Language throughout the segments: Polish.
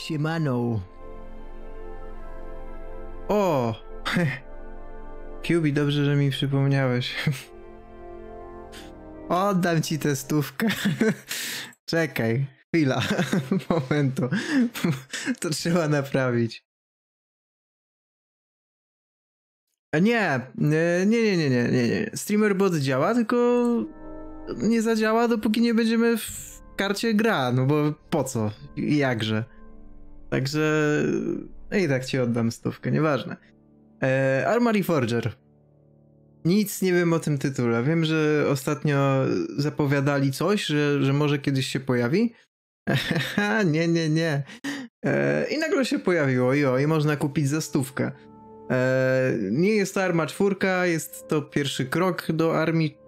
Siemano. O! Kubi, dobrze, że mi przypomniałeś. Oddam ci tę stówkę. Czekaj, chwila, momentu. To trzeba naprawić. A Nie, nie, nie, nie, nie, nie, nie. Streamer bot działa, tylko nie zadziała, dopóki nie będziemy w karcie gra, no bo po co jakże. Także no i tak ci oddam stówkę, nieważne. E, Armory Forger. Nic nie wiem o tym tytule. Wiem, że ostatnio zapowiadali coś, że, że może kiedyś się pojawi. nie, nie, nie. E, I nagle się pojawiło i o, i można kupić za stówkę. E, nie jest to Arma czwórka, jest to pierwszy krok do armii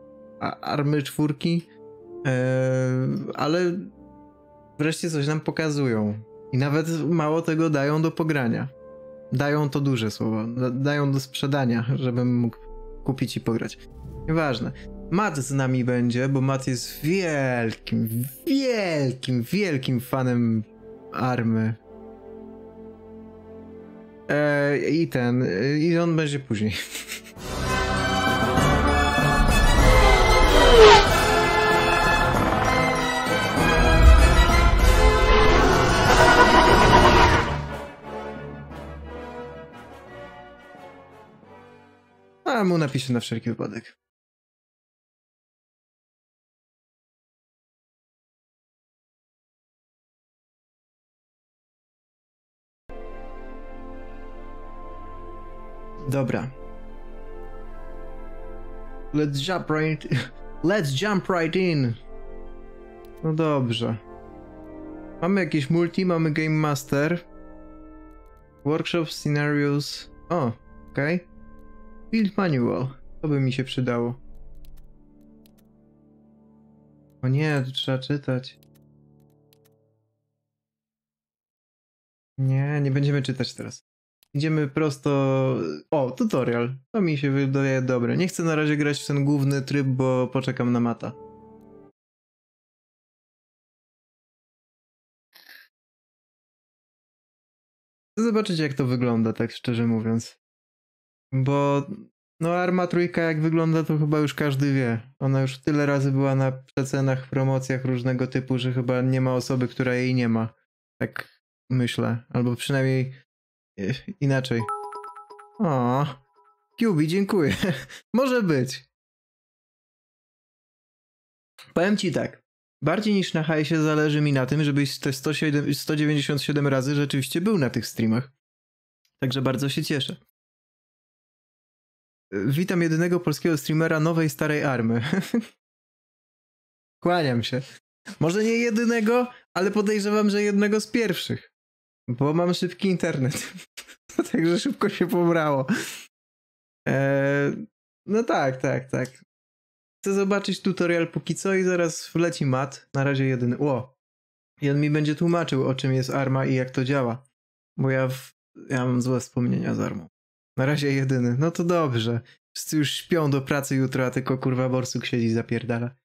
Army czwórki, e, ale wreszcie coś nam pokazują. I nawet mało tego dają do pogrania. Dają to duże słowo. Da, dają do sprzedania, żebym mógł kupić i pograć. Nieważne. Matt z nami będzie, bo Matt jest wielkim, wielkim, wielkim fanem army. E, I ten, i on będzie później. A mu napiszę na wszelki wypadek. Dobra. Let's jump right. Let's jump right in. No dobrze. Mamy jakieś multi, mamy Game Master. Workshop scenarios. O, okej. Okay. Build manual. To by mi się przydało. O nie, tu trzeba czytać. Nie, nie będziemy czytać teraz. Idziemy prosto... O, tutorial. To mi się wydaje dobre. Nie chcę na razie grać w ten główny tryb, bo poczekam na mata. Chcę zobaczyć jak to wygląda, tak szczerze mówiąc. Bo no Arma trójka jak wygląda to chyba już każdy wie. Ona już tyle razy była na przecenach, promocjach różnego typu, że chyba nie ma osoby, która jej nie ma. Tak myślę. Albo przynajmniej e, inaczej. O, Kubi, dziękuję. Może być. Powiem ci tak. Bardziej niż na hajsie zależy mi na tym, żebyś te 107, 197 razy rzeczywiście był na tych streamach. Także bardzo się cieszę. Witam jedynego polskiego streamera nowej starej army. Kłaniam się. Może nie jedynego, ale podejrzewam, że jednego z pierwszych. Bo mam szybki internet. Także szybko się pobrało. Eee, no tak, tak, tak. Chcę zobaczyć tutorial póki co i zaraz wleci mat. Na razie jedyny. Ło. I on mi będzie tłumaczył, o czym jest arma i jak to działa. Bo ja, w... ja mam złe wspomnienia z armą. Na razie jedyny. No to dobrze. Wszyscy już śpią do pracy jutro, a tylko kurwa borsuk siedzi zapierdala.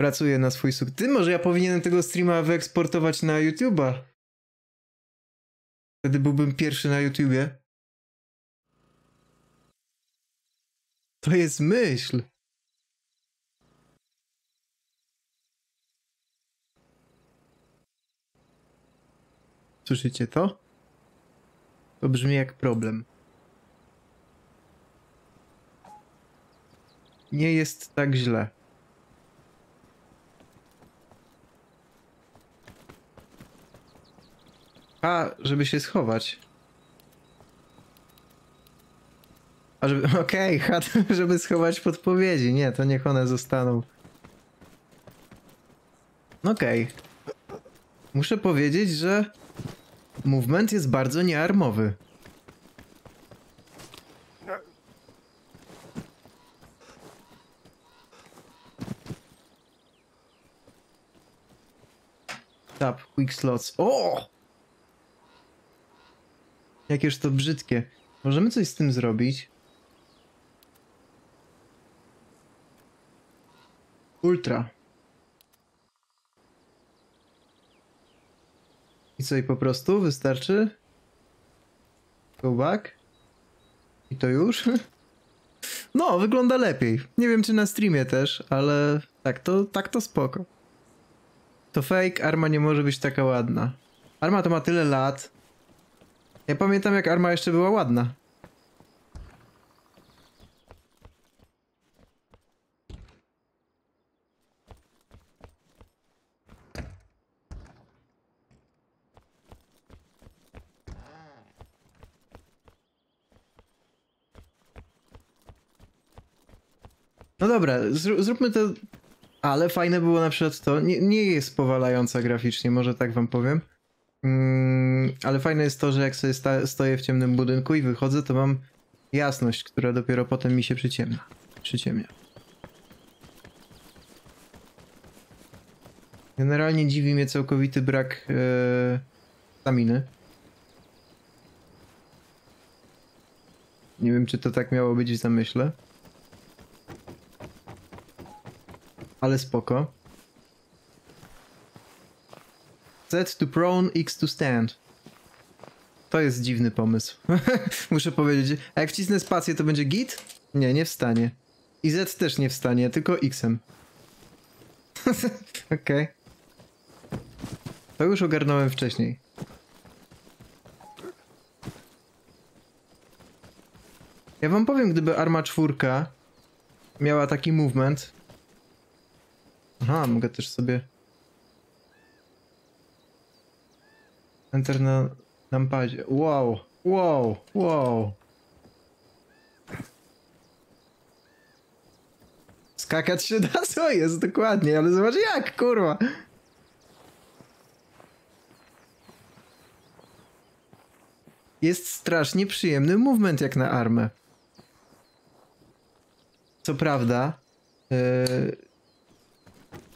Pracuję na swój sukces. Ty, może ja powinienem tego streama wyeksportować na YouTube'a? Wtedy byłbym pierwszy na YouTubie. To jest myśl. Słyszycie to? To brzmi jak problem. Nie jest tak źle. A, żeby się schować. A żeby, okej, okay, żeby schować podpowiedzi. Nie, to niech one zostaną. Okej. Okay. Muszę powiedzieć, że movement jest bardzo niearmowy. Tap, quick slots. O! Jakież to brzydkie. Możemy coś z tym zrobić? Ultra. I co, i po prostu wystarczy? Go back? I to już? No, wygląda lepiej. Nie wiem, czy na streamie też, ale tak to, tak to spoko. To fake, arma nie może być taka ładna. Arma to ma tyle lat. Ja pamiętam, jak arma jeszcze była ładna. No dobra, zró- zróbmy to. Ale fajne było na przykład to. Nie, nie jest powalająca graficznie, może tak wam powiem. Mm, ale fajne jest to, że jak sobie sta- stoję w ciemnym budynku i wychodzę, to mam jasność, która dopiero potem mi się przyciemnia. Przyciemnia. Generalnie dziwi mnie całkowity brak e, staminy. Nie wiem, czy to tak miało być w zamyśle. Ale spoko. Z to prone, X to stand. To jest dziwny pomysł. Muszę powiedzieć. A jak wcisnę spację, to będzie git? Nie, nie wstanie. I Z też nie wstanie, tylko X-em. Okej. To już ogarnąłem wcześniej. Ja wam powiem, gdyby Arma 4 miała taki movement. Aha, mogę też sobie. Enter na numpadzie. Wow, wow, wow. Skakać się da, co jest, dokładnie, ale zobacz jak, kurwa. Jest strasznie przyjemny movement jak na armę. Co prawda, yy,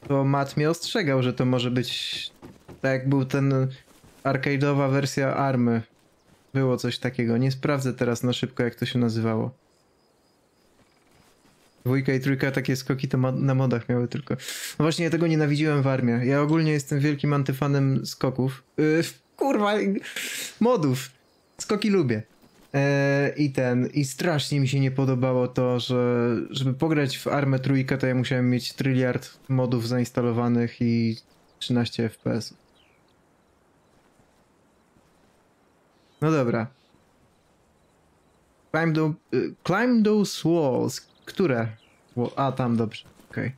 to Matt mnie ostrzegał, że to może być tak jak był ten arcade'owa wersja army. Było coś takiego. Nie sprawdzę teraz na szybko, jak to się nazywało. Dwójka i trójka takie skoki to na modach miały tylko. No właśnie, ja tego nienawidziłem w armii. Ja ogólnie jestem wielkim antyfanem skoków. Yy, kurwa, modów. Skoki lubię. E, I ten, i strasznie mi się nie podobało to, że żeby pograć w Armę Trójkę, to ja musiałem mieć tryliard modów zainstalowanych i 13 FPS. No dobra. Climb, do, y, climb those walls. Które? A, tam, dobrze. Okej.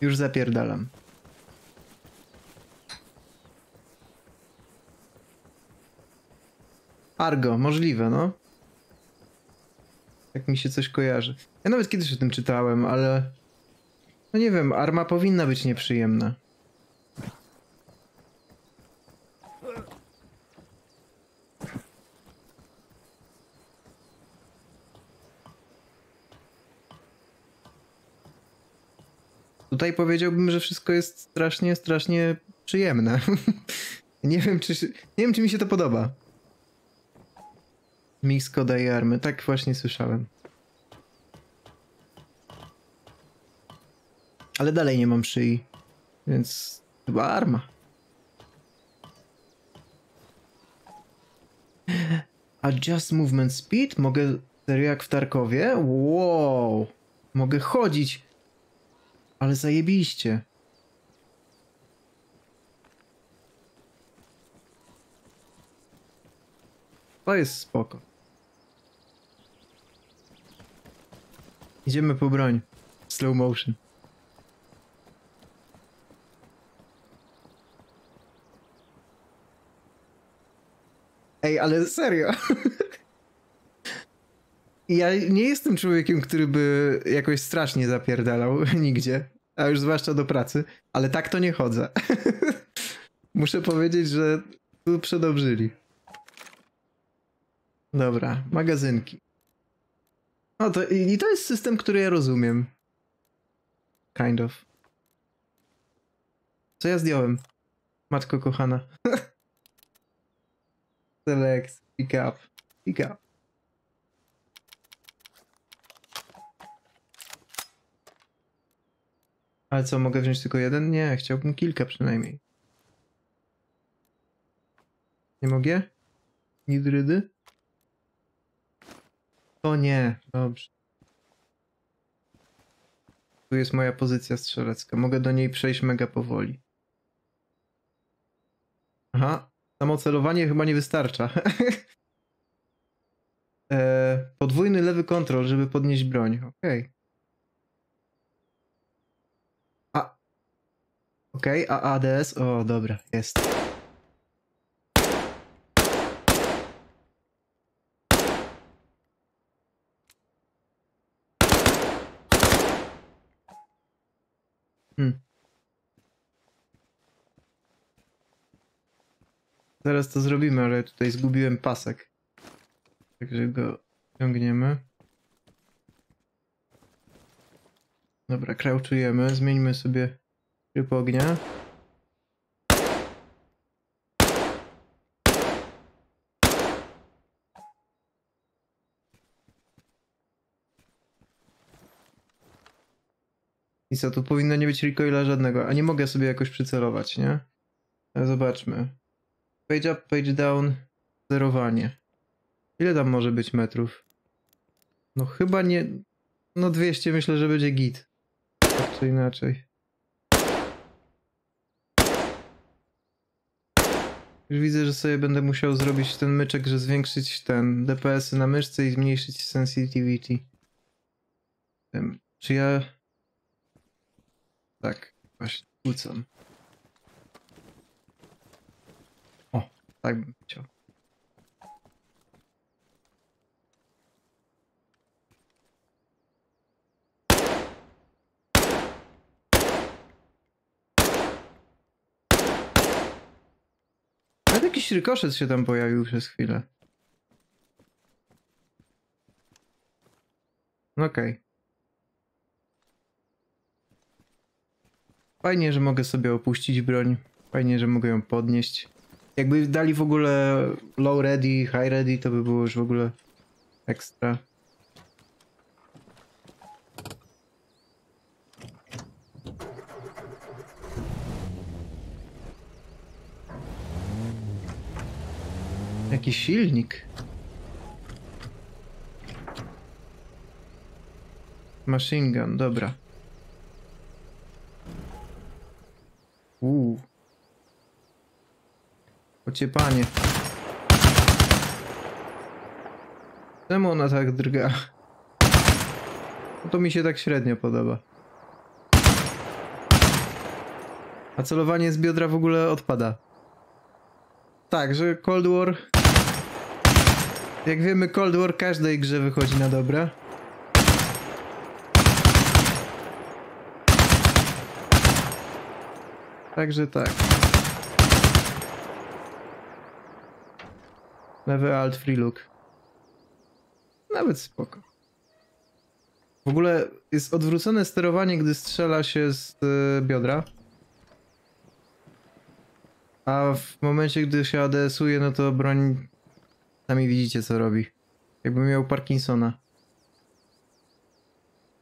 Już zapierdalam. Argo, możliwe, no. Jak mi się coś kojarzy. Ja nawet kiedyś o tym czytałem, ale. No nie wiem, arma powinna być nieprzyjemna. Tutaj powiedziałbym, że wszystko jest strasznie, strasznie przyjemne. nie wiem, czy, nie wiem, czy mi się to podoba. Mix koda i army. Tak właśnie słyszałem. Ale dalej nie mam szyi. Więc chyba arma. Adjust movement speed? Mogę serio jak w Tarkowie? Wow! Mogę chodzić. Ale zajebiście. To jest spoko. Idziemy po broń. Slow motion. Ej, ale serio. Ja nie jestem człowiekiem, który by jakoś strasznie zapierdalał nigdzie, a już zwłaszcza do pracy, ale tak to nie chodzę. Muszę powiedzieć, że tu przedobrzyli. Dobra, magazynki. No to i to jest system, który ja rozumiem. Kind of. Co ja zdjąłem? Matko kochana. Select, pick up, pick up. Ale co, mogę wziąć tylko jeden? Nie, chciałbym kilka przynajmniej. Nie mogę? Nidrydy? To nie, dobrze. Tu jest moja pozycja strzelecka. Mogę do niej przejść mega powoli. Aha, samo celowanie chyba nie wystarcza. e, podwójny lewy kontrol, żeby podnieść broń. Okej. A. Okej, a ADS? O, dobra, jest. Hmm. Zaraz to zrobimy, ale tutaj zgubiłem pasek. Także go ciągniemy. Dobra, krauczujemy. Zmieńmy sobie tryb ognia. I co, tu powinno nie być recoila żadnego, a nie mogę sobie jakoś przycelować, nie? Ale zobaczmy. Page up, page down, zerowanie. Ile tam może być metrów? No chyba nie... No 200 myślę, że będzie git. Tak czy inaczej. Już widzę, że sobie będę musiał zrobić ten myczek, że zwiększyć ten DPS-y na myszce i zmniejszyć sensitivity. Czy ja... Tak, właśnie, kłócam. O, tak bym chciał. Nawet jakiś rykoszet się tam pojawił przez chwilę. No Okej. Fajnie, że mogę sobie opuścić broń. Fajnie, że mogę ją podnieść. Jakby dali w ogóle low ready, high ready, to by było już w ogóle ekstra. Jaki silnik. Machine gun, dobra. Uuu. Ociepanie. Czemu ona tak drga? No to mi się tak średnio podoba. A celowanie z biodra w ogóle odpada. Tak, że Cold War... Jak wiemy, Cold War każdej grze wychodzi na dobre. Także tak. Lewy alt free look. Nawet spoko. W ogóle jest odwrócone sterowanie, gdy strzela się z y, biodra. A w momencie, gdy się ADS-uje, no to broń... Sami widzicie, co robi. Jakby miał Parkinsona.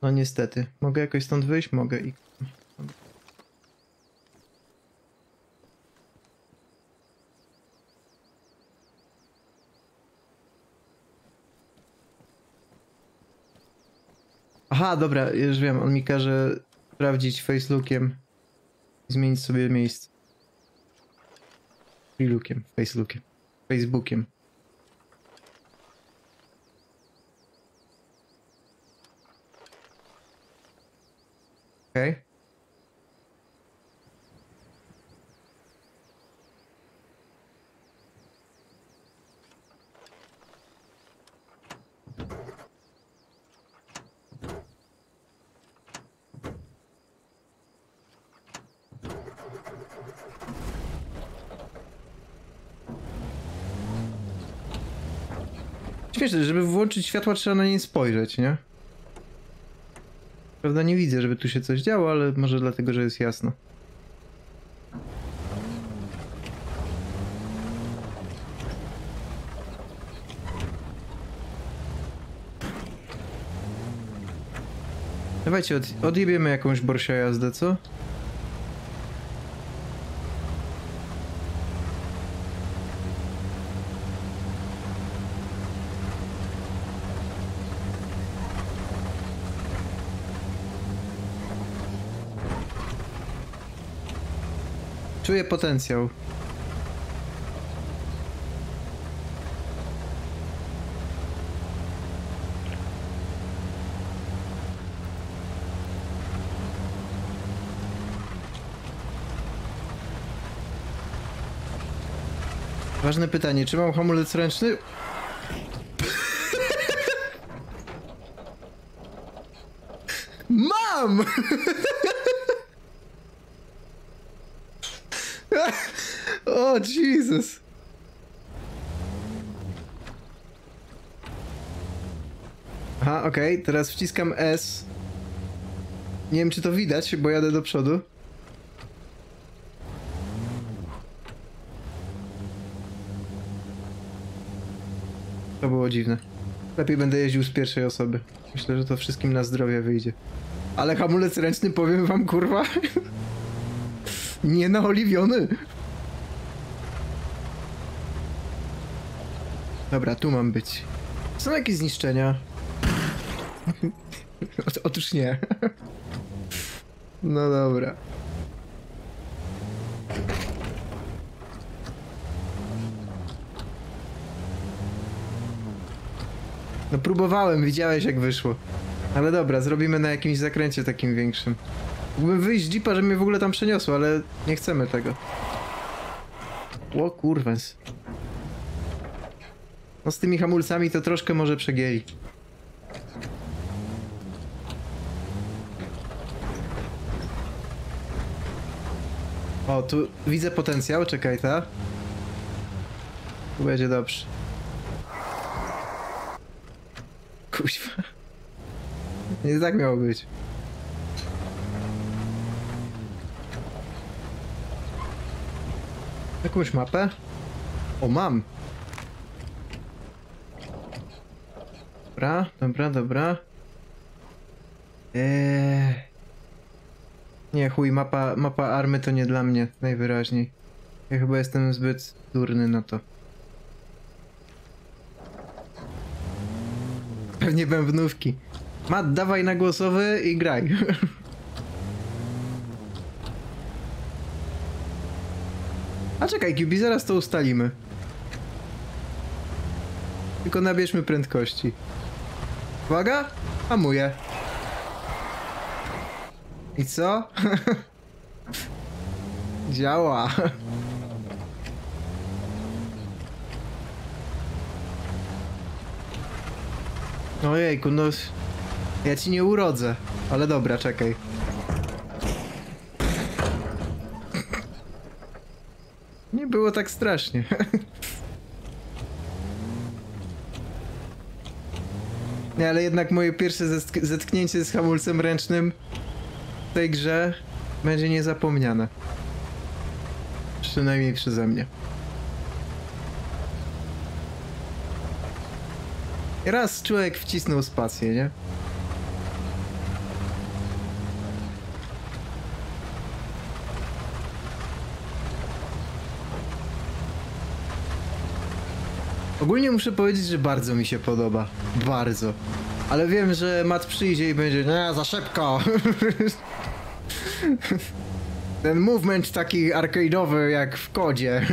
No niestety. Mogę jakoś stąd wyjść? Mogę i... Aha, dobra, już wiem. On mi każe sprawdzić facelookiem. Zmienić sobie miejsce. Freelookiem, facelookiem, facebookiem. Okej. Okay. Śmieszne, żeby włączyć światła trzeba na nie spojrzeć, nie? Prawda, nie widzę, żeby tu się coś działo, ale może dlatego, że jest jasno. Dawajcie, od, odjebiemy jakąś borsia jazdę, co? Czuję potencjał. Ważne pytanie, czy mam hamulec ręczny? Mam! Jesus. Aha, okej, teraz wciskam S. Nie wiem, czy to widać, bo jadę do przodu. To było dziwne. Lepiej będę jeździł z pierwszej osoby. Myślę, że to wszystkim na zdrowie wyjdzie. Ale hamulec ręczny, powiem wam, kurwa. Nie Dobra, tu mam być. Są jakieś zniszczenia? Otóż nie. No dobra. No próbowałem, widziałeś jak wyszło. Ale dobra, zrobimy na jakimś zakręcie takim większym. Mógłbym wyjść z jeepa, żeby mnie w ogóle tam przeniosło, ale nie chcemy tego. O kurwens. No z tymi hamulcami to troszkę może przegieli. O, tu widzę potencjał, czekaj ta. Będzie dobrze. Kuźwa. Nie tak miało być. Jakąś mapę? O, mam. Dobra, dobra, dobra. Eee... Nie, chuj, mapa, mapa army to nie dla mnie, najwyraźniej. Ja chyba jestem zbyt durny na to. Pewnie bębnówki. Mat, dawaj na głosowy i graj. A czekaj, Kibi, zaraz to ustalimy. Tylko nabierzmy prędkości. Uwaga, hamuję. I co? Działa. Ojejku, no... Ja ci nie urodzę. Ale dobra, czekaj. Nie było tak strasznie. Nie, ale jednak moje pierwsze zetk- zetknięcie z hamulcem ręcznym w tej grze będzie niezapomniane. Przynajmniej przeze mnie. Raz człowiek wcisnął spację, nie? Ogólnie muszę powiedzieć, że bardzo mi się podoba. Bardzo. Ale wiem, że Mat przyjdzie i będzie, nie, za szybko. Ten movement taki arcade'owy jak w kodzie.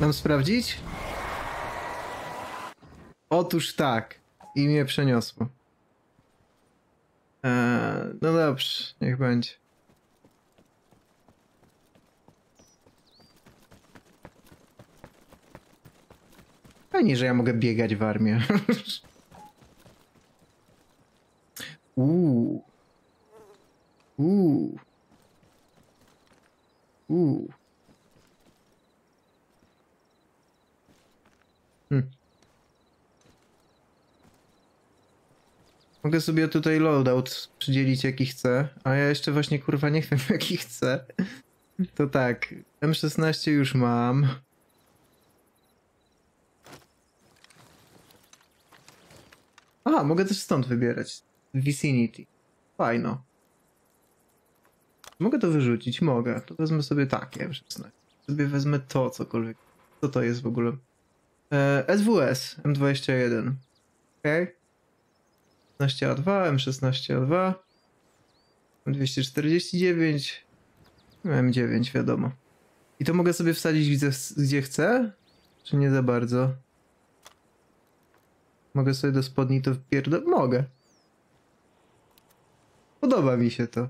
Mam sprawdzić? Otóż tak. I mnie przeniosło. Eee, no dobrze, niech będzie. Fajnie, że ja mogę biegać w armię. Uuu. Uuu. Uuu. Hm. Mogę sobie tutaj loadout przydzielić jaki chcę, a ja jeszcze właśnie kurwa nie wiem jaki chcę. To tak, M16 już mam. Aha, mogę też stąd wybierać. Vicinity. Fajno. Mogę to wyrzucić? Mogę. To wezmę sobie takie M16. Sobie wezmę to, cokolwiek. Co to jest w ogóle? E, SWS M21. Ok. 16A2, M16A2. M249. M9, wiadomo. I to mogę sobie wsadzić gdzie, gdzie chcę? Czy nie za bardzo? Mogę sobie do spodni to wpierdol... Mogę. Podoba mi się to.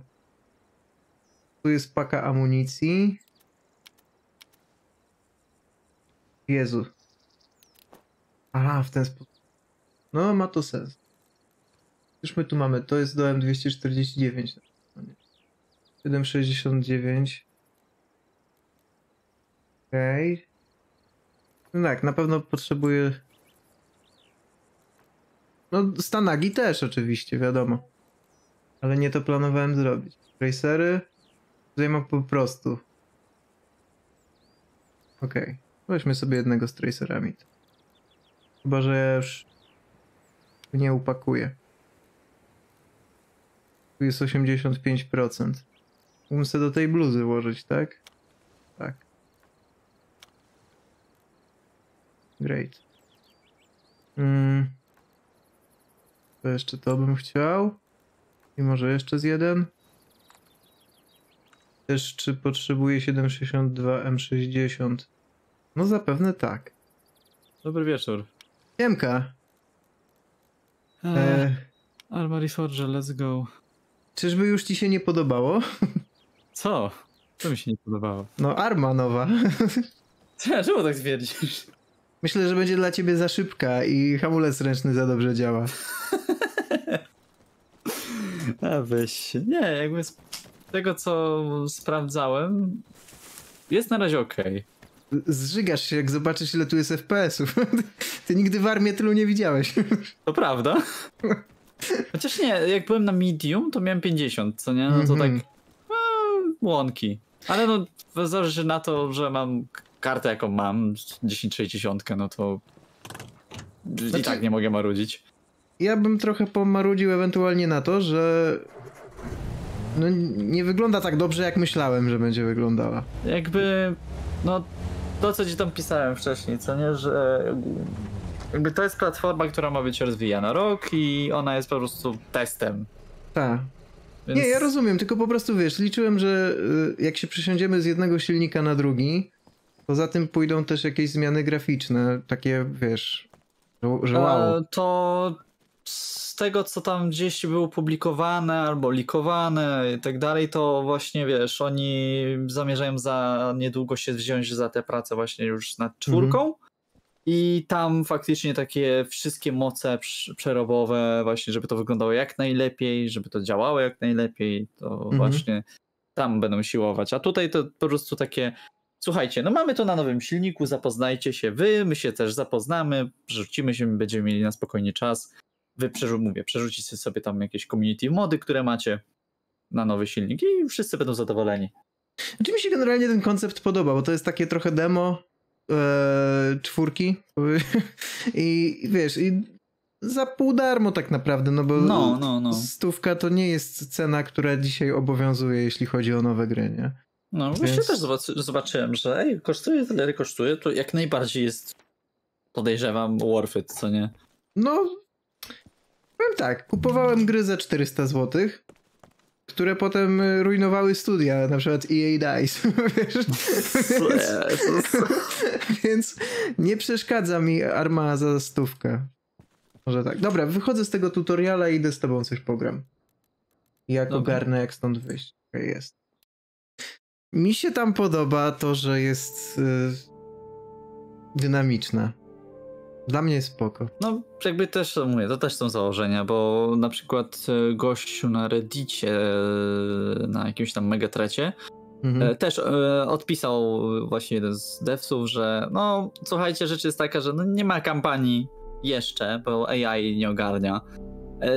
Tu jest paka amunicji. Jezu. Aha, w ten sposób. No, ma to sens. Już my tu mamy, to jest do M249. No nie. 769. Okej. Okay. No tak, na pewno potrzebuję... No, Stanagi też oczywiście, wiadomo. Ale nie to planowałem zrobić. Tracery? Tutaj mam po prostu. Okej. Okay. Weźmy sobie jednego z tracerami. Chyba, że ja już nie upakuję. Tu jest 85%. Mógłbym sobie do tej bluzy włożyć, tak? Tak. Great. Mm. To jeszcze to bym chciał. I może jeszcze z jeden. Też czy potrzebuję 762 M60? No zapewne tak. Dobry wieczór. Siemka. Eee, e... Armory Forge, let's go. Czyżby już ci się nie podobało? Co? Co mi się nie podobało? No arma nowa. Czemu tak twierdzisz? Myślę, że będzie dla ciebie za szybka i hamulec ręczny za dobrze działa. A weź. Nie, jakby z tego co sprawdzałem, jest na razie ok. Zżygasz się, jak zobaczysz, ile tu jest FPS-ów. Ty nigdy w armii tylu nie widziałeś. To prawda. Chociaż nie, jak byłem na medium, to miałem 50, co nie? No to -hmm. tak. No, łąki. Ale no, zależy na to, że mam kartę, jaką mam, 1060, no to. Znaczy... I tak nie mogę marudzić ja bym trochę pomarudził ewentualnie na to, że no, nie wygląda tak dobrze, jak myślałem, że będzie wyglądała. Jakby, no, to co ci tam pisałem wcześniej, co nie, że jakby to jest platforma, która ma być rozwijana rok i ona jest po prostu testem. Tak. Więc... Nie, ja rozumiem, tylko po prostu wiesz, liczyłem, że y, jak się przesiądziemy z jednego silnika na drugi, poza tym pójdą też jakieś zmiany graficzne, takie wiesz, że, że wow. To z tego, co tam gdzieś było publikowane albo likowane i tak dalej, to właśnie wiesz, oni zamierzają za niedługo się wziąć za tę pracę właśnie już nad czwórką. Mhm. I tam faktycznie takie wszystkie moce przerobowe, właśnie, żeby to wyglądało jak najlepiej, żeby to działało jak najlepiej, to mhm. właśnie tam będą siłować. A tutaj to po prostu takie Słuchajcie, no mamy to na nowym silniku, zapoznajcie się wy, my się też zapoznamy, rzucimy się, będziemy mieli na spokojnie czas wy przerzu mówię, przerzucicie sobie tam jakieś community mody, które macie na nowy silnik i wszyscy będą zadowoleni. Znaczy mi się generalnie ten koncept podoba, bo to jest takie trochę demo czwórki i wiesz, i za pół darmo tak naprawdę, no bo no, no, no. stówka to nie jest cena, która dzisiaj obowiązuje, jeśli chodzi o nowe gry, nie? No, Więc... właśnie też zobaczyłem, że ej, kosztuje tyle, kosztuje, to jak najbardziej jest podejrzewam worth it, co nie? No, Powiem tak, kupowałem gry za 400 zł, które potem y, rujnowały studia, na przykład EA Dice. więc, więc nie przeszkadza mi arma za stówkę. Może tak. Dobra, wychodzę z tego tutoriala i idę z tobą coś pogram. Jak Dobra. ogarnę, jak stąd wyjść. Jest. Mi się tam podoba to, że jest y, dynamiczna. Dla mnie jest spoko. No, jakby też, mówię, to też są założenia, bo na przykład e, gościu na Reddicie, e, na jakimś tam megatrecie, mhm. E, też odpisał właśnie jeden z devsów, że no, słuchajcie, rzecz jest taka, że no, nie ma kampanii jeszcze, bo AI nie ogarnia.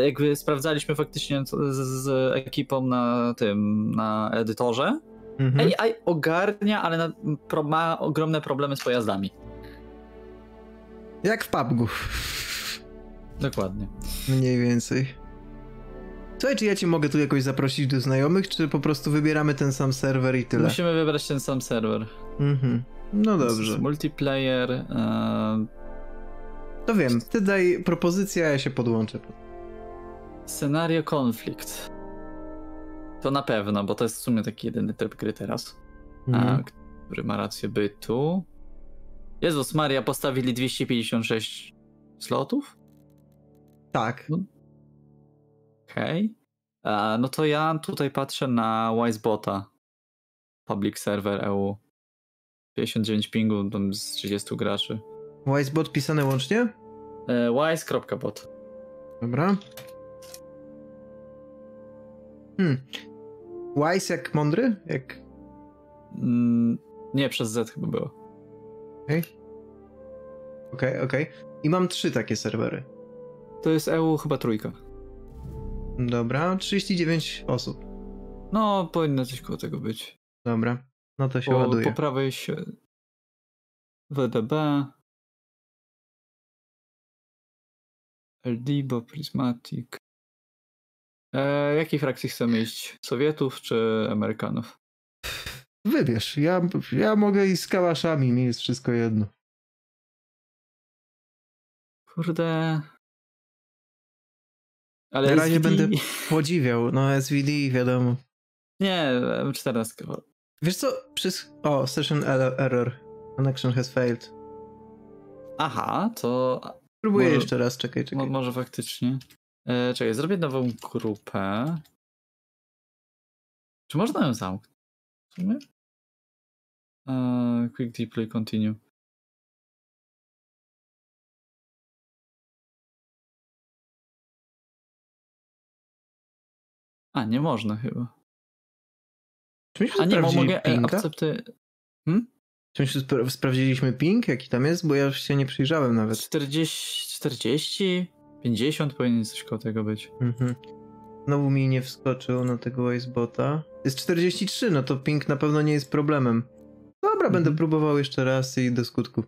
Jakby sprawdzaliśmy faktycznie z, z ekipą na tym, na edytorze, Mhm. AI ogarnia, ale na, pro, ma ogromne problemy z pojazdami. Jak w PUBG. Dokładnie. Mniej więcej. Słuchaj, czy ja ci mogę tu jakoś zaprosić do znajomych, czy po prostu wybieramy ten sam serwer i tyle? Musimy wybrać ten sam serwer. Mhm. No dobrze. Multiplayer. E, To wiem, ty daj propozycję, a ja się podłączę. scenario konflikt. To na pewno, bo to jest w sumie taki jedyny tryb gry teraz. Mhm. a, który ma rację bytu. Jezus Maria, postawili 256 slotów? Tak. Okej. Okay. No to ja tutaj patrzę na Wisebota. Public server EU. 59 pingu tam z 30 graczy. Wisebot pisane łącznie? E, Wise.bot. Dobra. Hmm. Wise jak mądry? Jak... Mm, nie, przez Z chyba było. Okej, okej. okej. I mam trzy takie serwery. To jest EU chyba trójka. Dobra, 39 osób. No, powinno coś koło tego być. Dobra, no to się Po, ładuje. po prawej się WDB Eldibo, Prismatic e, Jakiej frakcji chcemy iść? Sowietów czy Amerykanów? Wybierz, ja, ja mogę iść z kałaszami, mi jest wszystko jedno. Kurde... Ale Na razie SVD... będę- Podziwiał, no SVD wiadomo. Nie, M14. Wiesz co, przez... O, session er- error. Connection has failed. Aha, to Próbuję Może- jeszcze raz, czekaj, Mo- czekaj. może faktycznie. E, czekaj, zrobię nową grupę. Czy można ją zamknąć? E, quick deploy continue. A, nie można chyba. Czy myśmy A nie, bo mogę e, pinga? akcepty... Czy myśmy spra- sprawdziliśmy ping, jaki tam jest? Bo ja już się nie przyjrzałem nawet. 40, 40, 50 powinien coś koło tego być. Mhm. Znowu mi nie wskoczył na tego Icebota. Jest 43, no to ping na pewno nie jest problemem. Dobra, będę Mhm. próbował jeszcze raz i do skutku.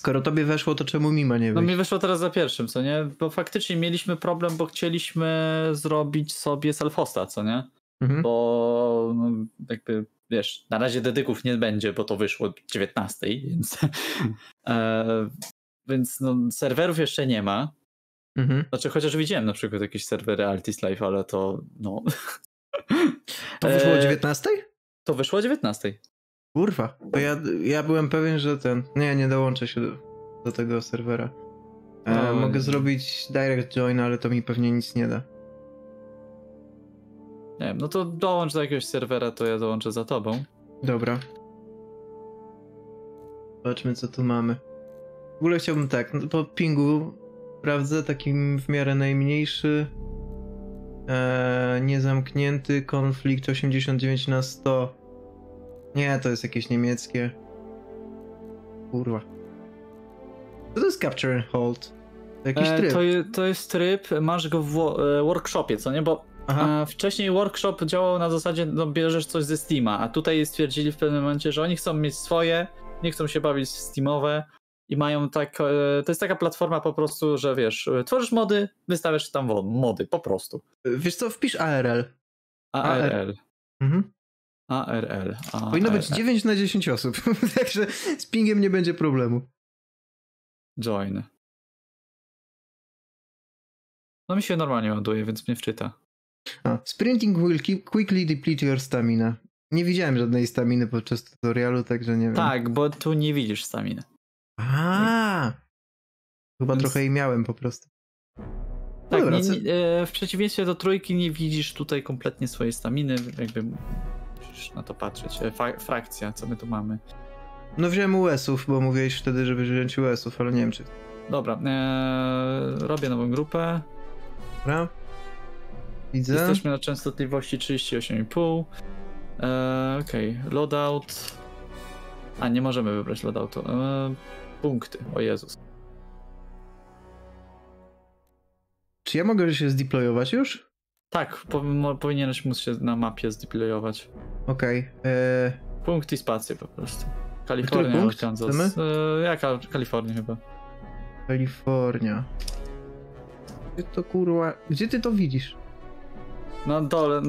Skoro tobie weszło, to czemu mima nie No wyjść? mi wyszło teraz za pierwszym, co nie? Bo faktycznie mieliśmy problem, bo chcieliśmy zrobić sobie self-hosta, co nie? Mhm. Bo no, jakby, wiesz, na razie dedyków nie będzie, bo to wyszło 19, więc e, więc no, serwerów jeszcze nie ma. Mhm. Znaczy, chociaż widziałem na przykład jakieś serwery Altis Life, ale to no... To wyszło o E, 19? To wyszło o 19. Kurwa, to ja, ja byłem pewien, że ten. Nie, nie dołączę się do, do tego serwera. E, No, mogę nie. zrobić direct join, ale to mi pewnie nic nie da. Nie wiem, no to dołącz do jakiegoś serwera, to ja dołączę za tobą. Dobra. Zobaczmy, co tu mamy. W ogóle chciałbym tak, no, po pingu sprawdzę takim w miarę najmniejszy. E, niezamknięty konflikt 89 na 100. Nie, to jest jakieś niemieckie. Kurwa. Co to jest Capture and Hold? To jakiś E, tryb. to, je, to jest tryb, masz go w wo- e, workshopie, co nie? Bo e, wcześniej workshop działał na zasadzie, no bierzesz coś ze Steama, a tutaj stwierdzili w pewnym momencie, że oni chcą mieć swoje, nie chcą się bawić w Steamowe i mają tak, e, to jest taka platforma po prostu, że wiesz, tworzysz mody, wystawiasz tam mody, po prostu. Wiesz co, wpisz ARL. ARL. Mhm. ARL. ARL. Powinno być 9 na 10 osób, także z pingiem nie będzie problemu. Join. No mi się normalnie ładuje, więc mnie wczyta. A, sprinting will keep quickly deplete your stamina. Nie widziałem żadnej staminy podczas tutorialu, także nie wiem. Tak, bo tu nie widzisz staminy. A, Chyba Więc- trochę i miałem po prostu. Tak, dobra, nie, nie, e, w przeciwieństwie do trójki nie widzisz tutaj kompletnie swojej staminy, jakby na to patrzeć. E, Fa frakcja, co my tu mamy. No wziąłem US-ów, bo mówiłeś wtedy, żeby wziąć US-ów, ale nie wiem czy... Dobra, e, robię nową grupę. Dobra. Widzę. Jesteśmy na częstotliwości 38,5. E, Okej, loadout. A, nie możemy wybrać loadoutu. E, punkty, o Jezus. Czy ja mogę się zdeployować już? Tak, powinieneś móc się na mapie zdeployować. Okej. e, Punkt i spację po prostu. Który Kalifornia, punkt Kansas. E, jaka Kalifornia chyba? Kalifornia. Gdzie to kurwa... Gdzie ty to widzisz? Na dole.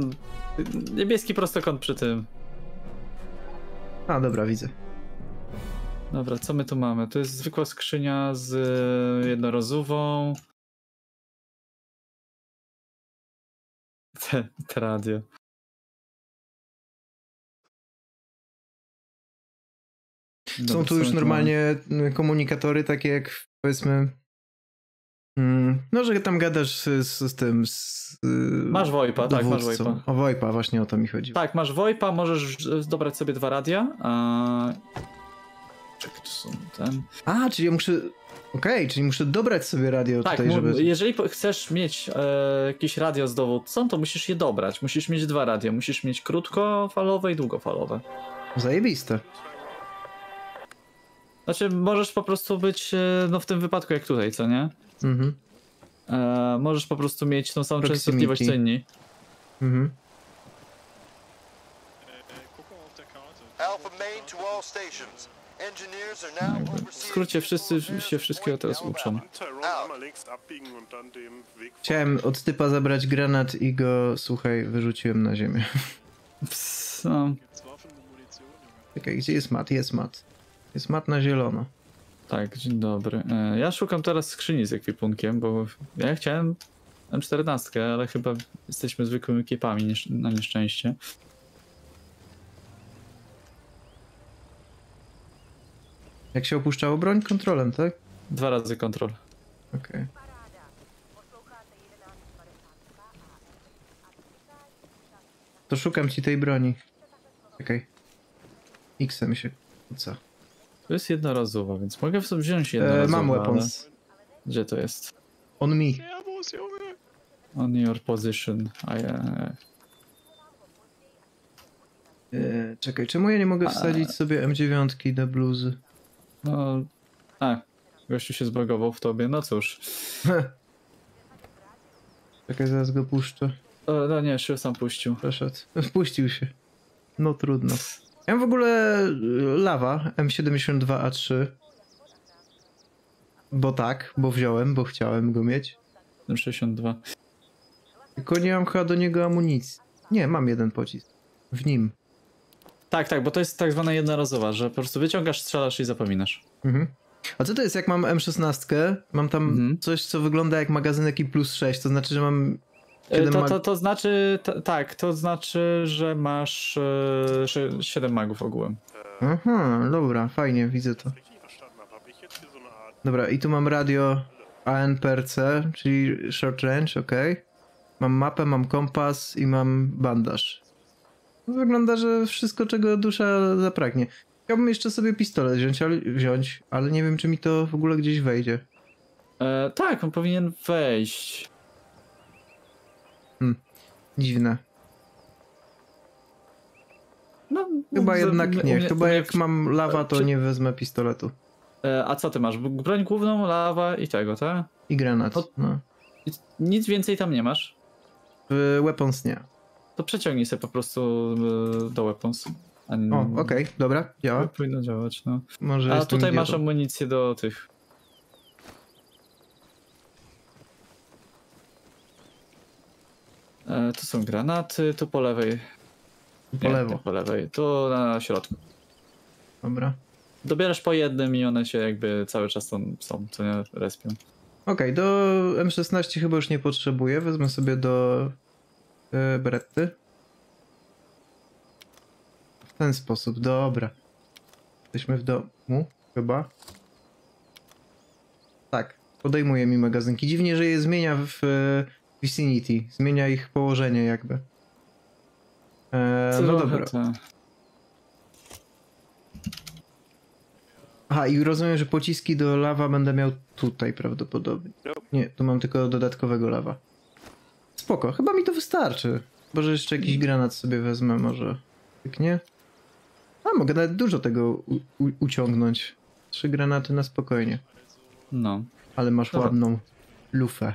Niebieski prostokąt przy tym. A, dobra, widzę. Dobra, co my tu mamy? To jest zwykła skrzynia z e, Te, te radio. Są Dobra, tu co już mamy? normalnie y, komunikatory, takie jak powiedzmy. Mm, no, że tam gadasz z, z, z tym. Z, y, Masz VoIPa, tak, masz. VoIPa. O VoIPa, właśnie o to mi chodzi. Tak, masz VoIPa, możesz dobrać sobie dwa radia. A... Czekaj, tu są ten. A, czyli ja muszę. Okej, czyli muszę dobrać sobie radio Tak, tutaj, żeby. jeżeli chcesz mieć e, jakieś radio z dowódcą, to musisz je dobrać. Musisz mieć dwa radia. Musisz mieć krótkofalowe i długofalowe. Zajebiste. Znaczy, możesz po prostu być, e, no w tym wypadku jak tutaj, co nie? Mhm. E, możesz po prostu mieć tą samą Proximity. częstotliwość co inni. Mhm. Alpha main to all stations. W skrócie wszyscy się wszystkiego teraz uczą. Chciałem od typa zabrać granat i go, słuchaj, wyrzuciłem na ziemię. Ps, No, Czekaj, gdzie jest mat? Jest mat. Jest mat na zielono. tak, dzień dobry. E, ja szukam teraz skrzyni z ekwipunkiem, bo ja chciałem M14, ale chyba jesteśmy zwykłymi kiepami niesz- na nieszczęście. Jak się opuszczało broń? Kontrolem, tak? Dwa razy kontrol. Okej. To szukam ci tej broni. Czekaj. X-em się co? To jest jednorazowa, więc mogę sobie wziąć E, jednorazową. mam ale- weapons. Gdzie to jest? On me. On your position. A ja... E, czekaj, czemu ja nie mogę A- wsadzić sobie M9 do bluzy? No... A, gościu się zbagował w tobie, no cóż. Czekaj, zaraz go puszczę. O, no nie, się sam puścił. Przeszedł. Wpuścił się. No trudno. Ja mam w ogóle y, lawa M72A3. Bo tak, bo wziąłem, bo chciałem go mieć. 62. Tylko nie mam chyba do niego amunicji. Nie, mam jeden pocisk. W nim. Tak, tak, bo to jest tak zwana jednorazowa, że po prostu wyciągasz, strzelasz i zapominasz. Mhm. A co to jest, jak mam M16? Mam tam Mhm. coś, co wygląda jak magazynek i plus 6, to znaczy, że mam To, to, to znaczy, t- tak, to znaczy, że masz e, 7 magów ogółem. Aha, dobra, fajnie, widzę to. Dobra, i tu mam radio ANPRC, czyli short range, ok. Mam mapę, mam kompas i mam bandaż. Wygląda, że wszystko, czego dusza zapragnie. Chciałbym jeszcze sobie pistolet wziąć, ale, wziąć, ale nie wiem, czy mi to w ogóle gdzieś wejdzie. E, tak, on powinien wejść. Dziwne. No, Chyba z- jednak nie. Chyba jak mam lawa, to nie wezmę pistoletu. E, a co ty masz? Broń główną, lawa i tego, tak? I granat. No. Nic więcej tam nie masz? W weapons nie. To przeciągnij sobie po prostu e, do weapons. A O, okej, dobra, działa. Powinno działać, no. Może A tutaj masz idiotą. amunicję do tych. E, tu są granaty, tu po lewej. Po Nie, lewo. Nie po lewej, tu na środku. Dobra. Dobierasz po jednym i one się jakby cały czas tam są, co nie respią. Okej, do M16 chyba już nie potrzebuję. Wezmę sobie do e, Beretty. W ten sposób, dobra. Jesteśmy w domu, chyba. Tak, podejmuje mi magazynki. Dziwnie, że je zmienia w e, Vicinity. Zmienia ich położenie jakby. E, no dobra. Aha, i rozumiem, że pociski do lawa będę miał tutaj prawdopodobnie. Nie, tu mam tylko dodatkowego lawa. Spoko, chyba mi to wystarczy. Może jeszcze jakiś granat sobie wezmę, może. Jak nie? A, mogę nawet dużo tego uciągnąć. Trzy granaty na spokojnie. No. Ale masz Dobra. ładną lufę.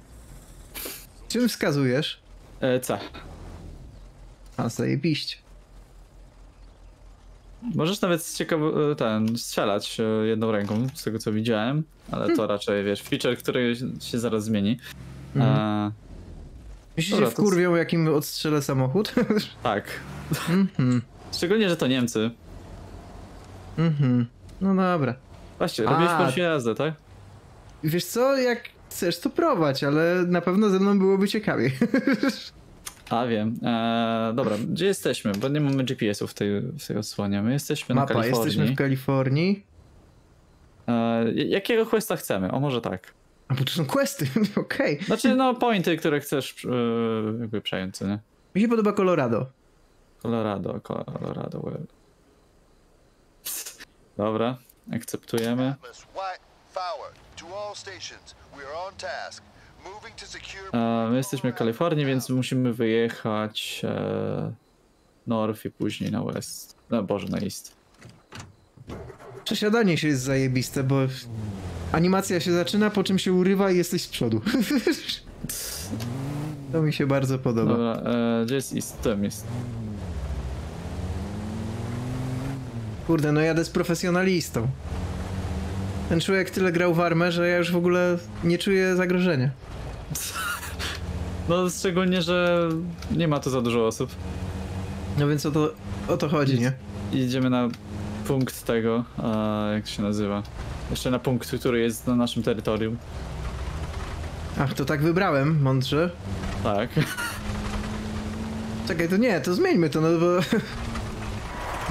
Czym wskazujesz? E, C. A, zajebiście. Możesz nawet z ciekawy, ten, strzelać e, jedną ręką, z tego co widziałem, ale to raczej, wiesz, feature, który się zaraz zmieni. Mhm. E, Myślisz, że to wkurwią, jakim odstrzelę samochód? tak. Mhm, Szczególnie, że to Niemcy. mhm. No dobra. Właśnie, robiłeś pierwszą jazdę, tak? Wiesz co, jak chcesz, to prowadź, ale na pewno ze mną byłoby ciekawiej. A wiem. E, dobra, gdzie jesteśmy? Bo nie mamy GPS-ów w tej, w tej odsłonie. My jesteśmy na Mapa, Kalifornii. jesteśmy w Kalifornii. E, jakiego questa chcemy? O, może tak. A bo to są questy, okej. Znaczy, no, pointy, które chcesz e, jakby przejąć, co nie? Mi się podoba Colorado. Colorado, Colorado. well. Dobra, akceptujemy. Secure. E, my jesteśmy w Kalifornii, więc musimy wyjechać e, north i później na west. No boże, na east. Przesiadanie się jest zajebiste, bo animacja się zaczyna, po czym się urywa i jesteś z przodu. To mi się bardzo podoba. Dobra, e, gdzie jest? Tam jest. Kurde, no jadę z profesjonalistą. Ten człowiek tyle grał w armę, że ja już w ogóle nie czuję zagrożenia. No, szczególnie, że nie ma tu za dużo osób. No więc o to, o to chodzi, nie? Idziemy na punkt tego, a, jak się nazywa? Jeszcze na punkt, który jest na naszym terytorium. Ach, to tak wybrałem, mądrze. Tak. Czekaj, to nie, to zmieńmy to, no bo...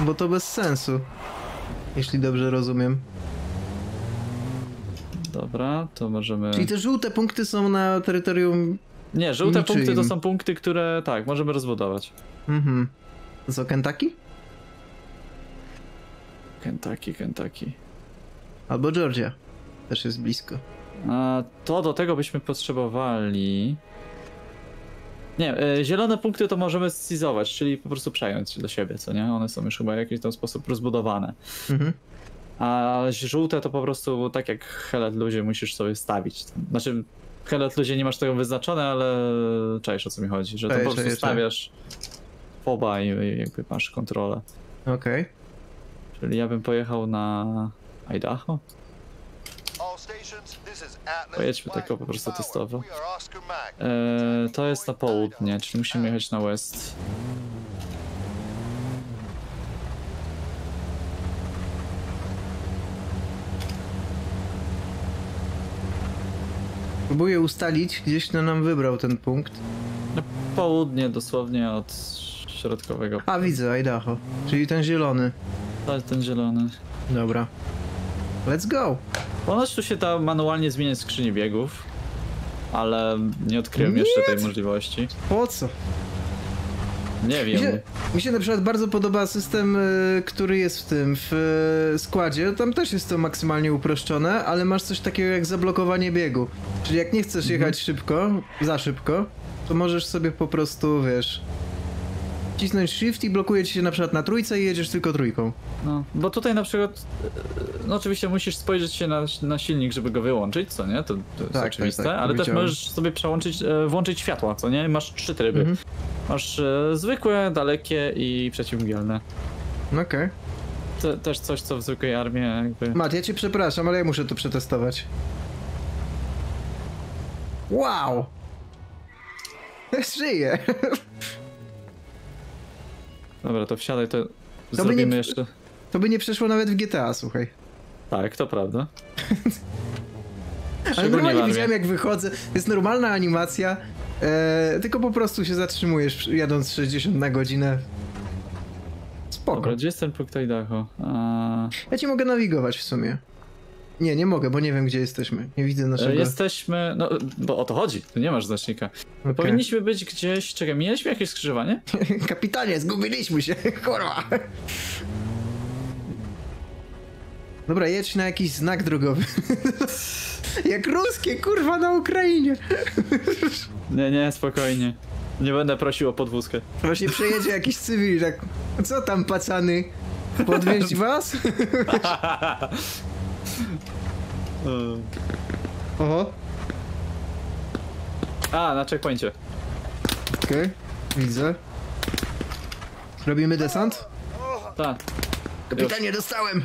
Bo to bez sensu. Jeśli dobrze rozumiem. Dobra, to możemy... Czyli te żółte punkty są na terytorium... Nie, żółte niczyim. punkty to są punkty, które tak, możemy rozbudować. Mhm. Co, Kentucky? Kentucky, Kentucky. Albo Georgia. Też jest blisko. A to do tego byśmy potrzebowali. Nie, e, zielone punkty to możemy scizować, czyli po prostu przejąć do siebie, co nie? One są już chyba w jakiś tam sposób rozbudowane. Mhm. A żółte to po prostu tak jak Hellet ludzie musisz sobie stawić. Znaczy, Hellet ludzie nie masz tego wyznaczone, ale czaisz o co mi chodzi, że to po prostu czaję. stawiasz foba i jakby masz kontrolę. Okej. Czyli ja bym pojechał na Idaho. Pojedźmy tylko po prostu testowo. Eee, to jest na południe, czyli musimy jechać na west. Próbuję ustalić, gdzieś to nam wybrał ten punkt. Na południe dosłownie od środkowego. A, widzę, Idaho. Czyli ten zielony. To jest ten zielony. Dobra. Let's go! Ponoć tu się da manualnie zmieniać skrzyni biegów, ale nie odkryłem Nie. jeszcze tej możliwości. Po co? Nie Mi wiem. się, mi się na przykład bardzo podoba system, y, który jest w tym, w y, składzie. Tam też jest to maksymalnie uproszczone, ale masz coś takiego jak zablokowanie biegu. Czyli jak nie chcesz Mhm. jechać szybko, za szybko, to możesz sobie po prostu, wiesz, cisnąć shift i blokuje ci się na przykład na trójce i jedziesz tylko trójką. No, bo tutaj na przykład, e, no oczywiście musisz spojrzeć się na, na silnik, żeby go wyłączyć, co nie? To, to jest Tak, oczywiste, tak, tak, ale też możesz sobie przełączyć, e, włączyć światła, co nie? Masz trzy tryby. Mhm. Masz e, zwykłe, dalekie i przeciwmgielne. Okej. To, też coś, co w zwykłej armii jakby... Mat, ja cię przepraszam, ale ja muszę to przetestować. Wow! Żyję! Dobra, to wsiadaj, to, by zrobimy nie- jeszcze... To by nie przeszło nawet w GTA, słuchaj. Tak, to prawda. Ale normalnie widziałem jak wychodzę. Jest normalna animacja, e, tylko po prostu się zatrzymujesz jadąc 60 na godzinę. Spoko. Dobra, gdzie jest ten punkt Idaho? A... Ja ci mogę nawigować w sumie. Nie, nie mogę, bo nie wiem gdzie jesteśmy. Nie widzę E, naszego... Jesteśmy, no bo o to chodzi, tu nie masz znacznika. Okej. Powinniśmy być gdzieś, czekaj, mieliśmy jakieś skrzyżowanie? Kapitanie, zgubiliśmy się, kurwa. Dobra, jedź na jakiś znak drogowy. Jak ruskie, kurwa, na Ukrainie. Nie, nie, spokojnie. Nie będę prosił o podwózkę. Właśnie przejedzie jakiś cywil tak, co tam pacany? Podwieźć was? Oho. A, na checkpoincie. Okej, widzę. Robimy desant? Tak. Kapitanie, dostałem!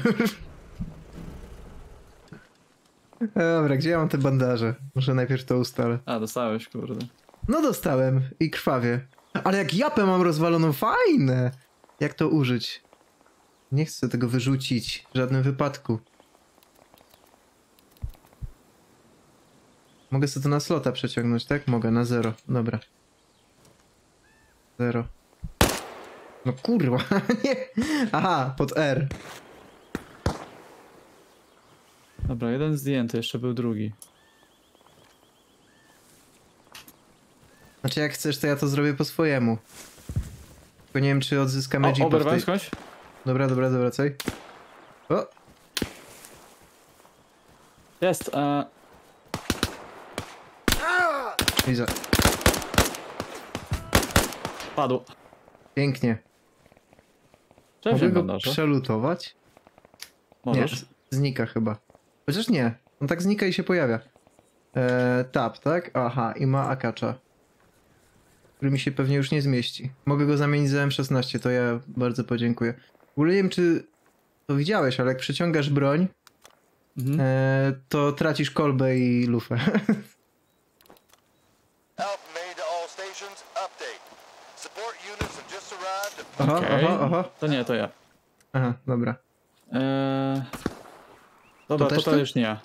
Dobra, gdzie ja mam te bandaże? Może najpierw to ustalę. A, dostałeś, kurde. No dostałem i krwawie. Ale jak japę mam rozwaloną, fajne! Jak to użyć? Nie chcę tego wyrzucić w żadnym wypadku. Mogę sobie to na slota przeciągnąć, tak? Mogę, na zero. Dobra. Zero. No kurwa, nie. Aha, pod R. Dobra, jeden zdjęty, jeszcze był drugi. Znaczy jak chcesz, to ja to zrobię po swojemu. Tylko nie wiem, czy odzyskamy jeepa w tej... skądś? Dobra, dobra, dobra, wracaj. O, Jest, e, widzę. padł. Pięknie. Czemu Mogę się go bandaże? przelutować? Nie, Możesz? z- znika chyba. Chociaż nie. On tak znika i się pojawia. Eee, tap, tak? Aha, i ma akacza. Który mi się pewnie już nie zmieści. Mogę go zamienić za M16, to ja bardzo podziękuję. W ogóle nie wiem, czy to widziałeś, ale jak przyciągasz broń, Mhm. eee, to tracisz kolbę i lufę. Aha, Okej. aha, aha. To nie, to ja. Aha, dobra. Eee... Dobra, To to, też to, już nie.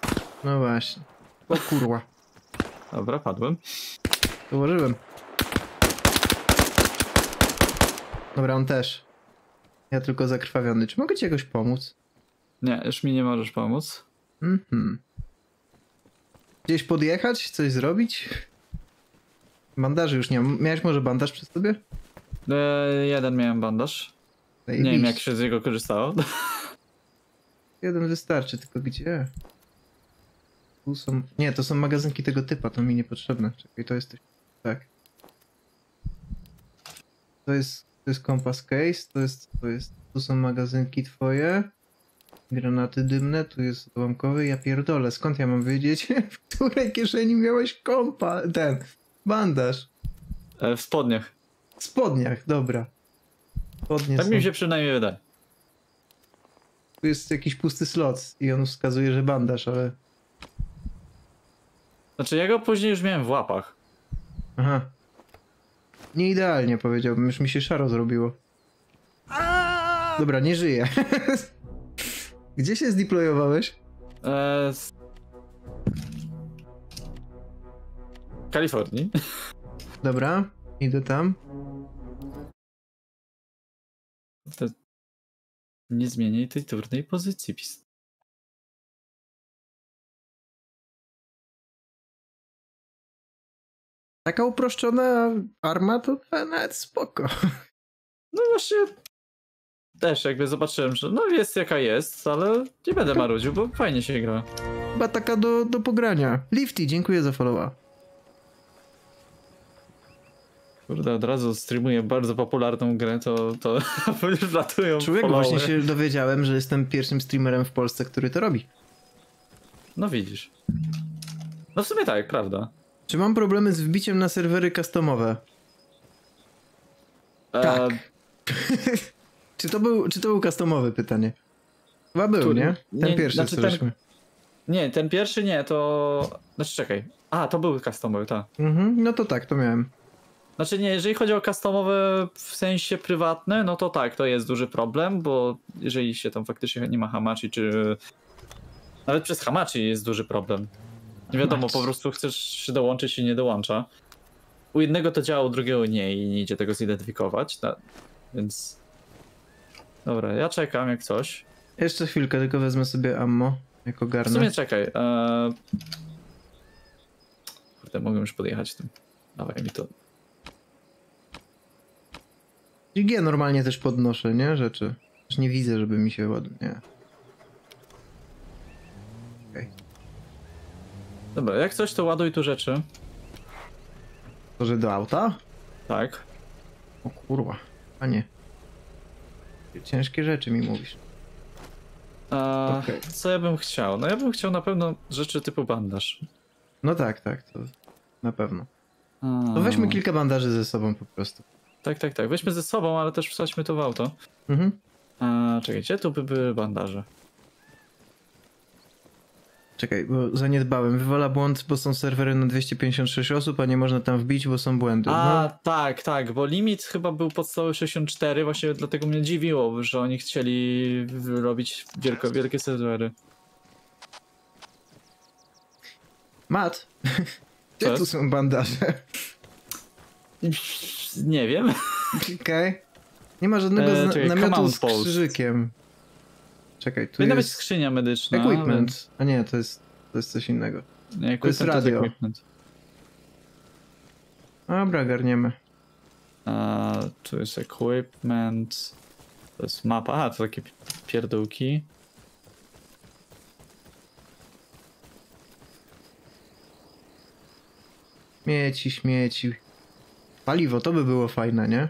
No właśnie. O kurwa. Dobra, padłem. Dołożyłem. Dobra, on też. Ja tylko zakrwawiony. Czy mogę ci jakoś pomóc? Nie, już mi nie możesz pomóc. Mhm. Gdzieś podjechać? Coś zrobić? Bandaży już nie mam. Miałeś może bandaż przy sobie? Eee, jeden miałem bandaż. Nie wiem, jak Zajebiście. się z niego korzystało. Jeden wystarczy, tylko gdzie? Tu są... Nie, to są magazynki tego typa, to mi niepotrzebne. Czekaj, to jest... Tak. To jest... To jest kompas case, to jest... To jest... Tu są magazynki twoje. Granaty dymne, tu jest odłamkowy. Ja pierdolę, skąd ja mam wiedzieć, w której kieszeni miałeś kompa... Ten... Bandaż. Eee, w spodniach. W spodniach, dobra. Spodnie Tak są... mi się przynajmniej wydaje. Tu jest jakiś pusty slot i on wskazuje, że bandaż, ale... Znaczy, ja go później już miałem w łapach. Aha. Nie idealnie powiedziałbym, już mi się szaro zrobiło. Dobra, nie żyję. Gdzie się zdeployowałeś? Eee, z... Kalifornii. Dobra, idę tam. Nie zmieniaj tej turnej pozycji. Taka uproszczona arma to nawet spoko. No właśnie. Też jakby zobaczyłem, że no jest jaka jest, ale nie będę marudził, bo fajnie się gra. Chyba taka do, do pogrania. Lifty, dziękuję za followa. Kurde, od razu streamuję bardzo popularną grę, to, to już wlatują Człowiek, followy. właśnie się dowiedziałem, że jestem pierwszym streamerem w Polsce, który to robi. No widzisz. No w sumie tak, prawda. Czy mam problemy z wbiciem na serwery customowe? Tak. E, Czy to był, czy to był customowy pytanie? Chyba był, Który? nie? Ten Nie, pierwszy, znaczy ten- nie, ten pierwszy nie, to... Znaczy czekaj. A, to był customowy, tak. Mhm, no to tak, to miałem. Znaczy nie, jeżeli chodzi o customowe w sensie prywatne, no to tak, to jest duży problem, bo jeżeli się tam faktycznie nie ma hamachi, czy nawet przez hamachi jest duży problem. Nie wiadomo, po prostu chcesz się dołączyć i nie dołącza. U jednego to działa, u drugiego nie i nie idzie tego zidentyfikować, więc... Dobra, ja czekam jak coś. Jeszcze chwilkę, tylko wezmę sobie ammo jako W garnę. sumie czekaj. E... Kurde, mogę już podjechać tym. Dawaj mi to. G normalnie też podnoszę, nie? Rzeczy. Już nie widzę, żeby mi się ładnie. Nie. Okej. Dobra, jak coś to ładuj tu rzeczy. To, że do auta? Tak. O kurwa. A nie. Ciężkie rzeczy mi mówisz. A, Okej. Co ja bym chciał? No ja bym chciał na pewno rzeczy typu bandaż. No tak, tak, to na pewno. To weźmy kilka bandaży ze sobą po prostu. Tak, tak, tak. Weźmy ze sobą, ale też wsadźmy to w auto. Mhm. A, czekajcie, tu by były bandaże. Czekaj, bo zaniedbałem. Wywala błąd, bo są serwery na 256 osób, a nie można tam wbić, bo są błędy. A, No, tak, tak, bo limit chyba był podstawowy 64, właśnie dlatego mnie dziwiło, że oni chcieli robić wielko, wielkie serwery. Mat, gdzie tu są bandaże? Nie wiem. Okej. Nie ma żadnego E, czekaj, namiotu z post. krzyżykiem. Czekaj, tu Powinna być jest skrzynia medyczna. equipment. A nie, to jest, to jest coś innego. Nie, To jest radio. equipment. Dobra, garniemy. A, tu jest equipment. To jest mapa. A, to takie pi- pierdółki. Śmieci, śmieci. Paliwo, to by było fajne, nie?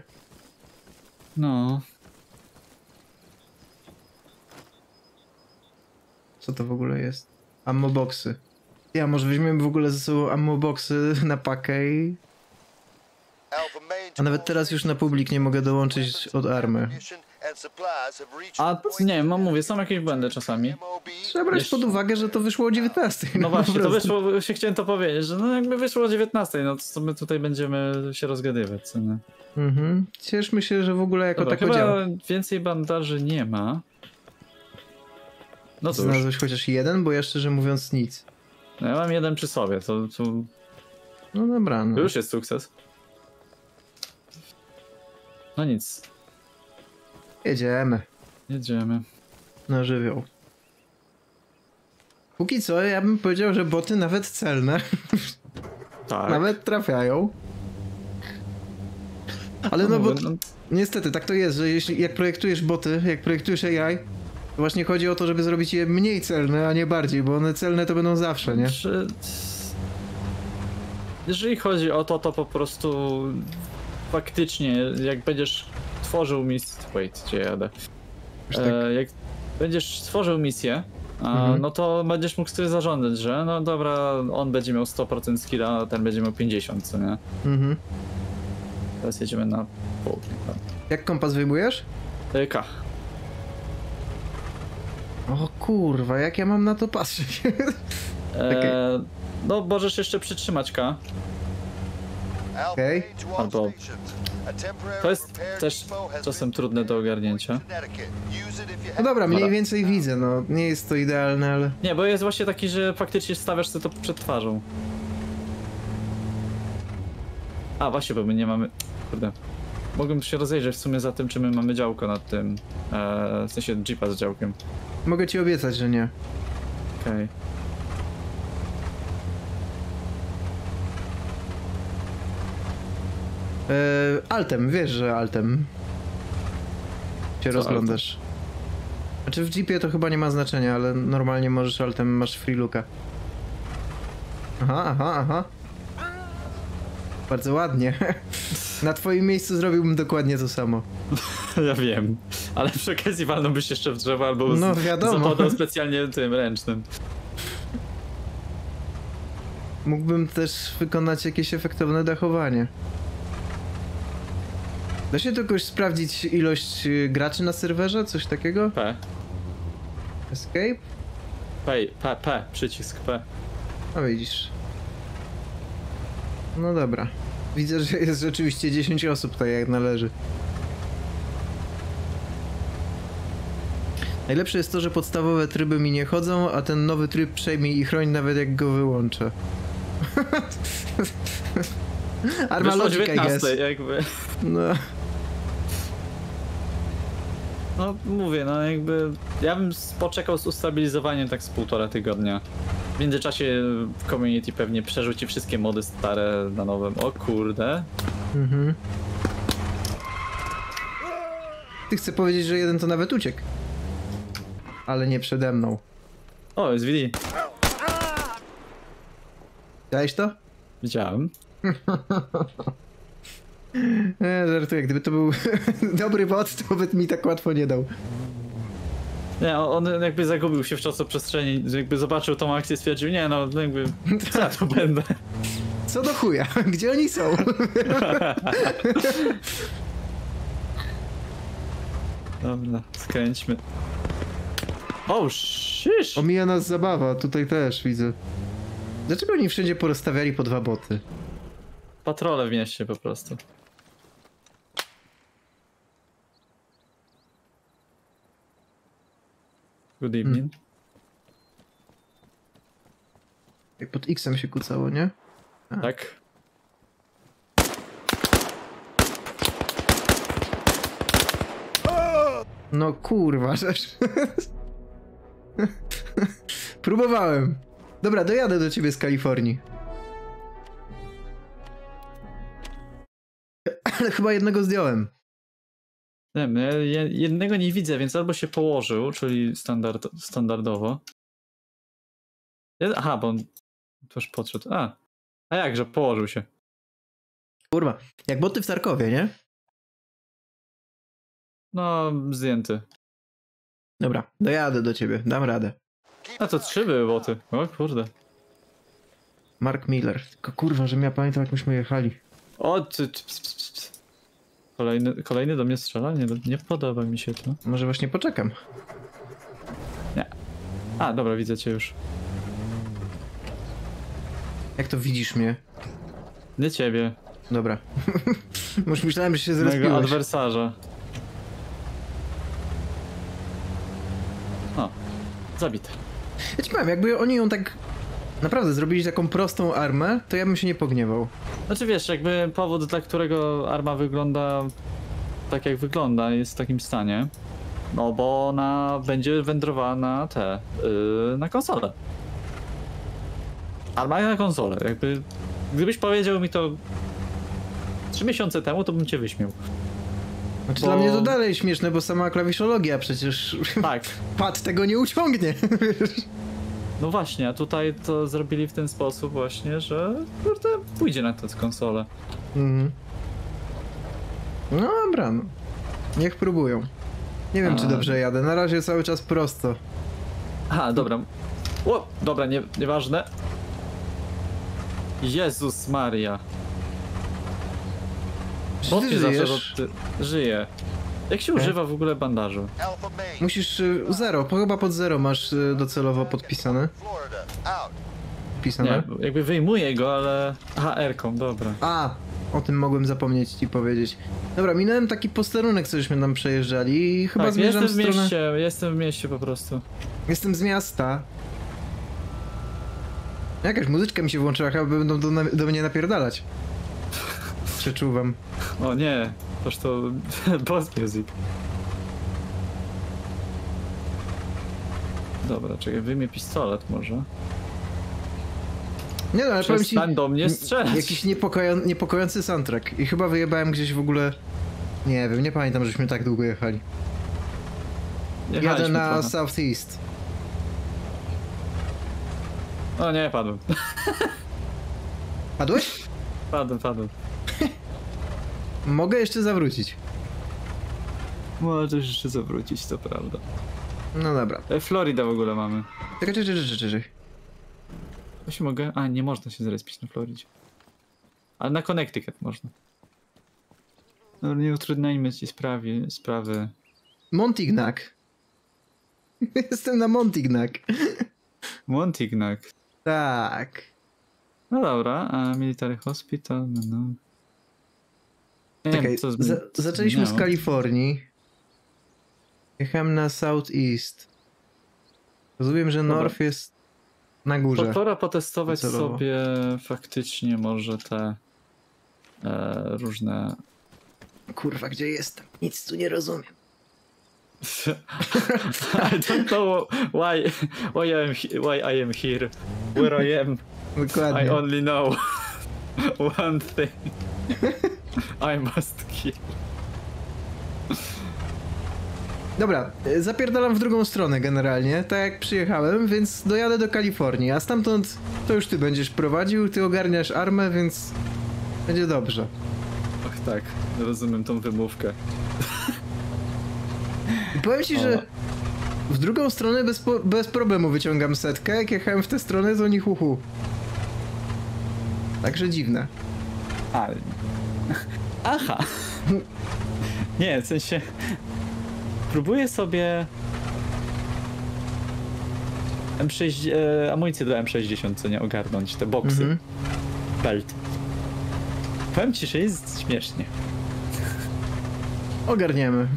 No. Co to w ogóle jest? Ammo boxy. Ja, może weźmiemy w ogóle ze sobą ammo boxy na pakę i... A nawet teraz już na publik nie mogę dołączyć od army. A nie wiem, no mówię, są jakieś błędy czasami. Trzeba brać Jeszcze- pod uwagę, że to wyszło o 19. No właśnie, po to wyszło, właśnie chciałem to powiedzieć, że no jakby wyszło o 19, no to my tutaj będziemy się rozgadywać, co nie? Mhm. Cieszmy się, że w ogóle jako Dobra, tako chyba działa. więcej bandaży nie ma. No cóż, Znalazłeś chociaż jeden, bo ja szczerze mówiąc nic. no ja mam jeden przy sobie, to, to, No dobra, no. to już jest sukces. No nic, Jedziemy. jedziemy. Na żywioł. Póki co, ja bym powiedział, że boty nawet celne. Tak. Nawet trafiają. Ale no bo mówię, no, niestety tak to jest, że jeśli jak projektujesz boty, jak projektujesz AI, to właśnie chodzi o to, żeby zrobić je mniej celne, a nie bardziej, bo one celne to będą zawsze, nie? Czy... Jeżeli chodzi o to, to po prostu faktycznie, jak będziesz tworzył misję. Wait, gdzie jadę? Tak. E, jak będziesz tworzył misję, Mhm. no to będziesz mógł sobie zarządzać, że no dobra, on będzie miał 100% skilla, a ten będzie miał 50%, co nie? Mhm. Teraz jedziemy na południe. tak. Jak kompas wyjmujesz? E, K. O kurwa, jak ja mam na to patrzeć? E, no możesz jeszcze przytrzymać K. Okej. Albo- To jest też czasem trudne do ogarnięcia. No dobra, mniej Dobra. więcej widzę, no. Nie jest to idealne, ale... Nie, bo jest właśnie taki, że faktycznie stawiasz sobie to przed twarzą. A, właśnie, bo my nie mamy... Kurde. Mogłem się rozejrzeć w sumie za tym, czy my mamy działko nad tym. E, w sensie jeepa z działkiem. Mogę ci obiecać, że nie. Okej. E, altem, wiesz, że altem. Się Co rozglądasz. Znaczy w jeepie to chyba nie ma znaczenia, ale normalnie możesz altem, masz free looka. Aha, aha, aha. Bardzo ładnie. Na twoim miejscu zrobiłbym dokładnie to samo. Ja wiem. Ale przy okazji walnąłbyś jeszcze w drzewo albo No, zapadał specjalnie tym ręcznym. Mógłbym też wykonać jakieś efektowne dachowanie. Da się tu jakoś sprawdzić ilość y, graczy na serwerze? Coś takiego? P. Escape? P, P, P, przycisk P. No widzisz. No dobra. Widzę, że jest rzeczywiście 10 osób tak jak należy. Najlepsze jest to, że podstawowe tryby mi nie chodzą, a ten nowy tryb przejmie i chroń nawet jak go wyłączę. Arma Wyszło guess. 19 jakby. No. No mówię, no jakby ja bym poczekał z ustabilizowaniem tak z półtora tygodnia. W międzyczasie community pewnie przerzuci wszystkie mody stare na nowym. O kurde. Mhm. Ty chcę powiedzieć, że jeden to nawet uciekł. Ale nie przede mną. O, jest VD. Widziałeś to? Widziałem. Nie, żartuję. Gdyby to był dobry bot, to by mi tak łatwo nie dał. Nie, on jakby zagubił się w czasoprzestrzeni, jakby zobaczył tą akcję stwierdził, nie no, jakby co ja tu będę. Co do chuja? Gdzie oni są? Dobra, skręćmy. O, szysz! Omija nas zabawa, tutaj też widzę. Dlaczego oni wszędzie porozstawiali po dwa boty? Patrole w mieście po prostu. Good evening. Jak pod X-em się kucało, nie? Tak. No kurwa, rzecz. Próbowałem. Dobra, dojadę do ciebie z Kalifornii. Ale chyba jednego zdjąłem. Nie wiem, ja je- jednego nie widzę, więc albo się położył, czyli standard, standardowo. Aha, bo on też podszedł. A, a jakże, położył się. Kurwa, jak boty w Tarkowie, nie? No, zdjęty. Dobra, dojadę do ciebie, dam radę. A to trzy były boty. O kurde. Mark Miller. Tylko kurwa, żebym ja pamiętał jak myśmy jechali. O, ty, ty, ps, ps, ps. Kolejny, kolejny do mnie strzela? Nie, nie podoba mi się to. Może właśnie poczekam. A, dobra, widzę cię już. Jak to widzisz mnie? Nie ciebie, Dobra. Może myślałem, że się zrespiłeś. adwersarza. O, zabity. Ja ci powiem, jakby oni ją tak naprawdę zrobili taką prostą armę, to ja bym się nie pogniewał. Znaczy wiesz, jakby powód, dla którego arma wygląda tak jak wygląda, jest w takim stanie, no bo ona będzie wędrowała na te, yy, na konsolę. Arma na konsolę, jakby, gdybyś powiedział mi to trzy miesiące temu, to bym cię wyśmiał. Znaczy Bo- dla mnie to dalej śmieszne, bo sama klawiszologia przecież Tak, pad tego nie uciągnie. no właśnie, a tutaj to zrobili w ten sposób właśnie, że kurde, pójdzie na tę konsolę. Mhm. No dobra, no. Niech próbują. Nie wiem, czy A. dobrze jadę. Na razie cały czas prosto. Aha, dobra. O, dobra, nie, nieważne. Jezus Maria. Czy Bot ty mnie zawsze żyjesz? do... Jak się używa w ogóle bandażu? Musisz y, zero, chyba pod zero masz y, docelowo podpisane. Podpisane. Nie, jakby wyjmuję go, ale... Aha, R-ką, dobra. A, o tym mogłem zapomnieć ci powiedzieć. Dobra, minąłem taki posterunek, co żeśmy nam przejeżdżali i chyba tak, zmierzam jestem w w stronę... mieście, jestem w mieście po prostu. Jestem z miasta. Jakaś muzyczka mi się włączyła, chyba będą do, na- do mnie napierdalać. Przeczuwam. O nie, toż to boss music. Dobra, czekaj, wyjmie pistolet może. Nie no, ale powiem ci... Do mnie strzelać. Jakiś niepokoją, niepokojący soundtrack. I chyba wyjebałem gdzieś w ogóle... Nie wiem, nie pamiętam, żeśmy tak długo jechali. Jadę na trochę. Southeast. O nie, padłem. Padłeś? Padłem, padłem. Mogę jeszcze zawrócić. Możesz jeszcze zawrócić, to prawda. No dobra. E, Florida w ogóle mamy. Czekaj, czekaj, czekaj, czekaj. Jeśli mogę. A, nie można się zrespić na Florydzie. Ale na Connecticut można. No nie utrudniajmy ci sprawy, sprawy. Montignac. Jestem na Montignac. Montignac. Tak. No dobra, a Military Hospital, no no. Nie Czekaj, wiem, co za, zmieni- zaczęliśmy z. Kalifornii. Jechałem na Southeast. Rozumiem, że Dobra. North jest na górze. Po- Pora potestować sobie faktycznie może te e, różne Kurwa, gdzie jestem? Nic tu nie rozumiem. I don't know why, why, I am, why I am here, where I am. I Dokładnie. only know one thing. I must kill. Dobra, e, zapierdalam w drugą stronę generalnie, tak jak przyjechałem, więc dojadę do Kalifornii, a stamtąd to już ty będziesz prowadził, ty ogarniasz armę, więc będzie dobrze. Ach tak, rozumiem tą wymówkę. Powiem ci, O. że w drugą stronę bez, po, bez problemu wyciągam setkę, jak jechałem w tę stronę, to ni hu hu. Także dziwne. A. Aha. Nie, w sensie. Próbuję sobie. M6, e, amunicję do M60, co nie ogarnąć, te boksy. Mhm. Belt. Powiem ci, że jest śmiesznie. Ogarniemy.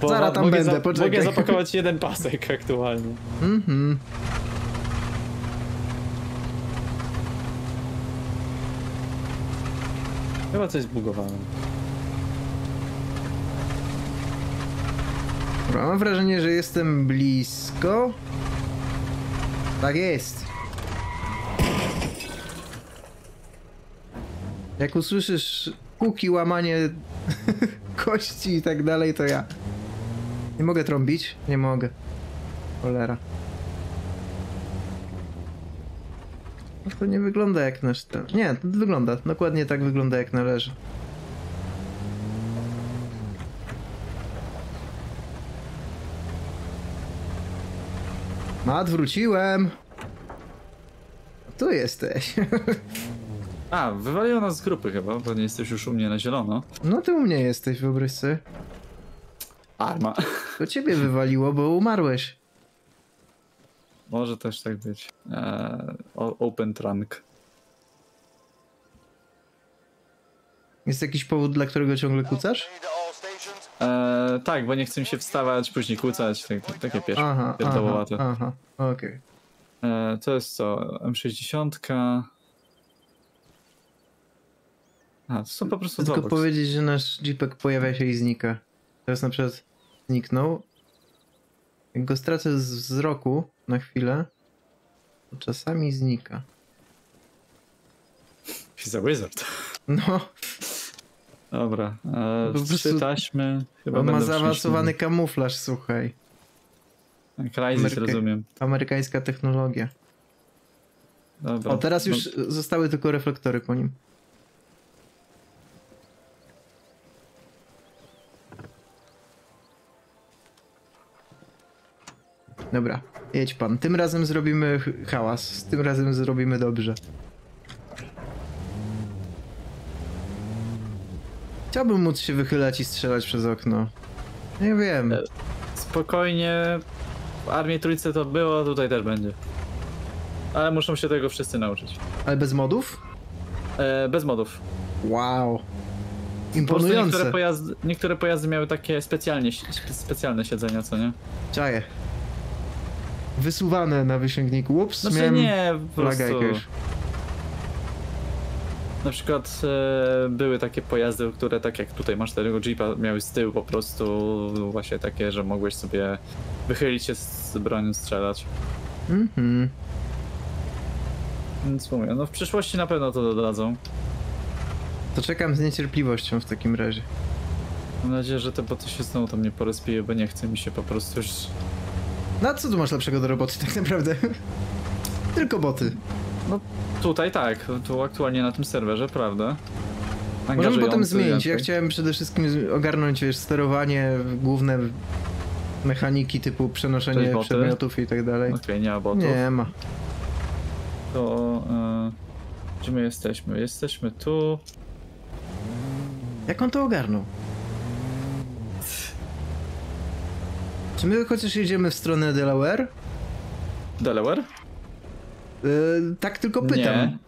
Bo Zaraz tam mogę będę, za- poczekaj. Mogę zapakować jeden pasek aktualnie. Mhm. Chyba coś zbugowane. Dobra, mam wrażenie, że jestem blisko. Tak jest. Jak usłyszysz kuki, łamanie kości i tak dalej, to ja. Nie mogę trąbić? Nie mogę. Cholera. No To nie wygląda jak nasz ten. Nie, to wygląda. Dokładnie tak wygląda jak należy. Mat, wróciłem. Tu jesteś. A, wywaliło nas z grupy chyba, bo nie jesteś już u mnie na zielono. No ty u mnie jesteś, wyobraź sobie. Arma. To ciebie wywaliło, bo umarłeś. Może też tak być. Eee, open trunk. Jest jakiś powód, dla którego ciągle kucasz? Eee, tak, bo nie chcę mi się wstawać, później kłócać, tak, tak, takie pierwsze. Aha, aha, aha, okej. Eee, to jest co? M60. A, to są po prostu dwa Tylko powiedzieć, że nasz jeepek pojawia się i znika. Teraz na przykład zniknął. Jak go stracę z wzroku na chwilę, to czasami znika. He's a wizard. No, Dobra. Po prostu- trzy taśmy. Chyba on ma zaawansowany kamuflaż, słuchaj. Crisis, Ameryka- rozumiem. Amerykańska technologia. Dobra. O, teraz już No, zostały tylko reflektory po nim. Dobra, jedź pan. Tym razem zrobimy hałas. Tym razem zrobimy dobrze. Chciałbym móc się wychylać i strzelać przez okno. Nie wiem. E, spokojnie. W Armii Trójce to było, tutaj też będzie. Ale muszą się tego wszyscy nauczyć. Ale bez modów? E, bez modów. Wow. Po Imponujące. niektóre pojazdy, niektóre pojazdy miały takie specjalnie, specjalne siedzenia, co nie? Czaję. Wysuwane na wysięgniku. Ups, Znaczy miałem nie, po prostu. jakiegoś. Na przykład e, były takie pojazdy, które tak jak tutaj masz tego Jeepa, miały z tyłu po prostu właśnie takie, że mogłeś sobie wychylić się z bronią strzelać. Mhm. Więc mówię, no w przyszłości na pewno to dodadzą. To czekam z niecierpliwością w takim razie. Mam nadzieję, że te boty się znowu tam nie porozpiły, bo nie chce mi się po prostu już... No a co tu masz lepszego do roboty tak naprawdę? Tylko boty. Tutaj tak, tu aktualnie na tym serwerze, prawda? Możemy potem zmienić. Ja chciałem przede wszystkim ogarnąć wiesz, sterowanie, główne mechaniki typu przenoszenie przedmiotów i tak dalej. Okej, nie ma botów. Nie ma. To... E, gdzie my jesteśmy? Jesteśmy tu... Jak on to ogarnął? Czy my chociaż jedziemy w stronę Delaware? Delaware? Yy, tak tylko pytam. Nie.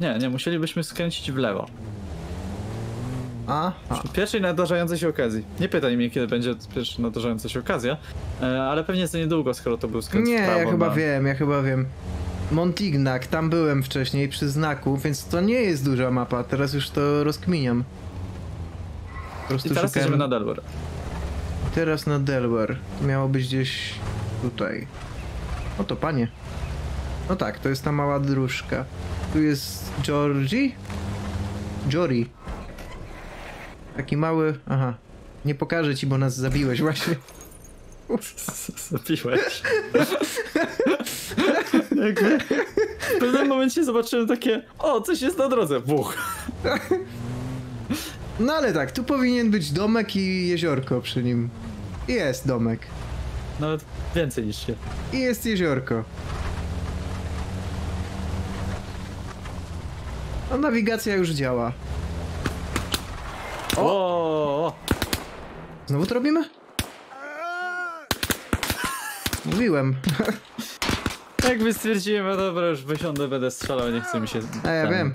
Nie, nie, musielibyśmy skręcić w lewo. Aha. Przy pierwszej nadarzającej się okazji. Nie pytaj mnie, kiedy będzie pierwsza nadarzająca się okazja, e, ale pewnie za niedługo, skoro to był skręt Nie, prawo. ja chyba na... wiem, ja chyba wiem. Montignac, tam byłem wcześniej przy znaku, więc to nie jest duża mapa, teraz już to rozkminiam. Po prostu I teraz szukałem... jedziemy na Delaware. Teraz na Delaware. To miało być gdzieś tutaj. O to panie. No tak, to jest ta mała dróżka. Tu jest Georgie? Jory. Taki mały... Aha. Nie pokażę ci, bo nas zabiłeś właśnie. Zapiłeś. Jakby w pewnym momencie zobaczyłem takie, o, coś jest na drodze, buch. No ale tak, tu powinien być domek i jeziorko przy nim. Jest domek. Nawet więcej niż się. I jest jeziorko. A nawigacja już działa. O! o! Znowu to robimy? Mówiłem. Jakby stwierdziłem, no dobra, już wysiądę, będę strzelał, nie chce mi się... A ja wiem.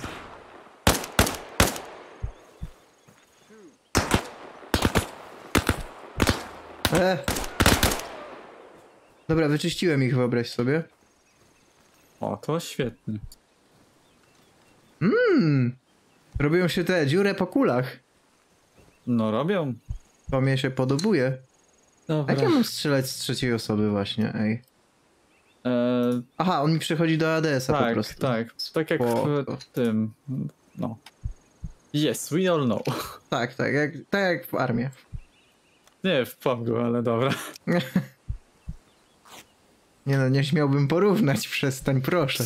E. Dobra, wyczyściłem ich, wyobraź sobie. O, to świetnie. Mmm. Robią się te dziurę po kulach. No robią. To mnie się podobuje. A Dobra. Jak ja mam strzelać z trzeciej osoby właśnie, ej? E, Aha, on mi przechodzi do ADS-a po tak, prostu. tak. Tak jak Spoko. w tym... No. Yes, we all know. Tak, tak, jak, tak jak w armii. Nie w PUBG, ale dobra. Nie no, nie śmiałbym porównać, przestań, proszę.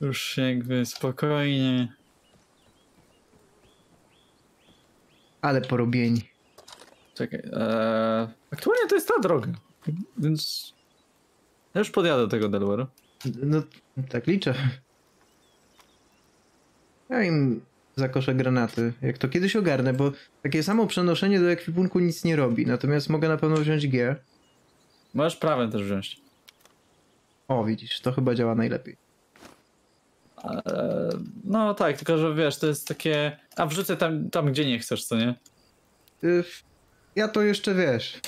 Już jakby spokojnie. Ale porobieni. Czekaj. E, aktualnie to jest ta droga. Więc... Ja już podjadę do tego Delaware. No, tak liczę. Ja im zakoszę granaty, jak to kiedyś ogarnę, bo takie samo przenoszenie do ekwipunku nic nie robi, natomiast mogę na pewno wziąć G. Możesz prawem też wziąć. O, widzisz, to chyba działa najlepiej. E, no tak, tylko że wiesz, to jest takie... A wrzucę tam, tam gdzie nie chcesz, co nie? Y, Ja to jeszcze wiesz.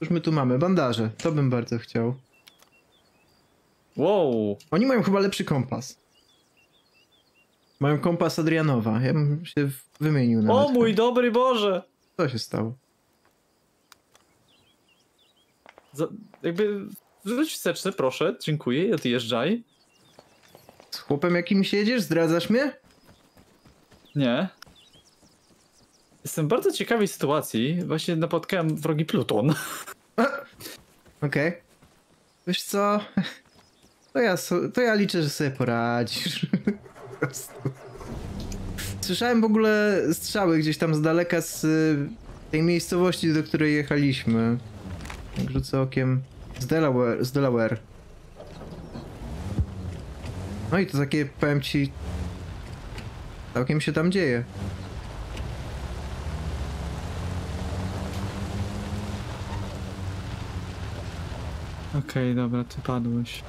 Już my tu mamy bandaże, to bym bardzo chciał. Wow! Oni mają chyba lepszy kompas. Mają kompas Adrianowa, ja bym się w- wymienił nawet. O mój dobry Boże! Co się stało? Za, jakby wrzuć wsteczny, proszę, dziękuję i odjeżdżaj. Z chłopem jakimś jedziesz? Zdradzasz mnie? Nie. Jestem bardzo ciekawej sytuacji. Właśnie napotkałem wrogi Pluton. Okej. Wiesz co? To ja, to ja liczę, że sobie poradzisz. Prostu. Słyszałem w ogóle strzały gdzieś tam z daleka z y, tej miejscowości, do której jechaliśmy. Rzucę okiem. Z Delaware. Z Delaware. No i to takie, powiem ci, całkiem się tam dzieje. Okej, dobra, ty padłeś.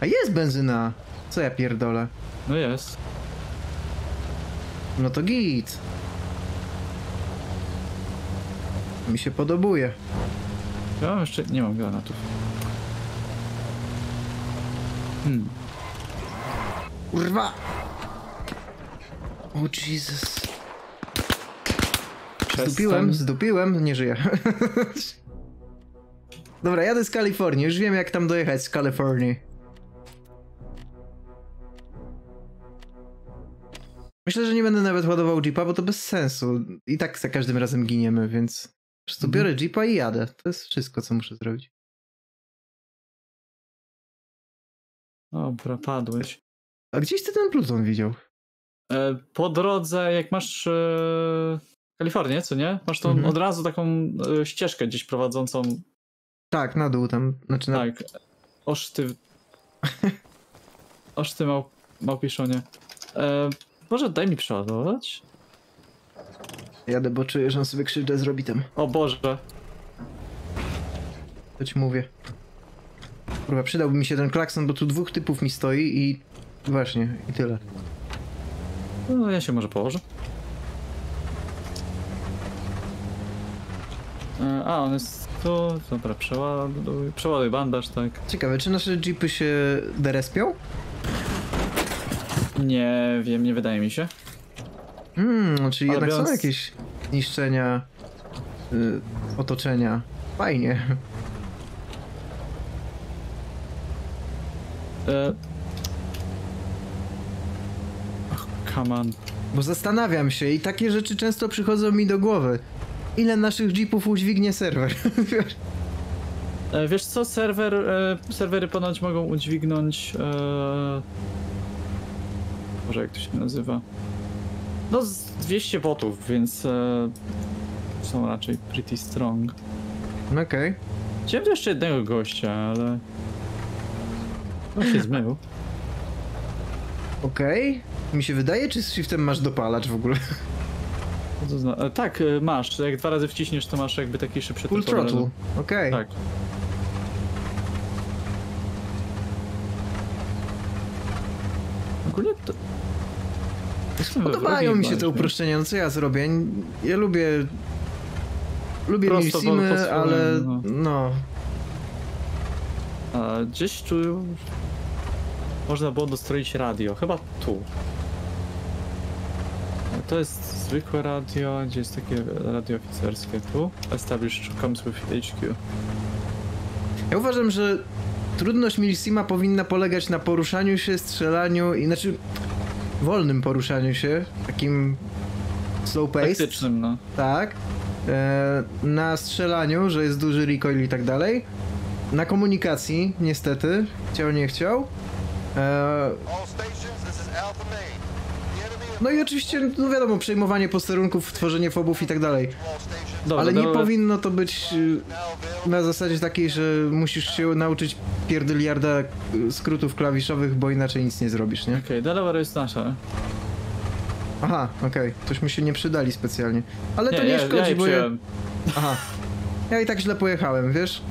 A jest benzyna! Co ja pierdolę? No jest. No to git. Mi się podobuje. Ja mam jeszcze nie mam granatów. Hmm. Kurwa! O Jesus. Zdupiłem, zdupiłem, nie żyję. Dobra, jadę z Kalifornii, już wiem jak tam dojechać z Kalifornii. Myślę, że nie będę nawet ładował Jeepa, bo to bez sensu. I tak za każdym razem giniemy, więc po prostu Mhm. biorę Jeepa i jadę. To jest wszystko, co muszę zrobić. Dobra, padłeś. A gdzieś ty ten Pluton widział? E, po drodze, jak masz e, Kalifornię, co nie? Masz tą Mhm. od razu taką e, ścieżkę gdzieś prowadzącą. Tak, na dół tam, znaczy na... Tak. Oż ty. Oż ty mał, małpiszonie. E, może daj mi przeładować? Jadę, bo czuję, że on sobie krzywdę zrobi. O Boże. To ci mówię. Kurwa, przydałby mi się ten klakson, bo tu dwóch typów mi stoi i... Właśnie, i tyle. No, ja się może położę. E, a, on jest tu. Dobra, przeładuj, przeładuj bandaż, tak. Ciekawe, czy nasze jeepy się derespią? Nie wiem, nie wydaje mi się. Hmm, czyli Ale jednak są biorąc- jakieś niszczenia y, otoczenia. Fajnie. E... Och, come on. Bo zastanawiam się i takie rzeczy często przychodzą mi do głowy. Ile naszych jeepów udźwignie serwer? E, wiesz co, serwer, e, serwery ponoć mogą udźwignąć. E... Może jak to się nazywa? No, z 200 botów, więc e... są raczej pretty strong. Okej. Chciałem tu jeszcze jednego gościa, ale. No się zmył. Okej. Mi się wydaje, czy z shiftem masz dopalacz w ogóle? Co to zna- e, Tak, e, masz. Jak dwa razy wciśniesz, to masz jakby taki szybszy Full razu. throttle. Okej. Tak. Ogólnie to... Podobają mi się te uproszczenia, no co ja zrobię? Ja lubię... Lubię milsimy, ale no. no... A gdzieś tu można było dostroić radio. Chyba tu. To jest zwykłe radio, gdzie jest takie radio oficerskie tu. Established comes with HQ. Ja uważam, że trudność milsima powinna polegać na poruszaniu się, strzelaniu i znaczy wolnym poruszaniu się, takim slow pace, Taktycznym, no. tak, e, na strzelaniu, że jest duży recoil i tak dalej, na komunikacji, niestety, chciał nie chciał, e, no i oczywiście, no wiadomo, przejmowanie posterunków, tworzenie fobów i tak dalej, Dobra, ale nie dobra. powinno to być y, na zasadzie takiej, że musisz się nauczyć pierdyliarda y, skrótów klawiszowych, bo inaczej nic nie zrobisz, nie? Okej, Delaware jest nasza. Aha, okej, tośmy się nie przydali specjalnie. Ale to nie ja, szkodzi, ja bo ja... Aha. Ja i tak źle pojechałem, wiesz?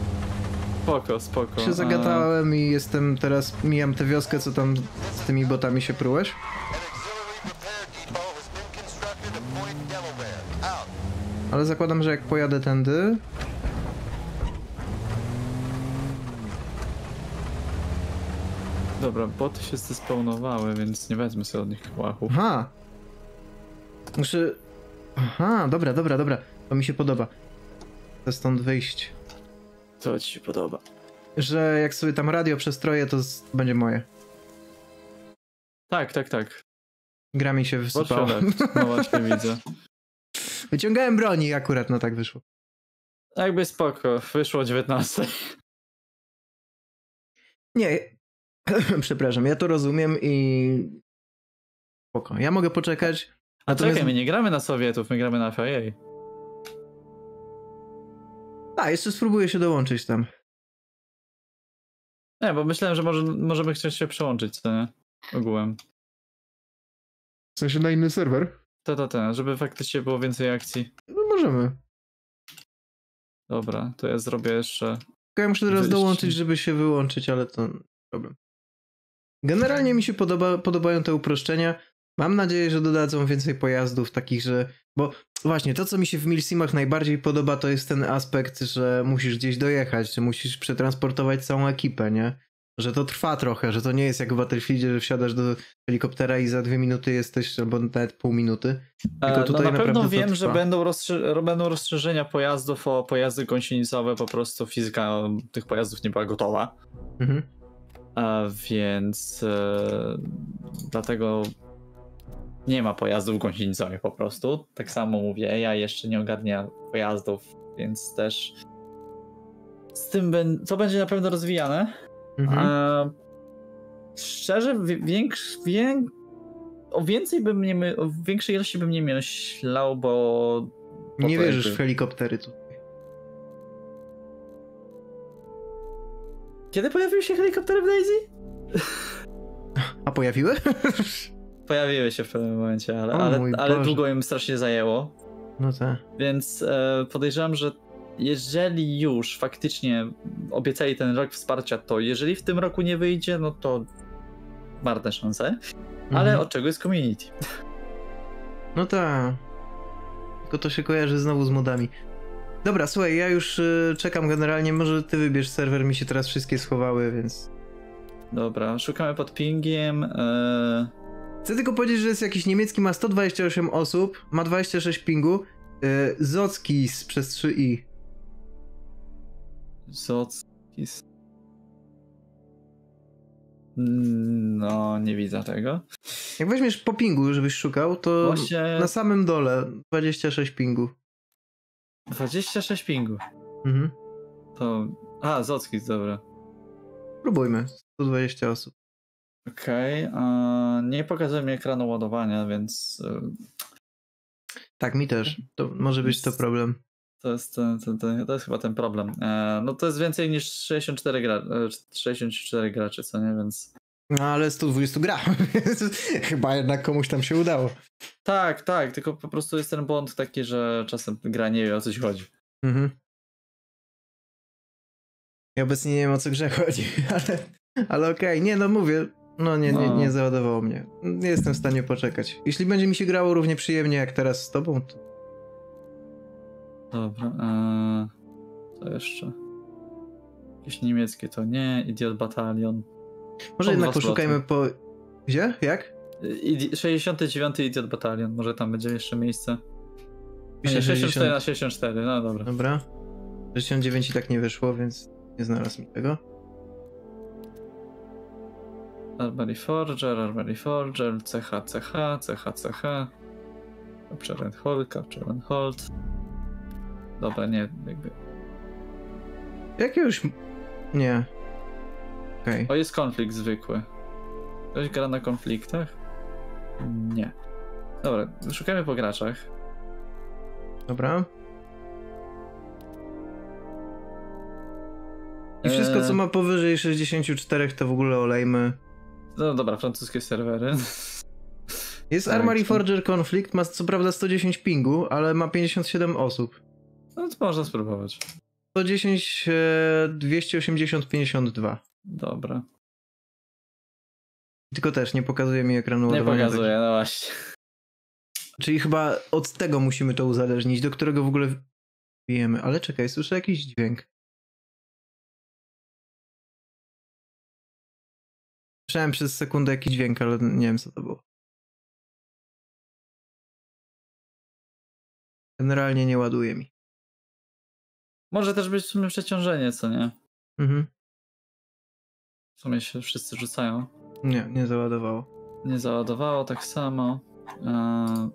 Spoko, spoko. Się zagatałem i jestem teraz, mijam tę wioskę, co tam z tymi botami się prułeś. Ale zakładam, że jak pojadę tędy... Dobra, boty się zespawnowały, więc nie wezmę sobie od nich kłachów. Aha! Muszę... Aha, dobra, dobra, dobra. To mi się podoba. Chcę stąd wyjść. Co ci się podoba? Że jak sobie tam radio przestroję, to z... będzie moje. Tak, tak, tak. Gra mi się wysypała. No właśnie widzę. Wyciągałem broni i akurat no tak wyszło. Jakby spoko, wyszło 19. Nie, przepraszam, ja to rozumiem i... Spoko, ja mogę poczekać. A Natomiast- czekaj, my nie gramy na Sowietów, my gramy na FIA. A, jeszcze spróbuję się dołączyć tam. Nie, bo myślałem, że może, możemy chcieć się przełączyć, co nie? Ogółem. W sensie na inny serwer? To, to, to, żeby faktycznie było więcej akcji. No możemy. Dobra, to ja zrobię jeszcze... Tylko ja muszę teraz Wyjście. dołączyć, żeby się wyłączyć, ale to problem. Generalnie mi się podoba, podobają te uproszczenia. Mam nadzieję, że dodadzą więcej pojazdów takich, że... Bo właśnie, to co mi się w Milsimach najbardziej podoba, to jest ten aspekt, że musisz gdzieś dojechać, że musisz przetransportować całą ekipę, nie? Że to trwa trochę, że to nie jest jak w Battlefieldzie, że wsiadasz do helikoptera i za dwie minuty jesteś, albo nawet pół minuty. Tylko E, tutaj no na pewno wiem, że będą, rozstrze- będą rozszerzenia pojazdów o pojazdy gąsienicowe, po prostu fizyka tych pojazdów nie była gotowa. Mhm. A więc e, dlatego nie ma pojazdów gąsienicowych po prostu. Tak samo mówię, ja jeszcze nie ogarniam pojazdów, więc też z tym to będzie na pewno rozwijane. Mhm. A, szczerze, wi- większ, wię- o więcej bym nie my- o większej ilości bym nie myślał, bo bo Nie wierzysz jakby- w helikoptery tu. Kiedy pojawiły się helikoptery w Daisy? A pojawiły? Pojawiły się w pewnym momencie, ale, O ale, ale długo im strasznie zajęło. No tak. Więc e, podejrzewam, że jeżeli już faktycznie obiecali ten rok wsparcia, to jeżeli w tym roku nie wyjdzie, no to marne szanse. Ale Mhm. od czego jest community? No tak. Tylko to się kojarzy znowu z modami. Dobra, słuchaj, ja już y, czekam generalnie, może ty wybierz serwer, mi się teraz wszystkie schowały, więc... Dobra, szukamy pod pingiem. E, Chcę tylko powiedzieć, że jest jakiś niemiecki, ma 128 osób, ma 26 pingu, y, Zockis przez 3i. Zockis. No, nie widzę tego. Jak weźmiesz po pingu, żebyś szukał, to Właśnie na samym dole 26 pingu. 26 pingu. Mhm. To. A, Zockis, dobra. Próbujmy, 120 osób. Okej, a nie pokazuje mi ekranu ładowania, więc. e, Tak, mi też. To może być to problem. To jest, to, jest chyba ten problem. E, no to jest więcej niż 64, gra, e, 64 graczy, co nie? Więc. No ale 120 gra. Chyba jednak komuś tam się udało. Tak, tak, tylko po prostu jest ten błąd taki, że czasem gra nie wie o co ci chodzi. Mhm. Ja obecnie nie wiem o co grze chodzi, ale, ale okej, nie no mówię, no nie, nie, No. nie załadowało mnie. Nie jestem w stanie poczekać. Jeśli będzie mi się grało równie przyjemnie jak teraz z tobą, to Dobra. E, co jeszcze? Jakieś niemieckie to nie, Idiot Battalion. może jednak poszukajmy po... Gdzie? Jak? Idi 69 Idiot Battalion, może tam będzie jeszcze miejsce. A nie, 64 60. na 64, no dobra. Dobra. 69 i tak nie wyszło, więc nie znalazł mi tego. Armory Forger, Armory Forger, CH, CH, CH, CH. Capture and Dobra, nie, jakby. Jakiegoś... Nie. Okej. O, jest konflikt zwykły. Ktoś gra na konfliktach? Nie. Dobra, szukamy po graczach. Dobra. I wszystko, Eee. co ma powyżej 64, to w ogóle olejmy. No dobra, francuskie serwery. Jest Tak, Armory Forger Conflict, ma co prawda 110 pingu, ale ma 57 osób. No to można spróbować. 110, e, 280, 52. Dobra. Tylko też nie pokazuje mi ekranu Nie ładowania. pokazuję, no właśnie. Czyli chyba od tego musimy to uzależnić, do którego w ogóle bijemy. Ale czekaj, słyszę jakiś dźwięk. Słyszałem przez sekundę jakiś dźwięk, ale nie wiem co to było. Generalnie nie ładuje mi. Może też być w sumie przeciążenie, co nie? Mhm. W sumie się wszyscy rzucają. Nie, nie załadowało. Nie załadowało tak samo. Eee...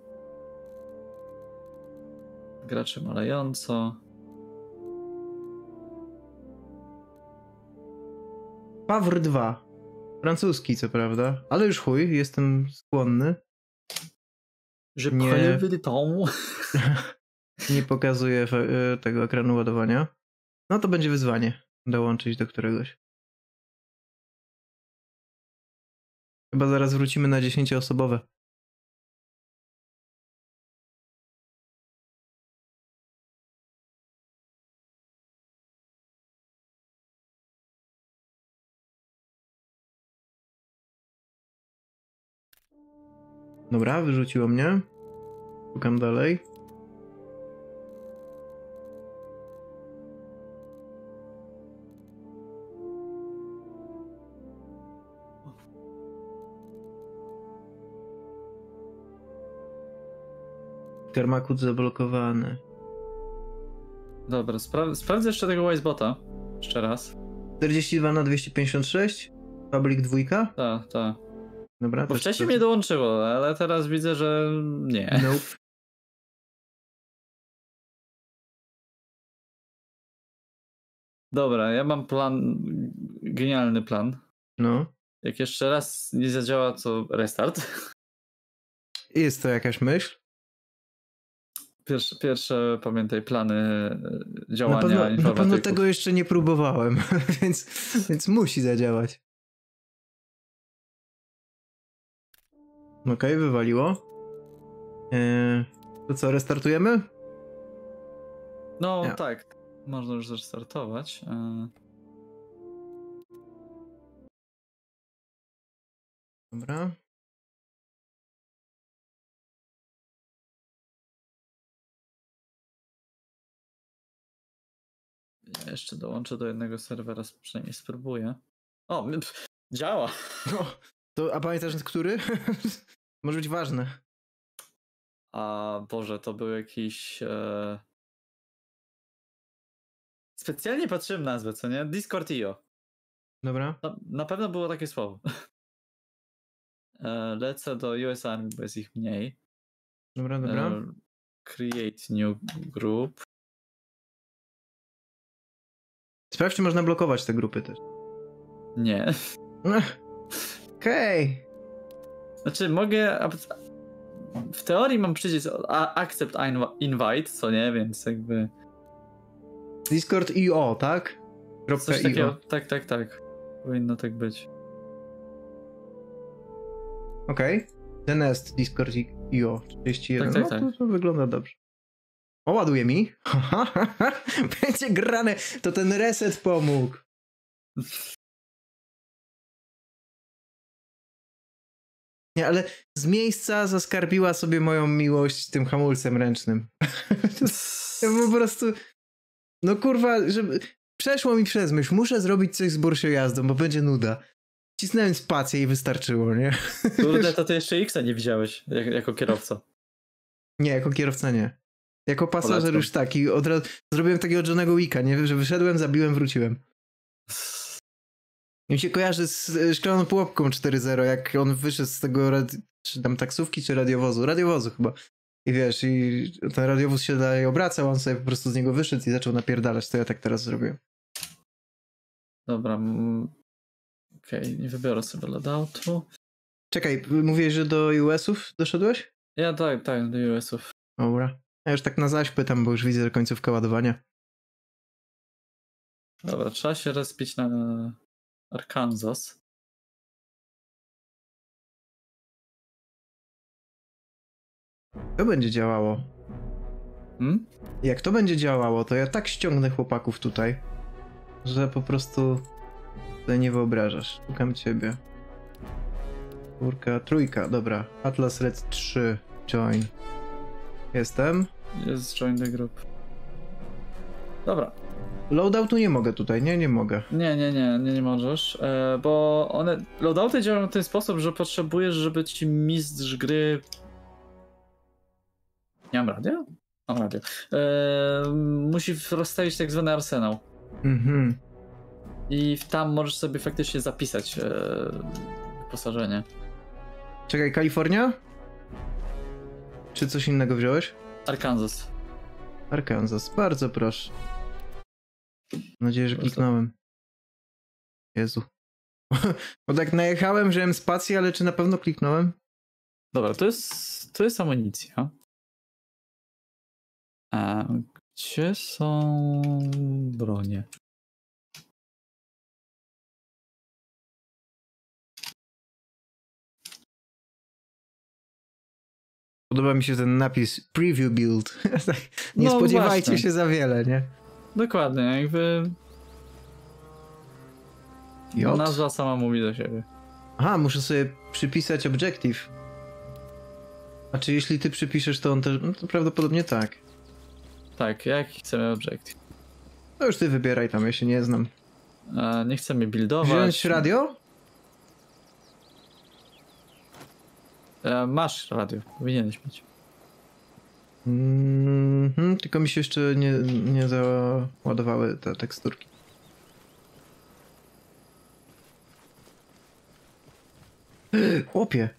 Gracze malejąco. Pawr 2. Francuski, co prawda, ale już chuj, jestem skłonny. Je Nie. Nie pokazuje e, tego ekranu ładowania. No to będzie wyzwanie dołączyć do któregoś. Chyba zaraz wrócimy na 10-osobowe. Dobra, wyrzuciło mnie. Szukam dalej. Karmakut zablokowany. Dobra, spra- sprawdzę jeszcze tego Wisebota. Jeszcze raz. 42 na 256? Public dwójka? Tak, tak. Dobra, Bo wcześniej sprawdzę. mnie dołączyło, ale teraz widzę, że nie. Nope. Dobra, ja mam plan, genialny plan. No. Jak jeszcze raz nie zadziała, to restart. Jest to jakaś myśl? Pierwsze, pierwsze pamiętaj, plany e, Na działania pewno, na pewno tego jeszcze nie próbowałem, więc, więc musi zadziałać. Okej, wywaliło. Eee, to co, restartujemy? No Nie. tak, można już zrestartować. E, Dobra. Ja jeszcze dołączę do jednego serwera, przynajmniej spróbuję. O, pff, działa. No, to, a pamiętasz który? Może być ważne. A Boże, to był jakiś. E... Specjalnie patrzyłem nazwę, co nie? Discord.io. Dobra. Na, na pewno było takie słowo. E, lecę do US Army, bo jest ich mniej. Dobra, dobra. E, create new group. Sprawdź, czy można blokować te grupy też. Nie. Ech, Okej. Znaczy, mogę. W teorii mam przycisk accept inv- invite, co nie, więc jakby. Discord IO, tak? Coś takiego, tak, tak, tak. Powinno tak być. Okej. The Nest, Discord IO 31. Tak, tak, no, to, to wygląda dobrze. O, ładuje mi. Będzie grane. To ten reset pomógł. Nie, ale z miejsca zaskarbiła sobie moją miłość tym hamulcem ręcznym. Ja po prostu. No kurwa, żeby. Przeszło mi przez myśl, muszę zrobić coś z bursio jazdą, bo będzie nuda. Cisnąłem spację i wystarczyło, nie? Kurde, to ty jeszcze X-a nie widziałeś jak, jako kierowca. Nie, jako kierowca nie. Jako pasażer Polecam. już taki, od razu zrobiłem takiego Johnego Wicka, nie? Że wyszedłem, zabiłem, wróciłem. Mi się kojarzy z szklaną pułapką 4.0, jak on wyszedł z tego, radi- czy tam taksówki, czy radiowozu? Radiowozu chyba. I wiesz, i ten radiowóz się dalej obracał, on sobie po prostu z niego wyszedł i zaczął napierdalać, to ja tak teraz zrobiłem. Dobra. Okej, nie wybiorę sobie loadoutu. Czekaj, mówiłeś, że do US-ów doszedłeś? Ja tak, tak, do US-ów. Dobra. Ja już tak na zaś pytam, bo już widzę końcówkę ładowania. Dobra, trzeba się respić na Arkansas. To będzie działało. Hmm? Jak to będzie działało, to ja tak ściągnę chłopaków tutaj, że po prostu sobie nie wyobrażasz. Szukam ciebie. Czwórka, trójka, dobra. Atlas Red 3, join. Jestem. Jest join the group. Dobra. Loadoutu nie mogę tutaj, nie, nie mogę. Nie, nie, nie, nie, nie możesz, e, bo one, loadouty działają w ten sposób, że potrzebujesz, żeby ci mistrz gry... Nie mam radia? Mam radio. E, musi rozstawić tak zwany arsenał. Mhm. I tam możesz sobie faktycznie zapisać e, wyposażenie. Czekaj, Kalifornia? Czy coś innego wziąłeś? Arkansas. Arkansas, bardzo proszę. Mam nadzieję, że Proszę. kliknąłem. Jezu. Bo tak najechałem, wziąłem spację, ale czy na pewno kliknąłem? Dobra, to jest, to jest amunicja. A gdzie są bronie? Podoba mi się ten napis Preview Build. Tak, nie No spodziewajcie właśnie. się za wiele, nie? Dokładnie, jakby J? nazwa sama mówi do siebie. Aha, muszę sobie przypisać objective. A czy jeśli ty przypiszesz, to on też... No to prawdopodobnie tak. Tak, jak chcemy objective. No już ty wybieraj tam, ja się nie znam. E, nie chcemy buildować. Wziąć radio? Masz radio, powinieneś mieć. Mhm, tylko mi się jeszcze nie, nie załadowały te teksturki. Chłopie,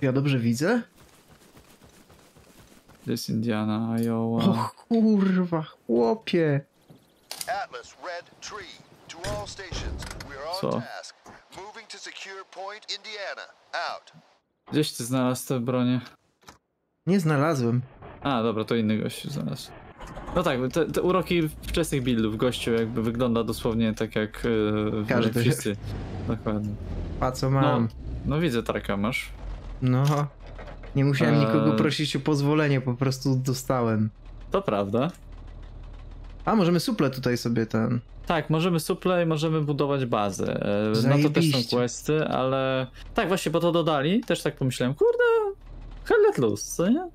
ja dobrze widzę? To jest Indiana, Iowa. O kurwa, chłopie. Atlas Red Tree. To all stations, we are on Co? task. Moving to secure point Indiana. Out. Gdzieś ty znalazł te bronie? Nie znalazłem. A, dobra, to inny gościu znalazł. No tak, te, te uroki wczesnych buildów gościu jakby wygląda dosłownie tak jak, e, Każdy. wszyscy. Dokładnie. A co No, mam? no widzę Tarka masz. No. Nie musiałem Eee. nikogo prosić o pozwolenie, po prostu dostałem. To prawda. A, możemy suple tutaj sobie ten... Tak, możemy suple i możemy budować bazę. E, Na to też są Zajebiście. questy, ale... Tak, właśnie, bo to dodali. Też tak pomyślałem, kurde, hell let loose, co nie?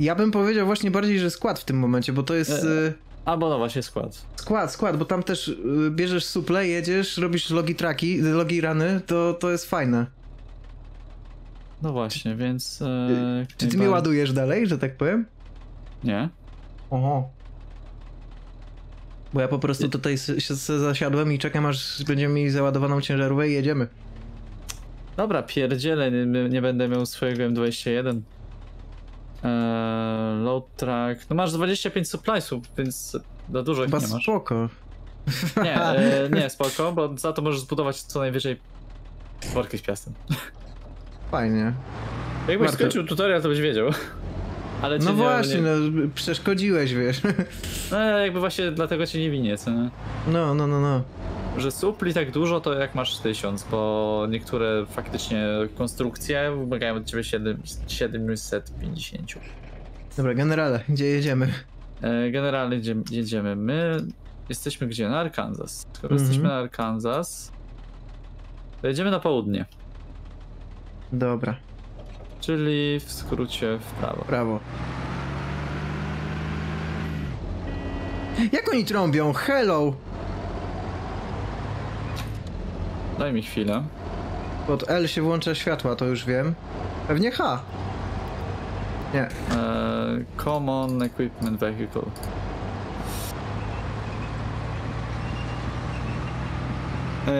Ja bym powiedział właśnie bardziej, że skład w tym momencie, bo to jest... Eee. y, Albo no właśnie skład. Skład, skład, bo tam też y, bierzesz suple, jedziesz, robisz logi traki, logi rany, to, to jest fajne. No właśnie, więc... E, Czy ty mnie najbar- ładujesz dalej, że tak powiem? Nie. Oho. Bo ja po prostu tutaj się zasiadłem i czekam aż będziemy mieli załadowaną ciężarówkę i jedziemy. Dobra, pierdzielę, nie, nie będę miał swojego M21. Eee, load track. No masz 25 suppliesów, więc za dużo ich Chyba nie masz. spoko. Nie, e, nie, spoko, bo za to możesz zbudować co najwyżej worki z piastem. Fajnie. Jakbyś Warto. skończył tutorial, to byś wiedział. Ale No nie, właśnie, nie, no przeszkodziłeś, wiesz. no jakby właśnie dlatego cię nie winię, co nie? No, no, no, no. Że supli tak dużo, to jak masz tysiąc, bo niektóre faktycznie konstrukcje wymagają od ciebie 7, 750. Dobra, generale, gdzie jedziemy? E, Generalnie jedziemy, jedziemy. My jesteśmy gdzie? Na Arkansas. Skoro Mhm. jesteśmy na Arkansas, to jedziemy na południe, Dobra, czyli w skrócie w prawo. prawo. Jak oni trąbią? Hello! Daj mi chwilę. Pod L się włącza światła, to już wiem. Pewnie H. Nie. E, common Equipment Vehicle. E,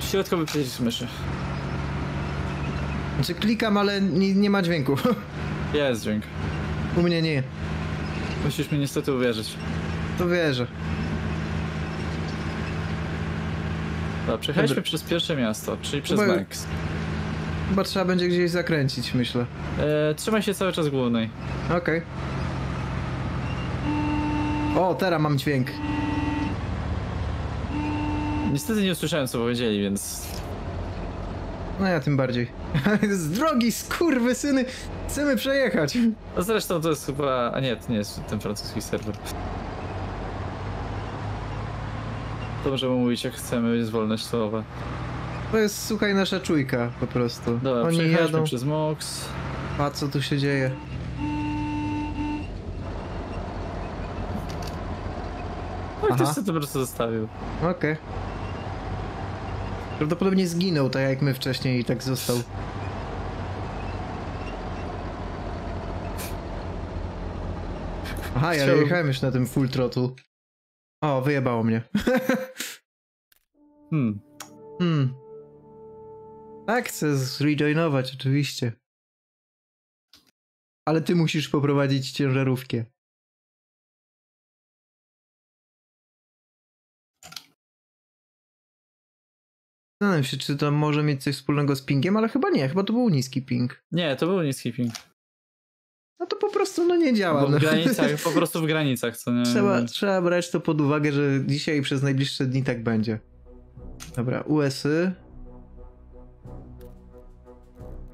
środkowy przycisk myszy. Znaczy klikam, ale nie, nie ma dźwięku. Jest dźwięk. U mnie nie. Musisz mi niestety uwierzyć. To wierzę. Dobra, przejechaliśmy przez pierwsze miasto, czyli przez Chyba- Max. Chyba trzeba będzie gdzieś zakręcić, myślę. E, trzymaj się cały czas głównej. Okej. O, teraz mam dźwięk. Niestety nie usłyszałem co powiedzieli, więc No ja tym bardziej. Z drogi, skurwy syny! Chcemy przejechać! No zresztą to jest chyba... A nie, to nie jest ten francuski serwer. To możemy mówić jak chcemy, jest wolność słowa. To jest, słuchaj, nasza czujka po prostu. Dobra, Oni jadą. przez Mox. A co tu się dzieje? No i ktoś Aha. sobie to po prostu zostawił. Okej. Prawdopodobnie zginął, tak jak my wcześniej i tak został. Aha, ja jechałem już na tym full throttle. O, wyjebało mnie. Hmm. Hmm. Tak, chcę zrejoinować, oczywiście. Ale ty musisz poprowadzić ciężarówkę. Zastanawiam się, czy to może mieć coś wspólnego z pingiem, ale chyba nie, chyba to był niski ping. Nie, to był niski ping. No to po prostu no nie działa. Bo no. w granicach, po prostu w granicach, co nie? Trzeba, trzeba brać to pod uwagę, że dzisiaj przez najbliższe dni tak będzie. Dobra, USy.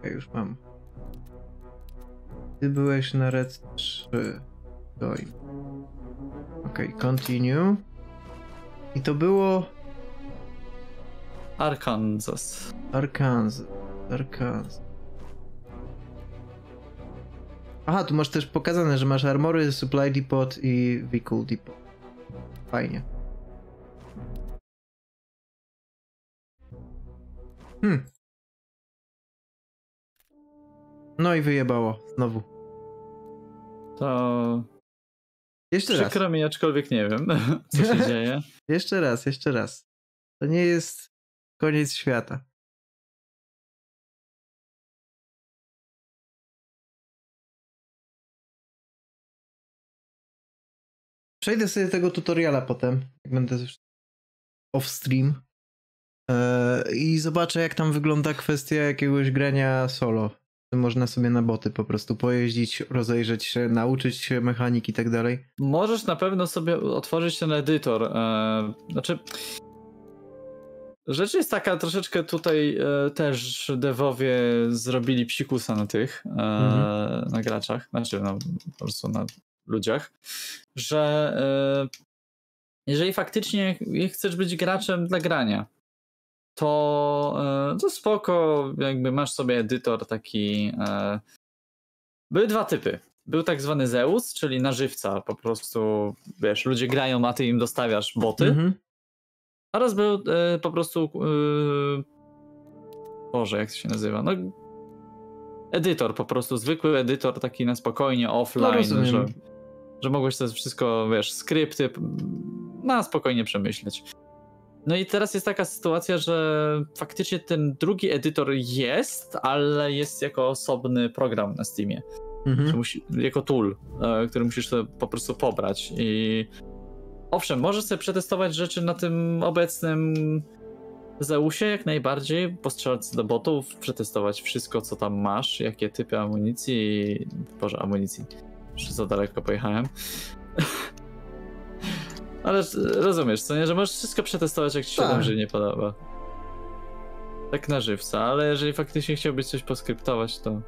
Ja już mam. Ty byłeś na red 3. Doj. Okej, continue. I to było Arkansas. Arkansas. Arkansas. Aha, tu masz też pokazane, że masz armory, supply depot i vehicle depot. Fajnie. Hmm. No i wyjebało, znowu. To Jeszcze raz, przykro mi, aczkolwiek nie wiem, co się dzieje. jeszcze raz, jeszcze raz. To nie jest koniec świata. Przejdę sobie tego tutoriala potem, jak będę off stream. Eee, I zobaczę, jak tam wygląda kwestia jakiegoś grania solo. Można sobie na boty po prostu pojeździć, rozejrzeć się, nauczyć się mechanik i tak dalej. Możesz na pewno sobie otworzyć ten edytor. E, znaczy. Rzecz jest taka, troszeczkę tutaj e, też devowie zrobili psikusa na tych, e, Mhm. na graczach, znaczy no, po prostu na ludziach, że e, jeżeli faktycznie chcesz być graczem dla grania, to, e, to spoko, jakby masz sobie edytor taki. E, były dwa typy. Był tak zwany Zeus, czyli nażywca, po prostu, wiesz, ludzie grają, a ty im dostawiasz boty. Mhm. Oraz był e, po prostu. E, Boże, jak to się nazywa? No. Edytor, po prostu zwykły edytor, taki na spokojnie, No, offline, rozumiem. że, że mogłeś to wszystko, wiesz, skrypty na spokojnie przemyśleć. No i teraz jest taka sytuacja, że faktycznie ten drugi edytor jest, ale jest jako osobny program na Steamie Mhm. musi, jako tool, e, który musisz po prostu pobrać. I owszem, możesz sobie przetestować rzeczy na tym obecnym Zeusie jak najbardziej, postrzelać do botów, przetestować wszystko, co tam masz, jakie typy amunicji, boże, amunicji, Już za daleko pojechałem. Ale rozumiesz, co nie, że możesz wszystko przetestować, jak ci się Tak. tam że nie podoba. Tak na żywca, ale jeżeli faktycznie chciałbyś coś poskryptować, to...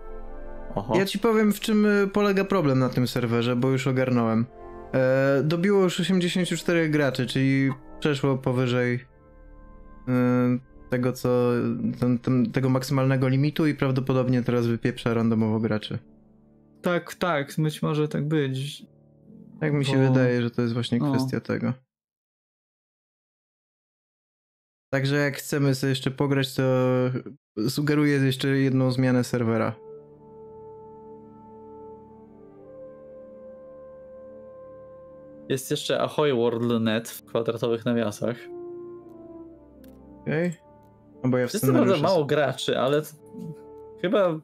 Oho. Ja ci powiem, w czym y, polega problem na tym serwerze, bo już ogarnąłem. E, dobiło już 84 graczy, czyli przeszło powyżej y, tego, co. Ten, ten, tego maksymalnego limitu i prawdopodobnie teraz wypieprza randomowo graczy. Tak, tak, być może tak być. Tak mi się Bo- wydaje, że to jest właśnie kwestia tego. Także jak chcemy sobie jeszcze pograć, to sugeruję jeszcze jedną zmianę serwera. Jest jeszcze Ahoy World.net w kwadratowych nawiasach. Okej? No bo ja w Jest naprawdę mało graczy, ale chyba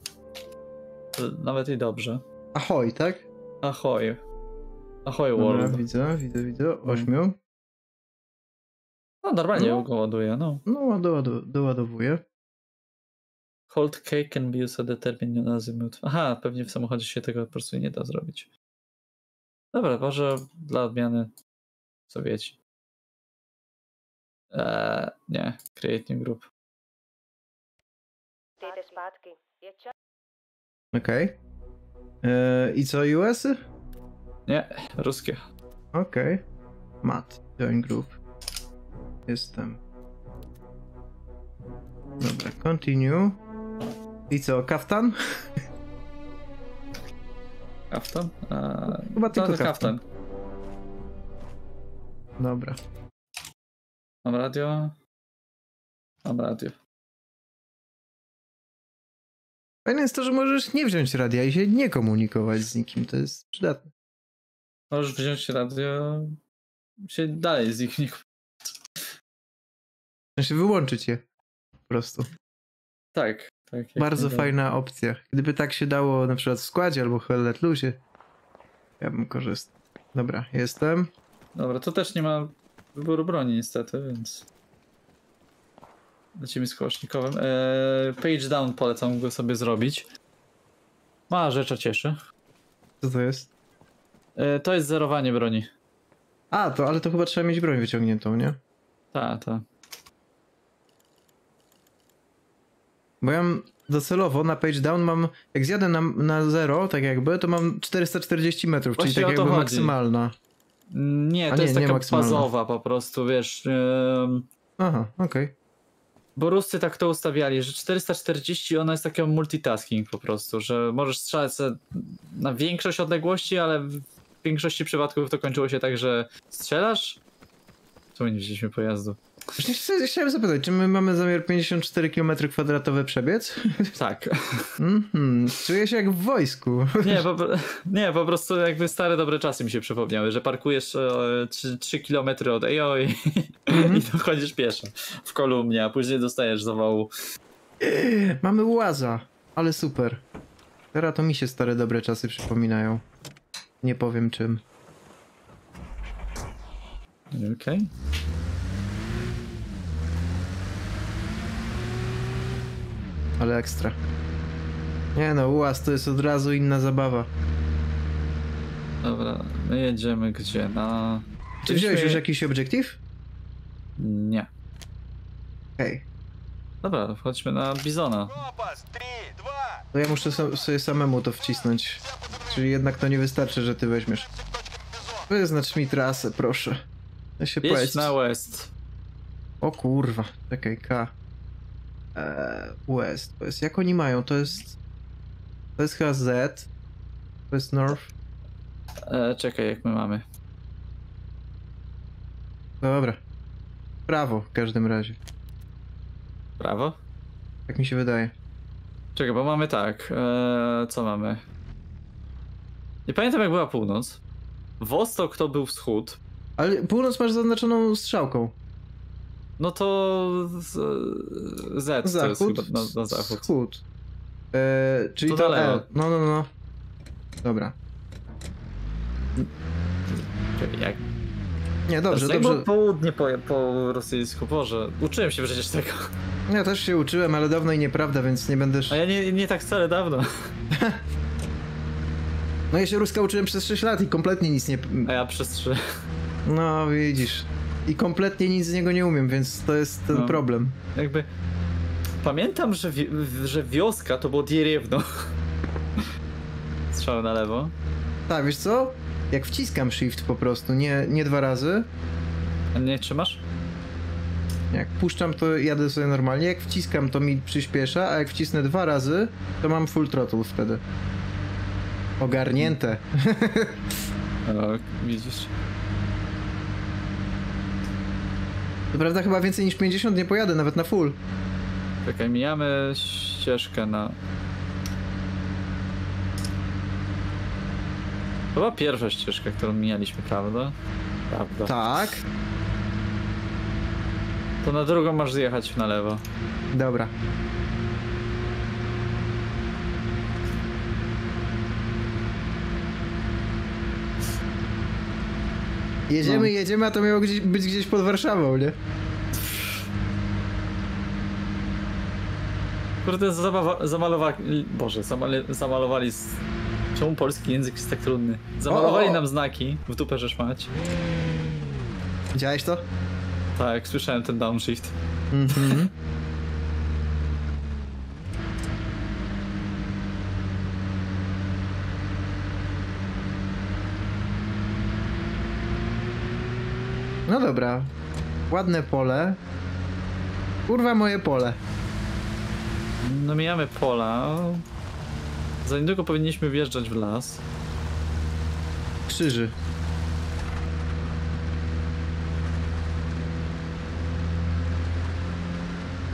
t- nawet i dobrze. Ahoj, tak? Ahoy. Ahoy Dobra, World. widzę, widzę, widzę. Ośmiu. No normalnie No. go ładuje, no. No, doładu- doładowuję. Hold cake can be used to determine azimut. Aha, pewnie w samochodzie się tego po prostu nie da zrobić. Dobra, może dla odmiany Sowieci. Eee, nie, create new group. Okej. E, I co, US-y? Nie, ruskie. Okej. Mat, join group. Jestem. Dobra, continue. I co, kaftan? Kaftan? Eee, Chyba tylko to kaftan. Dobra. Mam radio. Mam radio. Fajne jest to, że możesz nie wziąć radia i się nie komunikować z nikim. To jest przydatne. Możesz wziąć radio, się dalej z nich nie... Znaczy wyłączyć je. Po prostu. Tak, tak. Bardzo fajna opcja. Gdyby tak się dało na przykład w składzie albo w Hellet Luzie, ja bym korzystał. Dobra, jestem. Dobra, to też nie ma wyboru broni niestety, więc... Lecimy z kołasznikowym. Eee, page down polecam go sobie zrobić. Mała rzecz, cieszy. Co to jest? Eee, to jest zerowanie broni. A, to, ale to chyba trzeba mieć broń wyciągniętą, nie? Ta, ta. Bo ja mam docelowo na page down mam, jak zjadę na, na zero, tak jakby, to mam 440 metrów, czyli Właśnie tak o to jakby chodzi. maksymalna. Nie, to nie, jest nie taka maksymalna. bazowa po prostu, wiesz. Aha, okej. Bo Ruscy tak to ustawiali, że 440 ona jest taki multitasking po prostu, że możesz strzelać na większość odległości, ale w większości przypadków to kończyło się tak, że strzelasz? Czemu nie wzięliśmy pojazdu? Właśnie chcia- Chciałem zapytać, czy my mamy zamiar 54 km kwadratowe przebiec? Tak. Mhm, czuję się jak w wojsku. Nie po, nie, po prostu jakby stare dobre czasy mi się przypomniały, że parkujesz e, 3, 3 km od EO i, Mhm. i dochodzisz pieszo w kolumnie, a później dostajesz zawału. Mamy łaza, ale super. Teraz to mi się stare dobre czasy przypominają. Nie powiem czym. You okay? Ale ekstra. Nie no, ułaz to jest od razu inna zabawa. Dobra, my jedziemy gdzie? Na... Czy wziąłeś już jakiś obiektyw? Nie. Hej. Dobra, wchodźmy na Bizona. No ja muszę sobie samemu to wcisnąć. Czyli jednak to nie wystarczy, że ty weźmiesz. Wyznacz mi trasę, proszę. Ja się Jedź na West. O kurwa, czekaj, K. Eee, West, to jest, jak oni mają? To jest... To jest chyba Z. To jest North. E, czekaj, jak my mamy. Dobra. Prawo w każdym razie. Prawo? Tak mi się wydaje. Czekaj, bo mamy tak. E, co mamy? Nie pamiętam jak była północ. Wostok to był wschód. Ale północ masz zaznaczoną strzałką. No to z, Z to Zachód, chyba na, na zachód. wschód. Eee, czyli To to. L. No, no, no. Dobra. Jak? Nie, dobrze, było dobrze. południe po, po rosyjsku, Boże. Uczyłem się przecież tego. Ja też się uczyłem, ale dawno i nieprawda, więc nie będę... A ja nie, nie tak wcale dawno. No ja się ruska uczyłem przez 6 lat i kompletnie nic nie... A ja przez trzy. No widzisz. I kompletnie nic z niego nie umiem, więc to jest ten No. problem. Jakby. Pamiętam, że, wi- że wioska to było Dierewno. Strzał na lewo. Tak, wiesz co? Jak wciskam shift po prostu, nie, nie dwa razy, A nie trzymasz? jak puszczam to jadę sobie normalnie, jak wciskam to mi przyspiesza, a jak wcisnę dwa razy, to mam full throttle wtedy. Ogarnięte. O, widzisz. To prawda chyba więcej niż 50 nie pojadę, nawet na full. Czekaj, mijamy ścieżkę na. To była pierwsza ścieżka, którą mijaliśmy, prawda? Prawda. Tak. To na drugą masz zjechać na lewo. Dobra. Jedziemy, No. jedziemy, a to miało gdzieś, być gdzieś pod Warszawą, nie? Kurde, zabawa- zamalowali. Boże, zamale- zamalowali. Z... Czemu polski język jest tak trudny? Zamalowali O, o. nam znaki w dupę rzecz mać. Widziałeś to? Tak, słyszałem ten downshift. Mhm. No dobra. Ładne pole. Kurwa moje pole. No mijamy pola. Za niedługo powinniśmy wjeżdżać w las. Krzyży.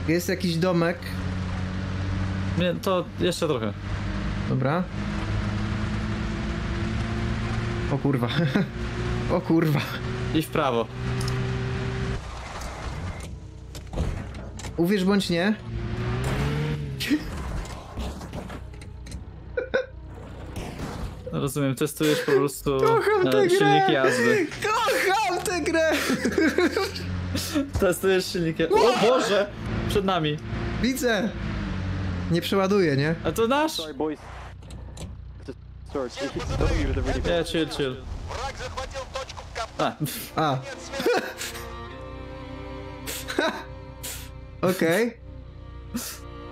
Jest jakiś domek. Nie, to jeszcze trochę. Dobra. O kurwa. O kurwa. I w prawo. Uwierz bądź nie. No Rozumiem, testujesz po prostu Kocham e, tę grę! silnik jazdy. Kocham tę grę! Testujesz silnik jazdy. O Boże! Przed nami. Widzę. Nie przeładuję, nie? A to nasz? Sorry, boys. Nie, chill, chill. A. A. Okej. Okay.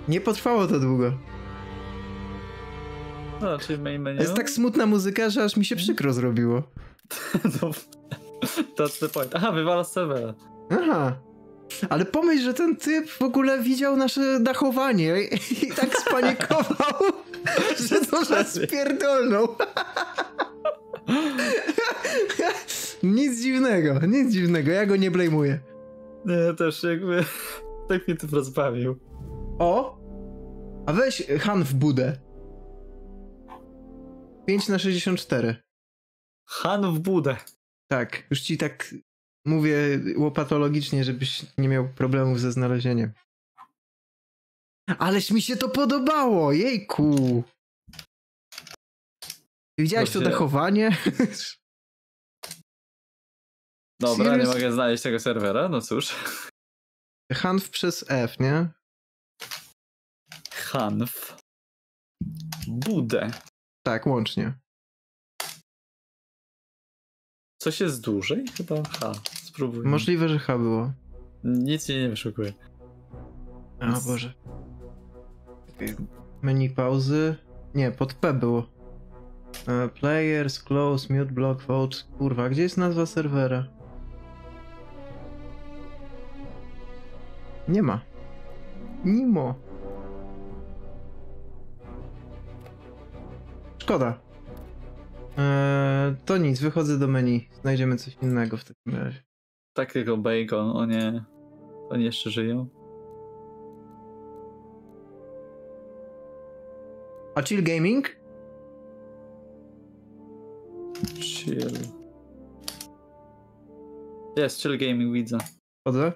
Nie potrwało to długo. No, czyli main menu. Jest tak smutna muzyka, że aż mi się przykro zrobiło. to, that's the point. Aha, wywala serwera. Aha. Ale pomyśl, że ten typ w ogóle widział nasze dachowanie i, i tak spanikował, że to, że spierdolnął. nic dziwnego, nic dziwnego, ja go nie blejmuję. Nie, też jakby... Tak mnie to rozbawił. O! A weź Han w budę. 5 na 64. Han w budę. Tak, już ci tak mówię łopatologicznie, żebyś nie miał problemów ze znalezieniem. Ależ mi się to podobało, jejku! Widziałeś to Właśnie- dachowanie? Dobra, nie mogę znaleźć tego serwera, no cóż. Hanf przez F, nie? Hanf. Budę. Tak, łącznie. Coś jest dłużej? Chyba H. Spróbuj. Możliwe, że H było. Nic mnie nie wyszukuje. O Boże. Menu pauzy. Nie, pod P było. E, Players, close, mute, block, vote. Kurwa, gdzie jest nazwa serwera? Nie ma. Nimo. Szkoda. E, to nic, wychodzę do menu. Znajdziemy coś innego w takim razie. Tak tylko bacon, o nie. Oni jeszcze żyją. A Chill Gaming? Chill. Jest, chill gaming widzę. Chodzę.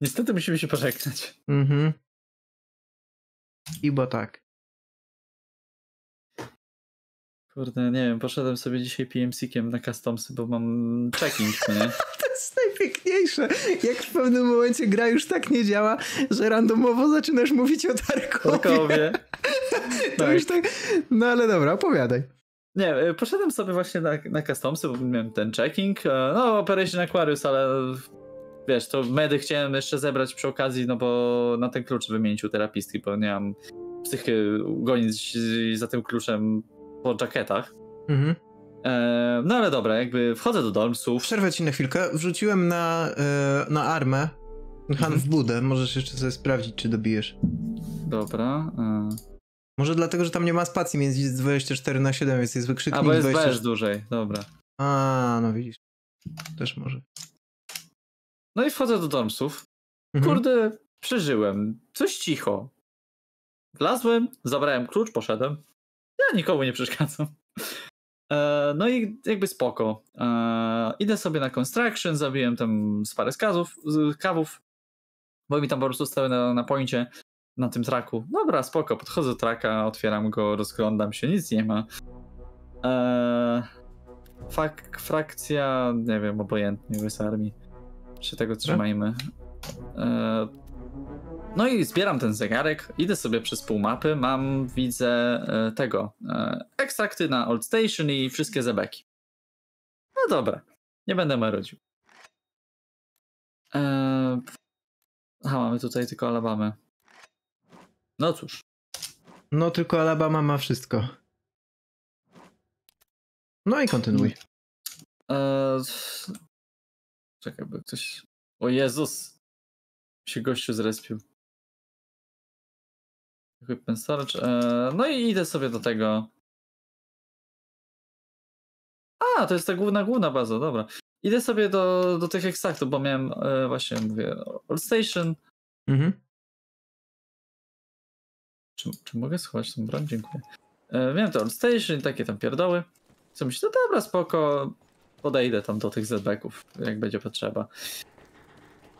Niestety musimy się pożegnać. Mhm. Chyba tak. Kurde, nie wiem, poszedłem sobie dzisiaj PMC-kiem na customsy, bo mam checking, co nie? Jest najpiękniejsze. Jak w pewnym momencie gra już tak nie działa, że randomowo zaczynasz mówić o Tarkowie. Tarkowie. To Tak. już tak... No ale dobra, opowiadaj. Nie, y, poszedłem sobie właśnie na, na customsy, bo miałem ten checking. e, No, Operation Aquarius, ale wiesz, to medy chciałem jeszcze zebrać przy okazji, no bo na ten klucz wymienić u terapistki, bo nie mam psychy gonić za tym kluczem po jacketach. Mhm. E, No ale dobra, jakby wchodzę do Dolmsów. Przerwę ci na chwilkę. Wrzuciłem na, e, na armę Han w budę. Możesz jeszcze sobie sprawdzić, czy dobijesz. Dobra. e. Może dlatego, że tam nie ma spacji między 24 na 7, więc jest wykrzyknik A, bo jest 20. bez dłużej, dobra. A, no widzisz. Też może. No i wchodzę do Dormsów. Mhm. Kurde, przeżyłem. Coś cicho. Wlazłem, zabrałem klucz, poszedłem. Ja nikomu nie przeszkadzam. E, no i jakby spoko. E, idę sobie na construction, zabiłem tam z parę skazów, kawów, bo mi tam po prostu stały na, na poincie na tym traku. Dobra, spoko, podchodzę do traka, otwieram go, rozglądam się, nic nie ma. E, fak, frakcja, nie wiem, obojętnie, łysy armii. Się tego trzymajmy. E, no i zbieram ten zegarek, idę sobie przez pół mapy, mam, widzę e, tego, e, ekstrakty na Old Station i wszystkie zebeki. No dobra, nie będę marudził. E, aha, mamy tutaj tylko Alabamę. No cóż, No tylko Alabama ma wszystko. No i kontynuuj. e, czekaj, bo ktoś... O Jezus! Się gościu zrespił. Equipment storage. E, no i idę sobie do tego. A, to jest ta główna, główna baza, dobra. Idę sobie do, do tych ekstraktów, bo miałem e, właśnie, mówię, Old Station. Mhm. Czy, czy mogę schować tą broń? Dziękuję. E, miałem to Old Station i takie tam pierdoły. Co myślę, no dobra, spoko, podejdę tam do tych zbeków, jak będzie potrzeba.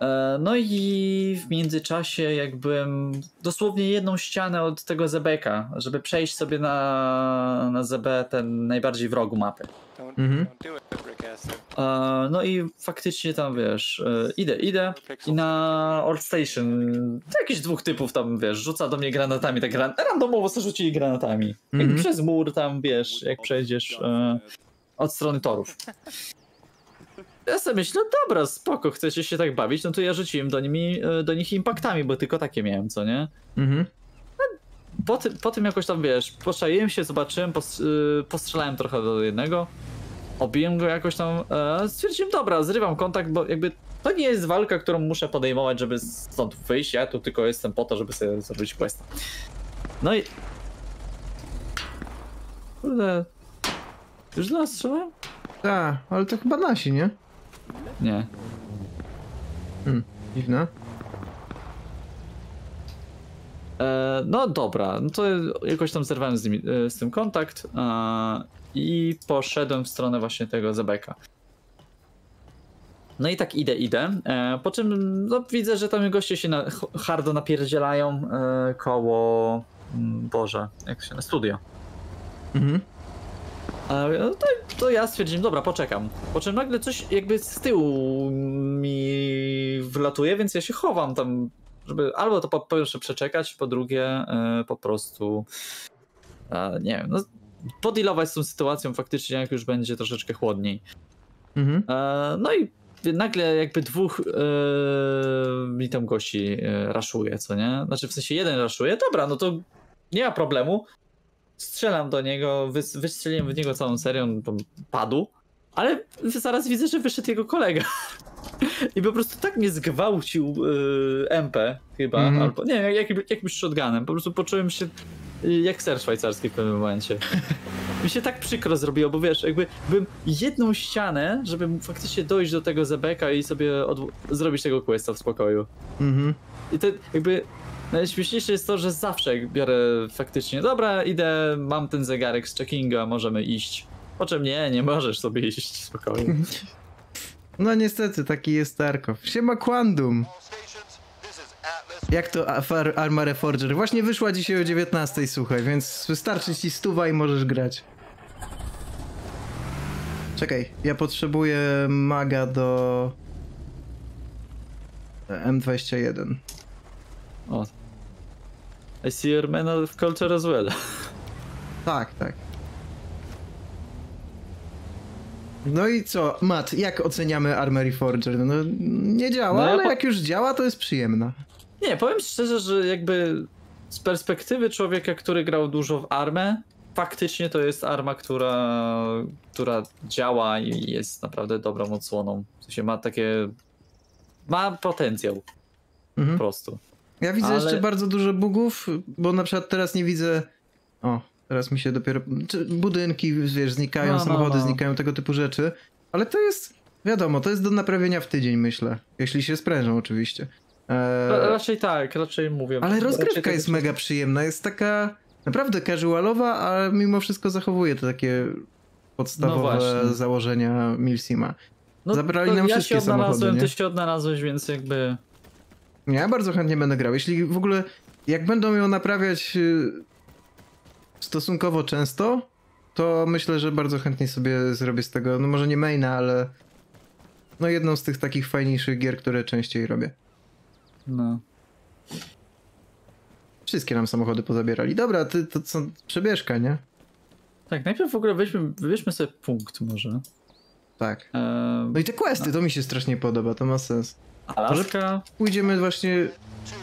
E, No i w międzyczasie jakbym dosłownie jedną ścianę od tego zebeka, żeby przejść sobie na, na ZB ten najbardziej w rogu mapy. Mhm. E, No i faktycznie tam wiesz, e, idę, idę i na Old Station jakichś dwóch typów tam wiesz, rzuca do mnie granatami, tak ran randomowo sobie rzucili granatami. Jak Mhm. przez mur tam wiesz, jak przejdziesz e, od strony torów. Ja sobie myślę, dobra, spoko, chcecie się tak bawić, no to ja rzuciłem do, nimi, e, do nich impaktami, bo tylko takie miałem, co nie? Mhm. Po, ty, po tym jakoś tam, wiesz, poczaiłem się, zobaczyłem, y, postrzelałem trochę do jednego, obiłem go jakoś tam, e, stwierdziłem, dobra, zrywam kontakt, bo jakby to nie jest walka, którą muszę podejmować, żeby stąd wyjść, ja tu tylko jestem po to, żeby sobie zrobić quest. No i... Kurde... Już do nas strzelają? Tak, ale to chyba nasi, nie? Nie. Hmm, dziwne. E, no dobra, no to jakoś tam zerwałem z, nimi, e, z tym kontakt i poszedłem w stronę właśnie tego Zebeka. No i tak idę, idę, e, po czym no, widzę, że tam goście się na, hardo napierdzielają e, koło, mm, Boże, jak się na studio. Mhm. A, no to, to ja stwierdziłem, dobra, poczekam. Po czym nagle coś jakby z tyłu mi wlatuje, więc ja się chowam tam, żeby albo to po pierwsze przeczekać, po drugie e, po prostu e, nie wiem, no podealować z tą sytuacją faktycznie, jak już będzie troszeczkę chłodniej. Mhm. E, no i nagle jakby dwóch mi tam gości raszuje, co nie? Znaczy w sensie jeden raszuje, dobra, no to nie ma problemu. Strzelam do niego, wys- wystrzeliłem w niego całą serię, on tam padł, ale zaraz widzę, że wyszedł jego kolega. I po prostu tak mnie zgwałcił e, MP chyba, Mhm. albo nie wiem, jakim, jakimś shotgunem. Po prostu poczułem się e, jak ser szwajcarski w pewnym momencie. Mi się tak przykro zrobiło, bo wiesz, jakby bym jedną ścianę, żeby faktycznie dojść do tego Zebeka i sobie zrobić tego questa w spokoju. Mhm. I to jakby najśmieszniejsze jest to, że zawsze biorę faktycznie, dobra, idę, mam ten zegarek z checkinga, możemy iść. Po czym nie, nie możesz sobie iść spokojnie. No niestety, taki jest Tarkov. Siema Quandum. Jak to Afar- Arma Reforger? Właśnie wyszła dzisiaj o 19, słuchaj, więc wystarczy ci stuwa i możesz grać. Czekaj, ja potrzebuję maga do M21. O. I see your man of culture as well. Tak, tak. No i co, Matt, jak oceniamy Armory Forger? No nie działa, No ja ale po- jak już działa, to jest przyjemna. Nie, powiem szczerze, że jakby z perspektywy człowieka, który grał dużo w armę, faktycznie to jest arma, która, która działa i jest naprawdę dobrą odsłoną. W sensie ma takie. Ma potencjał po Mhm. prostu. Ja widzę Ale- jeszcze bardzo dużo bugów, bo na przykład teraz nie widzę. O, teraz mi się dopiero. Budynki, wiesz, znikają, No, no, samochody no. znikają, tego typu rzeczy. Ale to jest. Wiadomo, to jest do naprawienia w tydzień, myślę. Jeśli się sprężą, oczywiście. Eee, Raczej tak, raczej mówię. ale rozgrywka jest mega przyjemna, jest taka naprawdę casualowa, a mimo wszystko zachowuje te takie podstawowe No założenia Milsima. No, zabrali nam ja wszystkie się odnalazłem, samochody, nie? ty się odnalazłeś, więc jakby. Ja bardzo chętnie będę grał. Jeśli w ogóle, jak będą ją naprawiać y, stosunkowo często, to myślę, że bardzo chętnie sobie zrobię z tego, no może nie maina, ale no jedną z tych takich fajniejszych gier, które częściej robię. No. Wszystkie nam samochody pozabierali. Dobra, ty to co, przebieżka, nie? Tak, najpierw w ogóle weźmy, wybierzmy sobie punkt może. Tak. Eee, No i te questy, to mi się strasznie podoba, to ma sens. Alaska. Pójdziemy właśnie...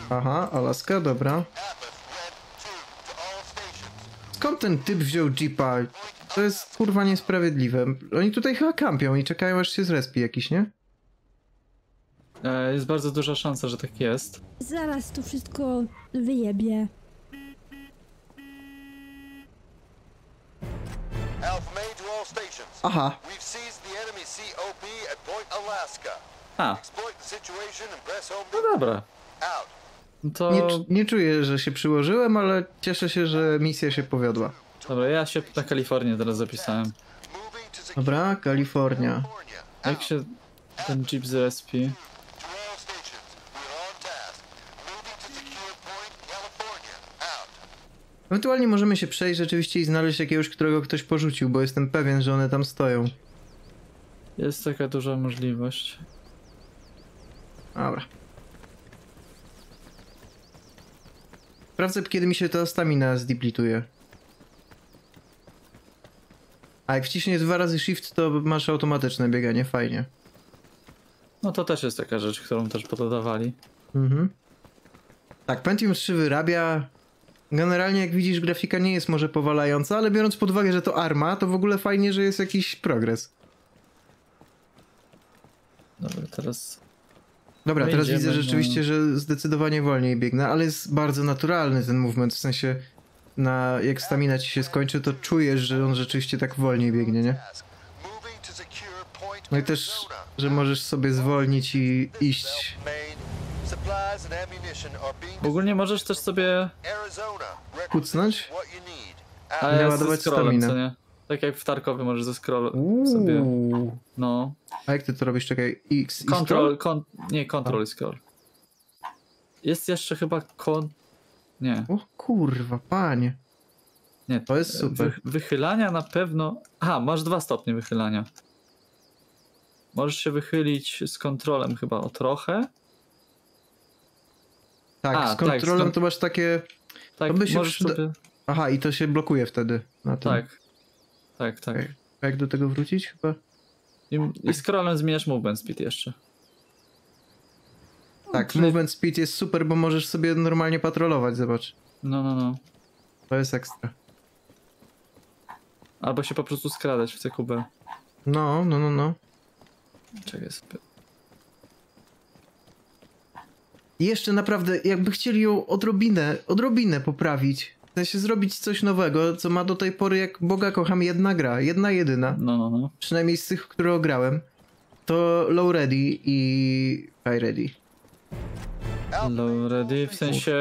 Aha, Alaska, dobra. Atlas Red 2 to all stations. Skąd ten typ wziął jeepa? To jest kurwa niesprawiedliwe. Oni tutaj chyba kampią i czekają aż się zrespi jakiś, nie? E, jest bardzo duża szansa, że tak jest. Zaraz to wszystko wyjebie. Aha, We've seized the enemy COP at Point Alaska. A, no dobra. No To. nie, nie czuję, że się przyłożyłem, ale cieszę się, że misja się powiodła. Dobra, ja się na Kalifornię teraz zapisałem. Dobra, Kalifornia. Jak się ten jeep zrespi? Ewentualnie możemy się przejść rzeczywiście i znaleźć jakiegoś, którego ktoś porzucił, bo jestem pewien, że one tam stoją. Jest taka duża możliwość. Dobra. Sprawdzę, kiedy mi się ta stamina zdeplituje. A jak wciśniesz dwa razy shift, to masz automatyczne bieganie, fajnie. No to też jest taka rzecz, którą też pododawali. Mhm. Tak, Pentium 3 wyrabia. Generalnie, jak widzisz, grafika nie jest może powalająca, ale biorąc pod uwagę, że to arma, to w ogóle fajnie, że jest jakiś progres. Dobra, teraz. Dobra, teraz widzę na- rzeczywiście, że zdecydowanie wolniej biegnę, ale jest bardzo naturalny ten movement, w sensie na, jak stamina ci się skończy, to czujesz, że on rzeczywiście tak wolniej biegnie, nie? No i też, że możesz sobie zwolnić i iść. Ogólnie możesz też sobie. Kucnąć? Requisition what you need. A Out. Nie ja ładować ze scrollem, staminę. Tak jak w Tarkowie możesz ze scroll sobie. No. A jak ty to robisz? Czekaj, X i Control, kon, nie, control i scroll. Jest jeszcze chyba kon... Nie, O kurwa, panie. nie. To jest super. Wy, wychylania na pewno... Aha, masz dwa stopnie wychylania. Możesz się wychylić z kontrolem chyba o trochę. Tak, A, z tak, kontrolą z to masz takie... Tak, To by się przyda- sobie... Aha, i to się blokuje wtedy na tym. Tak. Tak, tak. A jak do tego wrócić? Chyba... I, I scrollem zmieniasz movement speed jeszcze. Tak, czyli- movement speed jest super, bo możesz sobie normalnie patrolować, zobacz. No, no, no. To jest ekstra. Albo się po prostu skradać w CQB. No, no, no, no. Czekaj sobie. I jeszcze naprawdę, jakby chcieli ją odrobinę, odrobinę poprawić. W sensie zrobić coś nowego, co ma do tej pory, jak Boga kocham, jedna gra, jedna jedyna. No, no, no. Przynajmniej z tych, które ograłem. To Low Ready i High Ready. Low ready, w sensie...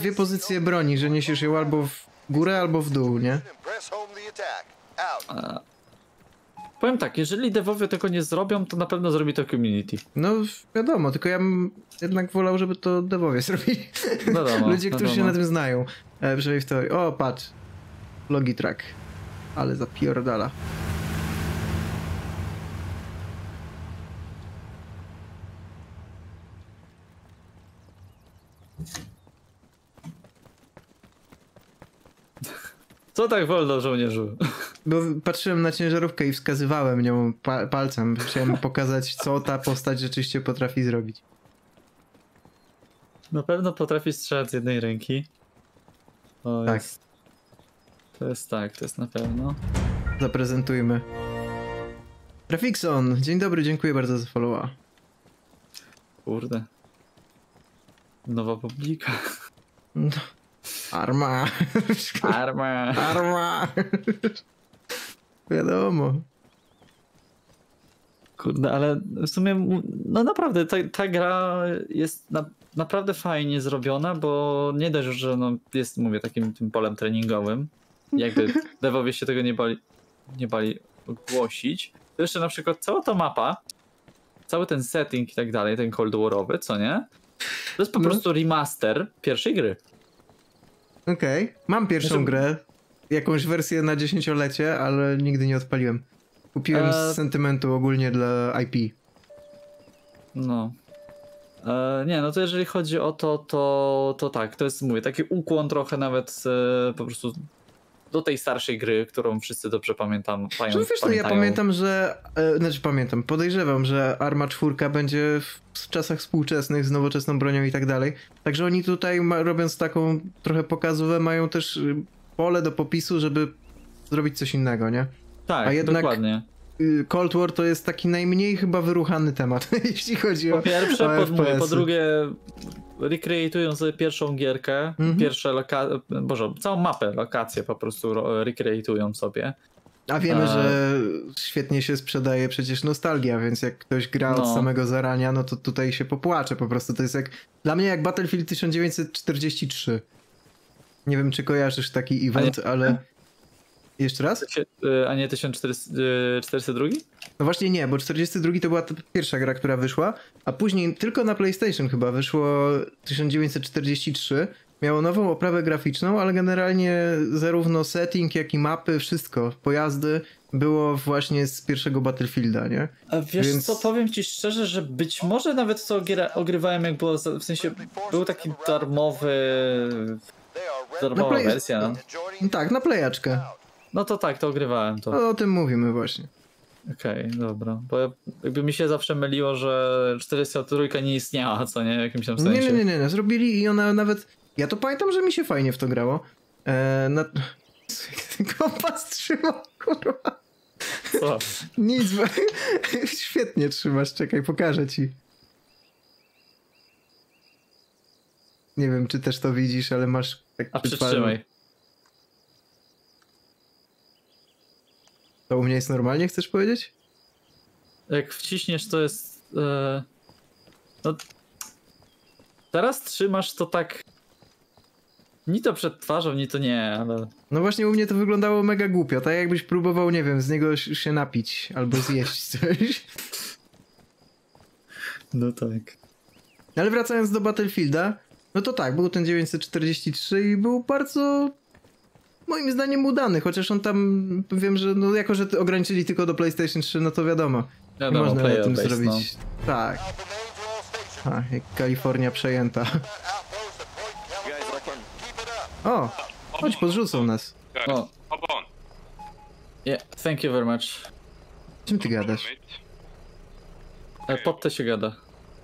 Dwie pozycje broni, że niesiesz ją albo w górę, albo w dół, nie? A, powiem tak, jeżeli devowie tego nie zrobią, to na pewno zrobi to community. No wiadomo, tylko ja bym jednak wolał, żeby to devowie zrobili. Wiadomo, Ludzie, którzy się wiadomo. na tym znają. E, przynajmniej w teorii. O, patrz. Logitrack. Ale zapierdala. Co tak wolno, żołnierzu? Bo patrzyłem na ciężarówkę i wskazywałem nią pa palcem. Chciałem pokazać, co ta postać rzeczywiście potrafi zrobić. Na pewno potrafi strzelać z jednej ręki. To Tak. jest... To jest tak, to jest na pewno. Zaprezentujmy. Grafikson, dzień dobry, dziękuję bardzo za followa. Kurde. Nowa publika. No. Arma. Arma. Arma. Wiadomo. Kurde, ale w sumie, no naprawdę, ta, ta gra jest na, naprawdę fajnie zrobiona, bo nie dość, że no, jest, mówię, takim tym polem treningowym. Jakby devowie się tego nie bali, nie bali ogłosić. To jeszcze na przykład cała ta mapa, cały ten setting i tak dalej, ten Cold Warowy, co nie? To jest po No. prostu remaster pierwszej gry. Okej. Mam pierwszą Znaczy- grę. Jakąś wersję na dziesięciolecie, ale nigdy nie odpaliłem. Kupiłem E, z sentymentu ogólnie dla IP. No. E, nie, no to jeżeli chodzi o to, to, to tak, to jest, mówię, taki ukłon trochę nawet e, po prostu do tej starszej gry, którą wszyscy dobrze pamiętam. Pają, No wiesz, no ja pamiętam, że. E, znaczy pamiętam, podejrzewam, że Arma 4 będzie w, czasach współczesnych z nowoczesną bronią i tak dalej. Także oni tutaj ma, robiąc taką trochę pokazówę, mają też y, pole do popisu, żeby zrobić coś innego, nie? Tak, a jednak- dokładnie. Y, Cold War to jest taki najmniej chyba wyruchany temat, jeśli chodzi o. Po pierwsze, o po, po drugie recreatują sobie pierwszą gierkę, Mhm. pierwsze loka... Boże, całą mapę, lokacje po prostu ro- recreatują sobie. A wiemy, A- że świetnie się sprzedaje przecież nostalgia, więc jak ktoś gra od No. samego zarania, no to tutaj się popłacze po prostu. To jest jak. Dla mnie jak Battlefield 1943. Nie wiem, czy kojarzysz taki event, ale. Jeszcze raz? E, A nie 1402? No właśnie nie, bo 42 to była ta pierwsza gra, która wyszła, a później tylko na PlayStation chyba wyszło 1943. Miało nową oprawę graficzną, ale generalnie zarówno setting, jak i mapy, wszystko, pojazdy było właśnie z pierwszego Battlefielda, nie? A wiesz Więc- co, powiem ci szczerze, że być może nawet to giera, ogrywałem jak było, w sensie był taki darmowy, darmowa Play- wersja. No joining tak, na playaczkę. No to tak, to ogrywałem to. O, o tym mówimy właśnie. Okej, dobra. Bo ja- jakby mi się zawsze myliło, że 43 nie istniała, co nie? W jakimś tam sensie. nie, nie, nie, nie, zrobili i ona nawet... Ja to pamiętam, że mi się fajnie w to grało. Eee, na... Kompas trzyma, kurwa. Co? Nic, bo... świetnie trzymasz, czekaj, pokażę ci. Nie wiem, czy też to widzisz, ale masz tak A przytrzymaj. To u mnie jest normalnie, chcesz powiedzieć? Jak wciśniesz, to jest... E... No... Teraz trzymasz to tak... Ni to przed twarzą, ni to nie, ale... No właśnie u mnie to wyglądało mega głupio, tak jakbyś próbował, nie wiem, z niego się napić albo zjeść coś. No tak. Ale wracając do Battlefielda, no to tak, był ten 943 i był bardzo moim zdaniem udany, chociaż on tam, wiem, że no jako, że ograniczyli tylko do PlayStation 3, no to wiadomo, nie można na tym zrobić. Tak, Alpha main to all stations. a, jak Kalifornia przejęta. O, chodź, podrzucą nas. Oh. on. Yeah, thank you very much. Czym ty gadasz? E, pod to się gada.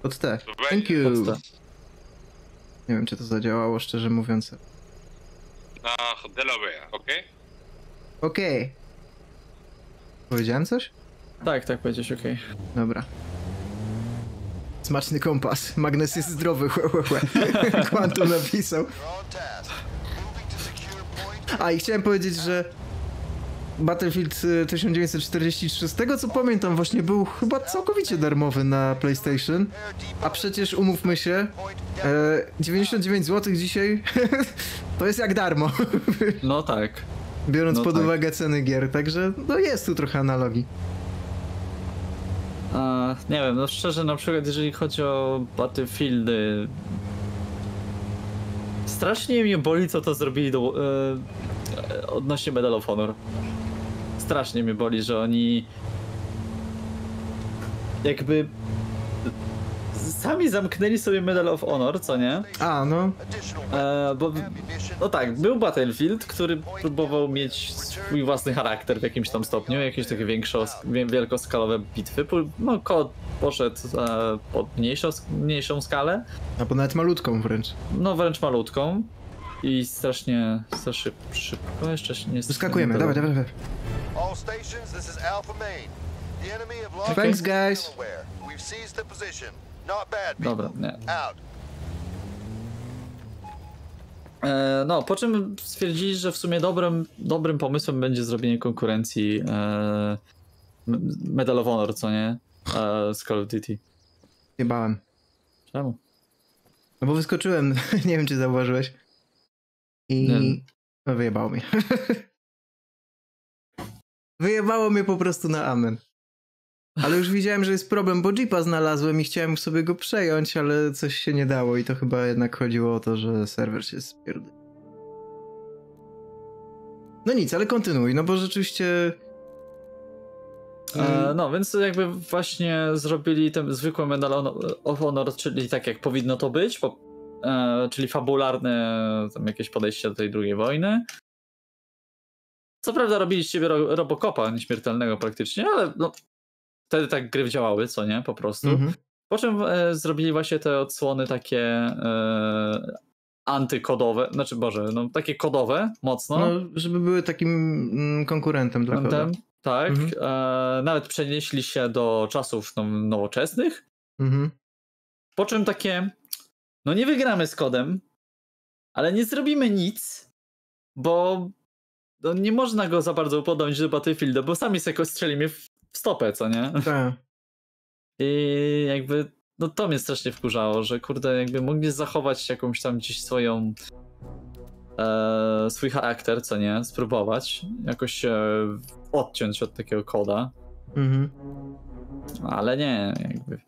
Pod te. Thank you. Te. Nie wiem, czy to zadziałało, szczerze mówiąc. Na Delaware, okej? Okej. Powiedziałem coś? Tak, tak powiedziałeś, okej. Dobra. Smaczny kompas. Magnes jest zdrowy. Łe, łe, łe. Quantum napisał. You're on task. Moving to secure point. A i chciałem powiedzieć, że Battlefield y, 1943, z tego co pamiętam, właśnie był chyba całkowicie darmowy na PlayStation. Air depot A przecież umówmy się, e, 99 zł dzisiaj to jest jak darmo, No tak. biorąc No pod tak. uwagę ceny gier. Także no jest tu trochę analogii. A, nie wiem, no szczerze, na przykład jeżeli chodzi o Battlefieldy, strasznie mnie boli, co to zrobili do, e, odnośnie Medal of Honor. Strasznie mnie boli, że oni jakby sami zamknęli sobie Medal of Honor, co nie? A, no. E, bo, no tak, był Battlefield, który próbował mieć swój własny charakter w jakimś tam stopniu, jakieś takie większo, wie- wielkoskalowe bitwy. No, kod poszedł e, pod mniejszą, mniejszą skalę, Albo nawet malutką wręcz. no wręcz malutką. I strasznie, strasznie szybko, jeszcze się nie... Wyskakujemy, dawaj, dawaj, dawaj. All stations, this is Alpha Main. The enemy have lost Thanks, guys. We've seized the position. Dobra, nie. E, no, po czym stwierdzili, że w sumie dobrym, dobrym pomysłem będzie zrobienie konkurencji e, Medal of Honor, co nie? E, z Call of Duty. Jebałem. Czemu? No bo wyskoczyłem, nie wiem czy zauważyłeś. I... Nie. No wyjebało mnie. wyjebało mnie po prostu na amen. Ale już widziałem, że jest problem, bo Jeepa znalazłem i chciałem sobie go przejąć, ale coś się nie dało i to chyba jednak chodziło o to, że serwer się spierdolił. No nic, ale kontynuuj, no bo rzeczywiście... E, no, więc jakby właśnie zrobili ten zwykły Medal of Honor, czyli tak jak powinno to być, po, e, czyli fabularne tam jakieś podejście do tej drugiej wojny. Co prawda robili z ciebie ro, Robocopa nieśmiertelnego praktycznie, ale no, wtedy tak gry działały, co nie, po prostu. Mhm. Po czym e, zrobili właśnie te odsłony takie e, antykodowe, znaczy Boże, no takie kodowe mocno. No, żeby były takim mm, konkurentem dla koda. Tak, Mhm. e, nawet przenieśli się do czasów no, nowoczesnych, Mhm. po czym takie, no nie wygramy z kodem, ale nie zrobimy nic, bo no, nie można go za bardzo upodobnić do Battlefielda, bo sami sobie strzelimy w w stopę, co nie? Tak. I jakby, no to mnie strasznie wkurzało, że kurde, jakby mogli zachować jakąś tam gdzieś swoją, e, swój charakter, co nie? Spróbować jakoś się odciąć od takiego koda, Mhm. ale nie, jakby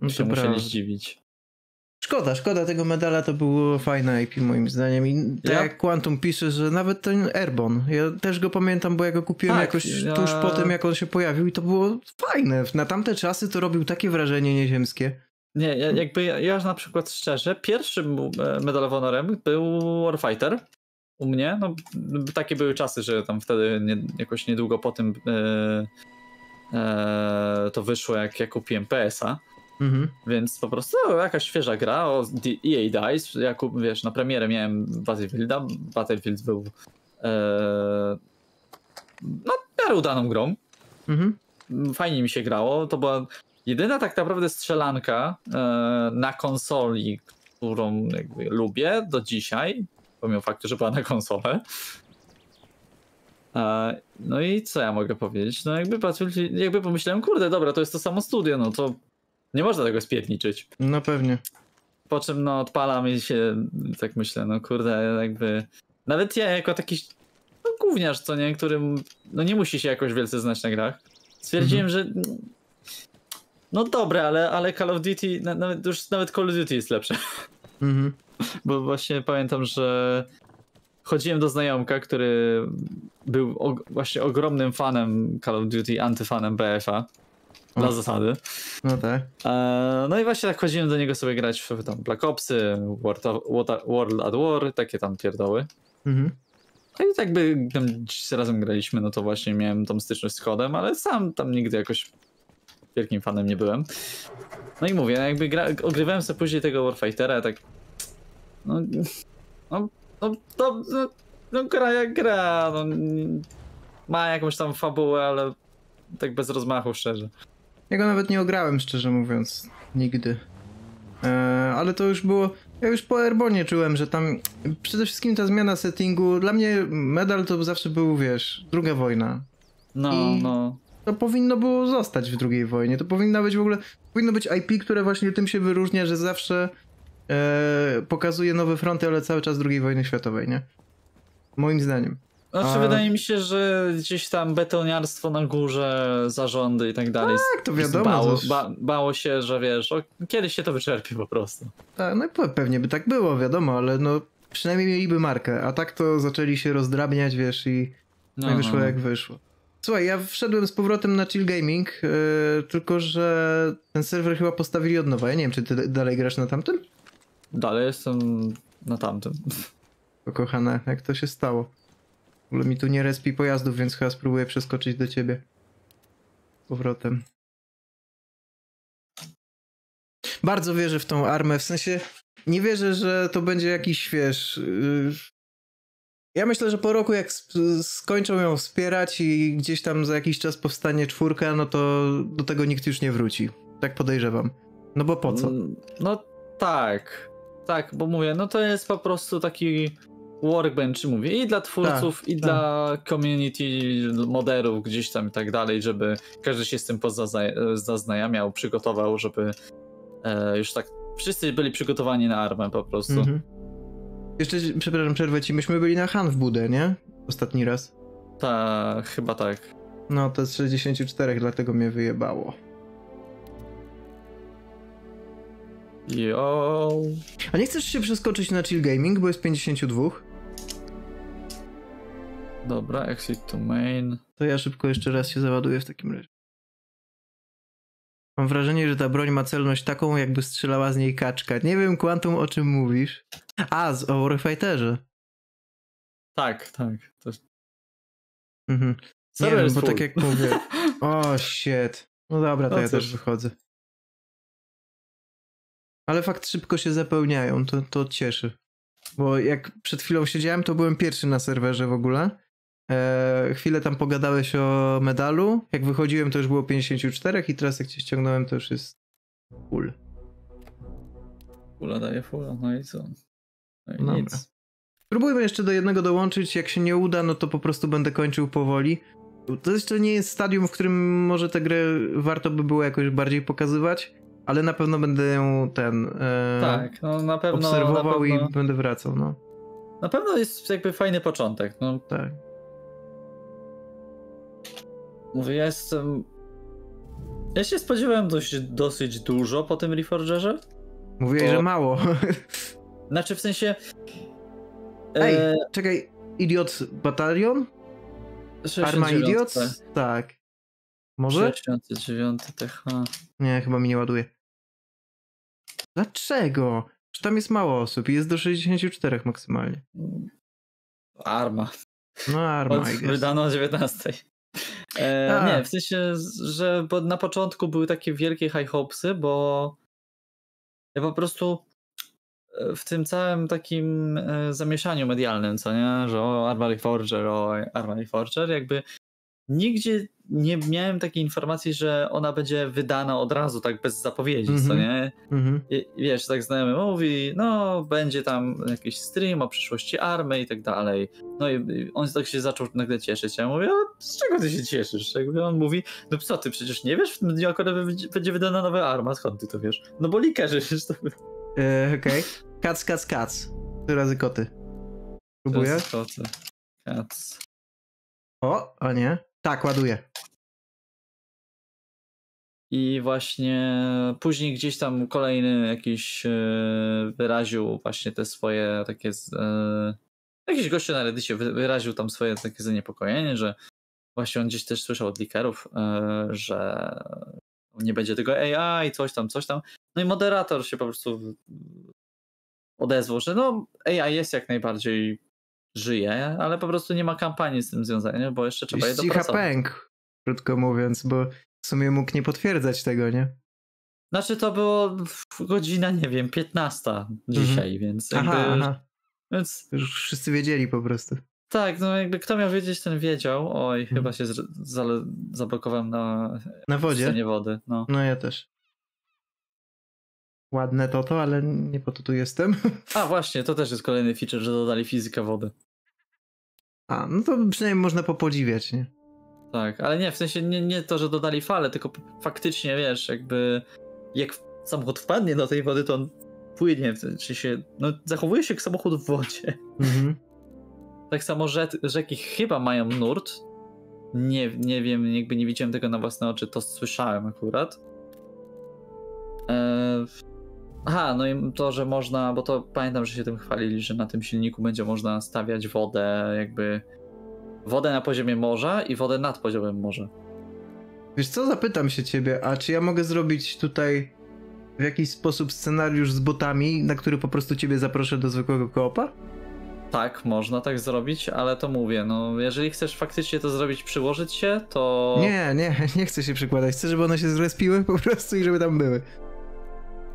No się musieli prawda. zdziwić. Szkoda, szkoda tego medala, to było fajne IP moim zdaniem. I tak Ja- jak Quantum pisze, że nawet ten Airborne, ja też go pamiętam, bo ja go kupiłem Tak, jakoś ja- tuż po tym, jak on się pojawił i to było fajne. Na tamte czasy to robił takie wrażenie nieziemskie. Nie, ja, jakby ja, ja na przykład szczerze, pierwszym e, Medal of Honorem był Warfighter u mnie. No, takie były czasy, że tam wtedy nie, jakoś niedługo po tym e, e, to wyszło, jak ja kupiłem PS-a. Mhm. Więc po prostu no, jakaś świeża gra o EA Dice. Ja kup, wiesz, na premierę miałem Battlefielda. Battlefield był e, no, miarę udaną grą. Mhm. Fajnie mi się grało. To była jedyna tak naprawdę strzelanka e, na konsoli, którą jakby lubię do dzisiaj, pomimo faktu, że była na konsolę. E, no i co ja mogę powiedzieć? No jakby Battlefield, jakby pomyślałem, kurde, dobra, to jest to samo studio, no to nie można tego spierdniczyć. No pewnie. Po czym no odpalam i się tak myślę, no kurde, jakby nawet ja jako taki no, gówniarz, co nie, którym no nie musi się jakoś wielce znać na grach, stwierdziłem, że no dobre, ale, ale Call of Duty, na- nawet, już nawet Call of Duty jest lepsze. Mhm. Bo właśnie pamiętam, że chodziłem do znajomka, który był og- właśnie ogromnym fanem Call of Duty, antyfanem BF-a. Dla O. zasady. No tak. E, no i właśnie tak chodziłem do niego sobie grać w tam Black Opsy, World, of, World- at War, takie tam pierdoły. Mhm. No i tak by tam gdzieś razem graliśmy, no to właśnie miałem tą styczność z kodem, ale sam tam nigdy jakoś wielkim fanem nie byłem. No i mówię, jakby gra, ogrywałem sobie później tego Warfightera, tak no, no, no, no, no, no gra jak gra, no, ma jakąś tam fabułę, ale tak bez rozmachu szczerze. Ja go nawet nie ograłem, szczerze mówiąc. Nigdy. E, ale to już było. Ja już po Airborne czułem, że tam przede wszystkim ta zmiana settingu. Dla mnie medal to zawsze był, wiesz, druga wojna. No, I- no. To powinno było zostać w drugiej wojnie. To powinna być w ogóle. Powinno być IP, które właśnie tym się wyróżnia, że zawsze e, pokazuje nowe fronty, ale cały czas II wojny światowej, nie? Moim zdaniem. Znaczy, A- wydaje mi się, że gdzieś tam betoniarstwo na górze, zarządy i tak dalej. Tak, to wiadomo. Bało, ba, bało się, że wiesz, o, kiedyś się to wyczerpie po prostu. Tak, no pewnie by tak było, wiadomo, ale no przynajmniej mieliby markę, a tak to zaczęli się rozdrabniać, wiesz, i no, i wyszło jak wyszło. Słuchaj, ja wszedłem z powrotem na Chill Gaming, yy, tylko że ten serwer chyba postawili od nowa. Ja nie wiem, czy ty dalej grasz na tamtym? Dalej jestem na tamtym. O kochana, jak to się stało? W ogóle mi tu nie respi pojazdów, więc chyba spróbuję przeskoczyć do ciebie. Z powrotem. Bardzo wierzę w tą armę, w sensie nie wierzę, że to będzie jakiś, wiesz... Yy... Ja myślę, że po roku jak skończą ją wspierać i gdzieś tam za jakiś czas powstanie czwórka, no to do tego nikt już nie wróci. Tak podejrzewam. No bo po co? Mm, No tak, tak, bo mówię, no to jest po prostu taki workbench, mówię, i dla twórców, Tak, i tak. dla community moderów gdzieś tam i tak dalej, żeby każdy się z tym zaznajamiał, przygotował, żeby e, już tak wszyscy byli przygotowani na armę po prostu. Mhm. Jeszcze, przepraszam, przerwę ci. Myśmy byli na Han w Budę, nie? Ostatni raz. Tak, chyba tak. No, to z 64, dlatego mnie wyjebało. Jo. A nie chcesz się przeskoczyć na Chill Gaming, bo jest 52? Dobra, exit to main. To ja szybko jeszcze raz się załaduję w takim razie. Mam wrażenie, że ta broń ma celność taką, jakby strzelała z niej kaczka. Nie wiem, Quantum, o czym mówisz. A, z o Warfighterze. Tak, tak. To... Mhm. Nie wiem, bo full. tak jak mówię... O, shit. No dobra, to No ja też wychodzę. Ale fakt szybko się zapełniają, to, to cieszy. Bo jak przed chwilą siedziałem, to byłem pierwszy na serwerze w ogóle. E, chwilę tam pogadałeś o medalu. Jak wychodziłem, to już było 54 i teraz jak cię ściągnąłem, to już jest full. Fula daje fula, no i co? No i Dobra. nic. Spróbujmy jeszcze do jednego dołączyć. Jak się nie uda, no to po prostu będę kończył powoli. To jeszcze nie jest stadium, w którym może tę grę warto by było jakoś bardziej pokazywać, ale na pewno będę ją ten e, Tak, no na pewno. obserwował na pewno, i będę wracał, no. na pewno jest jakby fajny początek. No, Tak. Mówię, ja jestem. Ja się spodziewałem dość, dosyć dużo po tym Reforgerze. Mówiłeś, To- że mało. Znaczy w sensie. Ej, e, czekaj, Idiot Battalion? 69, Arma Idiot? tak. Tak. Może? 69 TH. Nie, chyba mi nie ładuje. Dlaczego? Czy tam jest mało osób i jest do 64 maksymalnie. Arma. No, arma, Od, wydano o 19. E, nie, w sensie, że bo na początku były takie wielkie high hopesy, bo ja po prostu e, w tym całym takim e, zamieszaniu medialnym, co nie, że o Armory Forger, o Armory Forger, jakby nigdzie nie miałem takiej informacji, że ona będzie wydana od razu, tak bez zapowiedzi, co Mhm. nie? Mhm. I, wiesz, tak znajomy mówi, no będzie tam jakiś stream o przyszłości army i tak dalej. No i on tak się zaczął nagle cieszyć. Ja mówię, a z czego ty się cieszysz? Jakby on mówi, no co ty, przecież nie wiesz, w tym dniu akurat będzie- wydana nowa arma, skąd ty to wiesz? No bo likerzy przecież to E, Okej. Kac, kac, kac. Trzy razy koty. Próbuję? To, to, Cats. O, a nie. Tak, ładuję. I właśnie później gdzieś tam kolejny jakiś e, wyraził właśnie te swoje takie. E, jakiś gościu na Reddicie wy- wyraził tam swoje takie zaniepokojenie, że właśnie on gdzieś też słyszał od likerów, e, że nie będzie tego AI, coś tam, coś tam. No i moderator się po prostu odezwał, że no AI jest jak najbardziej żyje, ale po prostu nie ma kampanii z tym związanej, bo jeszcze trzeba je Jest cicha dopracować. pęk, krótko mówiąc, bo w sumie mógł nie potwierdzać tego, nie? Znaczy to było godzina, nie wiem, 15 dzisiaj, więc jakby, Mhm. Aha, aha. więc Już wszyscy wiedzieli po prostu. tak, no jakby kto miał wiedzieć, ten wiedział. Oj, Mhm. chyba się zre- zale- zablokowałem na Na wodzie? scenie wody, no. No ja też. Ładne to to, ale nie po to tu jestem. A właśnie, to też jest kolejny feature, że dodali fizykę wody. A, no to przynajmniej można popodziwiać, nie? Tak, ale nie, w sensie nie, nie to, że dodali falę, tylko faktycznie, wiesz, jakby jak samochód wpadnie do tej wody, to on płynie, w sensie się, no zachowuje się jak samochód w wodzie. Mhm. Tak samo rzek, rzeki chyba mają nurt. Nie, nie wiem, jakby nie widziałem tego na własne oczy, to słyszałem akurat. Eee, aha, no i to, że można, bo to pamiętam, że się tym chwalili, że na tym silniku będzie można stawiać wodę, jakby wodę na poziomie morza i wodę nad poziomem morza. Wiesz co, zapytam się ciebie, a czy ja mogę zrobić tutaj w jakiś sposób scenariusz z botami, na który po prostu ciebie zaproszę do zwykłego koopa? Tak, można tak zrobić, ale to mówię, no jeżeli chcesz faktycznie to zrobić, przyłożyć się, to... Nie, nie, nie chcę się przykładać. Chcę, żeby one się zrespiły po prostu i żeby tam były.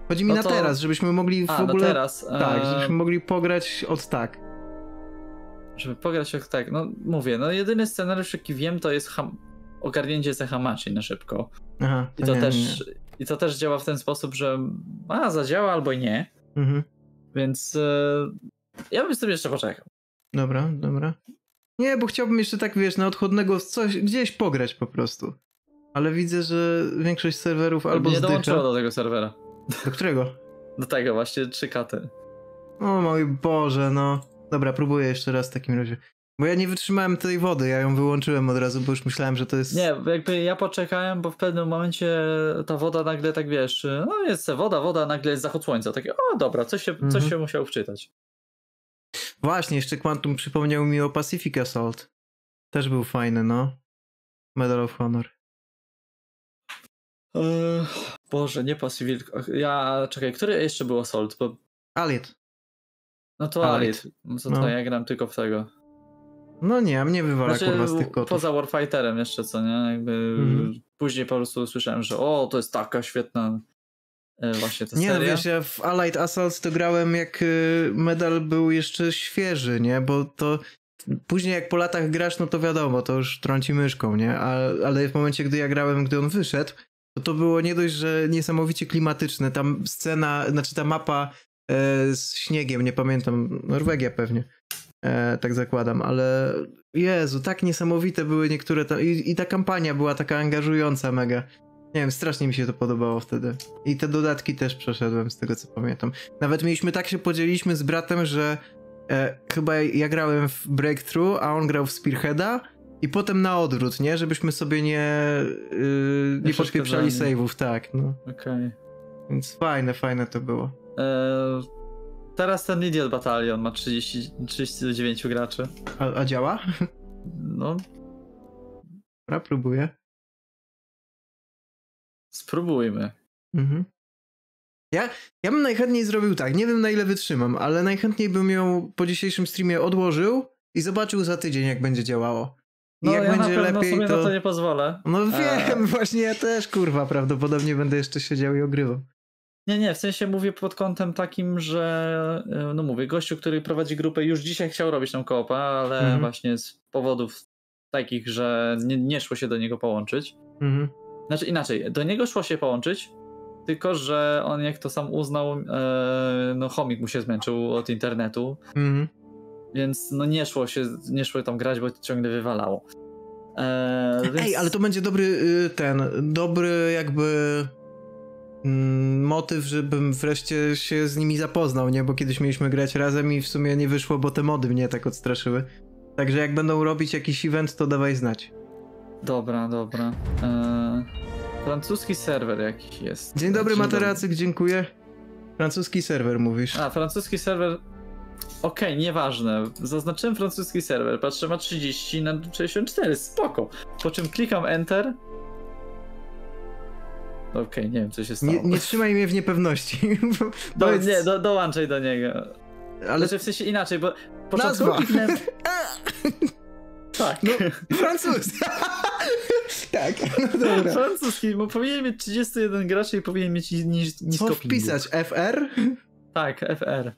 Chodzi mi No na to- teraz, żebyśmy mogli w A, ogóle... teraz. Tak, e, żebyśmy mogli pograć od tak. Żeby pograć jak tak, no mówię, no jedyny scenariusz jaki wiem to jest ham... ogarnięcie se Hamachi na szybko. Aha, I to, nie, też, nie. I to też działa w ten sposób, że a, zadziała albo nie, Mhm. więc e, ja bym sobie jeszcze poczekał. Dobra, dobra. Nie, bo chciałbym jeszcze tak, wiesz, na odchodnego coś, gdzieś pograć po prostu. Ale widzę, że większość serwerów albo nie zdycha. dołączyło do tego serwera. Do którego? Do tego właśnie, trzy katy. O mój Boże, no. Dobra, próbuję jeszcze raz w takim razie. Bo ja nie wytrzymałem tej wody, ja ją wyłączyłem od razu, bo już myślałem, że to jest... Nie, jakby ja poczekałem, bo w pewnym momencie ta woda nagle tak wiesz, no jest woda, woda, nagle jest zachód słońca. Takie, o dobra, coś się, Mhm. coś się musiał wczytać. Właśnie, jeszcze Quantum przypomniał mi o Pacific Assault. Też był fajny, no. Medal of Honor. Boże, nie Pacific. Ja, czekaj, który jeszcze był Assault? Bo, no to. Alit. No No. to ja gram tylko w tego. No nie, mnie wywala Znaczy, kurwa z tych kotów. poza Warfighterem jeszcze, co nie? Jakby Mhm. później po prostu usłyszałem, że o, to jest taka świetna e, właśnie ta Nie, no seria. wiesz, ja w Allied Assault to grałem jak y, medal był jeszcze świeży, nie? Bo to później jak po latach grasz, no to wiadomo, to już trąci myszką, nie? A, ale w momencie, gdy ja grałem, gdy on wyszedł, to to było nie dość, że niesamowicie klimatyczne. Tam scena, znaczy ta mapa e, z śniegiem, nie pamiętam, Norwegia pewnie. E, tak zakładam, ale Jezu, tak niesamowite były niektóre ta, i, i ta kampania była taka angażująca mega. Nie wiem, strasznie mi się to podobało wtedy. I te dodatki też przeszedłem z tego co pamiętam. Nawet mieliśmy tak się podzieliliśmy z bratem, że e, chyba ja grałem w Breakthrough, a on grał w Spearheada i potem na odwrót, nie? Żebyśmy sobie nie yy, nie podpieprzali save'ów, tak, no. Okej. Więc fajne, fajne to było. Eee, Teraz ten Idiot Battalion ma 30, 39 graczy. A, a działa? No, Dobra, próbuję. spróbujmy. Mhm. Ja, ja bym najchętniej zrobił tak, nie wiem na ile wytrzymam, ale najchętniej bym ją po dzisiejszym streamie odłożył i zobaczył za tydzień jak będzie działało. No, jak ja będzie na pewno lepiej, sobie to... na to nie pozwolę. No wiem, E. właśnie ja też, kurwa, prawdopodobnie będę jeszcze siedział i ogrywał. Nie, nie, w sensie mówię pod kątem takim, że e, no mówię, gościu, który prowadzi grupę już dzisiaj chciał robić tą koopa, ale Mhm. właśnie z powodów takich, że nie, nie szło się do niego połączyć. Mhm. Znaczy inaczej, do niego szło się połączyć, tylko że on jak to sam uznał, e, no chomik mu się zmęczył od internetu, Mhm. Więc no nie szło się, nie szło tam grać, bo ciągle wywalało. E, więc... Ej, ale to będzie dobry y, ten, dobry jakby mm, motyw, żebym wreszcie się z nimi zapoznał, nie? Bo kiedyś mieliśmy grać razem i w sumie nie wyszło, bo te mody mnie tak odstraszyły. Także jak będą robić jakiś event, to dawaj znać. Dobra, dobra. E, francuski serwer jakiś jest. Dzień dobry, Dzień Materacyk, dziękuję. Francuski serwer mówisz. A, francuski serwer. Okej, nieważne. Zaznaczyłem francuski serwer. Patrzę, ma 30 na 64. Spoko. Po czym klikam Enter. Okej, nie wiem, co się stało. Nie, nie trzymaj mnie w niepewności. do, Powiedz- nie, do, dołączaj do niego. ale znaczy, w sensie inaczej, bo początkowo kliknąłem. Tak. No, Francuz! tak, no dobra. Francuski, bo powinien mieć 31 graczy i powinien mieć nis, nisko Co wpisać? FR? Tak, FR.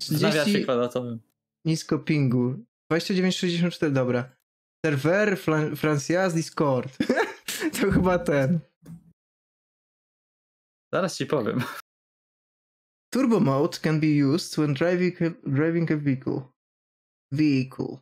W nawiasie 30 kwadratowym. nisko pingu. 2964, dobra. Serwer, Fran Francias, Discord. to chyba ten. Zaraz ci powiem. Turbo mode can be used when driving a, driving a vehicle. Vehicle.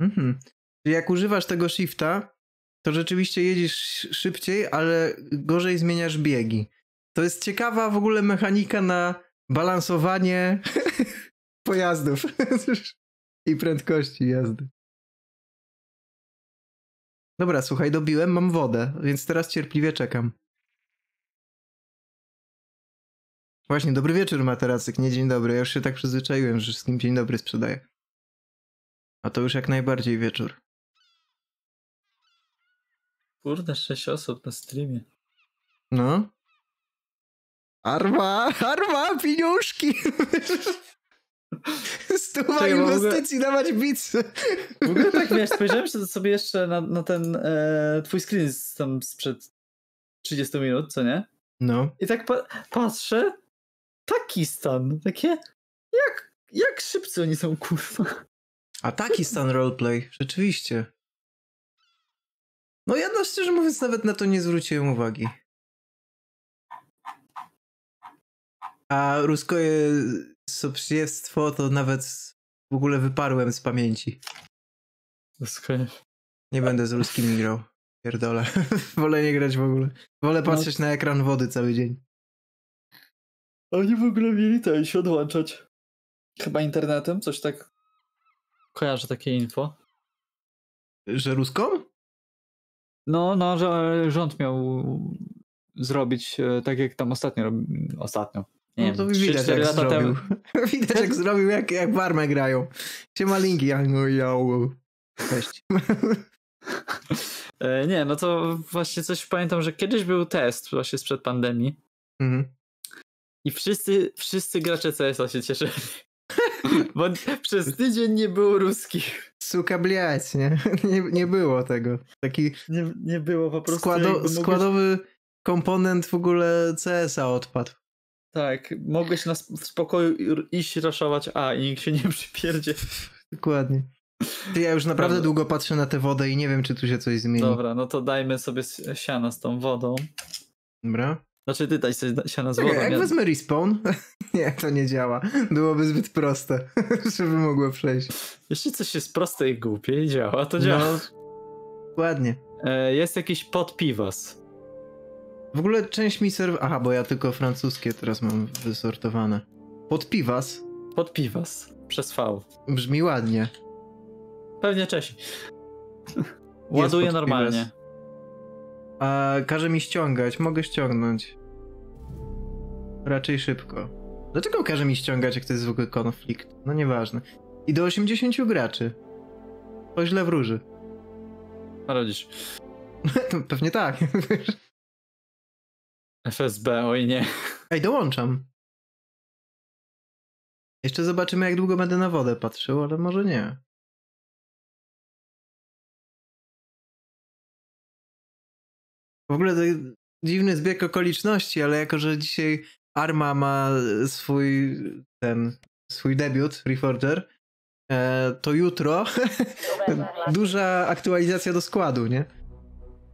Mhm. Jak używasz tego shifta, to rzeczywiście jedziesz szybciej, ale gorzej zmieniasz biegi. To jest ciekawa w ogóle mechanika na balansowanie pojazdów i prędkości jazdy. Dobra, słuchaj, dobiłem, mam wodę, więc teraz cierpliwie czekam. Właśnie, dobry wieczór materacyk, nie dzień dobry. Ja już się tak przyzwyczaiłem, że wszystkim dzień dobry sprzedaję. A to już jak najbardziej wieczór. Kurde, 6 osób na streamie. No. Arma, arma, pieniążki! Stuwa Czekaj, w ogóle- inwestycji dawać bicy. W ogóle tak wiesz, spojrzałem sobie jeszcze na, na ten e, twój screen z, tam sprzed 30 minut, co nie? No. I tak pa patrzę, taki stan, takie, jak, jak szybcy oni są, kurwa. A taki stan roleplay, rzeczywiście. No ja no szczerze mówiąc nawet na to nie zwróciłem uwagi. A ruskoje sobściewstwo to nawet w ogóle wyparłem z pamięci. Skoro- Nie będę z ruskimi grał. Pierdolę. Wolę nie grać w ogóle. Wolę patrzeć na ekran wody cały dzień. Oni w ogóle mieli to się odłączać. Chyba internetem, coś tak. Kojarzę takie info. Że ruską? No, no, że rząd miał zrobić e, tak jak tam ostatnio. Ostatnio. Nie No to wiem, widać 3-4 jak lata zrobił. temu. widać jak zrobił, jak, jak w armę grają. Siema linki, ja no ja. Cześć. E, nie, no to właśnie coś pamiętam, że kiedyś był test właśnie sprzed pandemii Mhm. i wszyscy, wszyscy gracze CS-a się cieszyli. Bo przez tydzień nie było ruskich. Suka bliać, nie? nie? Nie było tego. Taki Nie, nie było po prostu. składo, mogłeś- składowy komponent w ogóle CS-a odpadł. Tak, mogłeś na w spokoju iść raszować A i nikt się nie przypierdzie. Dokładnie. Ty, ja już naprawdę Dobra. długo patrzę na tę wodę i nie wiem, czy tu się coś zmieni. Dobra, no to dajmy sobie siana z tą wodą. Dobra. Znaczy ty daj sobie da- siana z Czekaj, wodą. jak ja- wezmę respawn? nie, to nie działa. Byłoby zbyt proste, żeby mogło przejść. Jeśli coś jest proste i głupie i działa, to działa. No, ładnie. E, jest jakiś podpiwas. W ogóle część mi serw... Aha, bo ja tylko francuskie teraz mam wysortowane. Podpiwas Podpiwas. Przez V. brzmi ładnie. Pewnie Czesi. Ładuje normalnie. A każe mi ściągać. Mogę ściągnąć. Raczej szybko. Dlaczego każe mi ściągać, jak to jest zwykły konflikt? No nieważne. I do 80 graczy. To źle wróży. Rodzisz. To Pewnie tak. FSB, oj nie. Ej, dołączam. Jeszcze zobaczymy, jak długo będę na wodę patrzył, ale może nie. W ogóle to dziwny zbieg okoliczności, ale jako, że dzisiaj Arma ma swój ten swój debiut, Reforger, e, to jutro duża aktualizacja do składu, nie?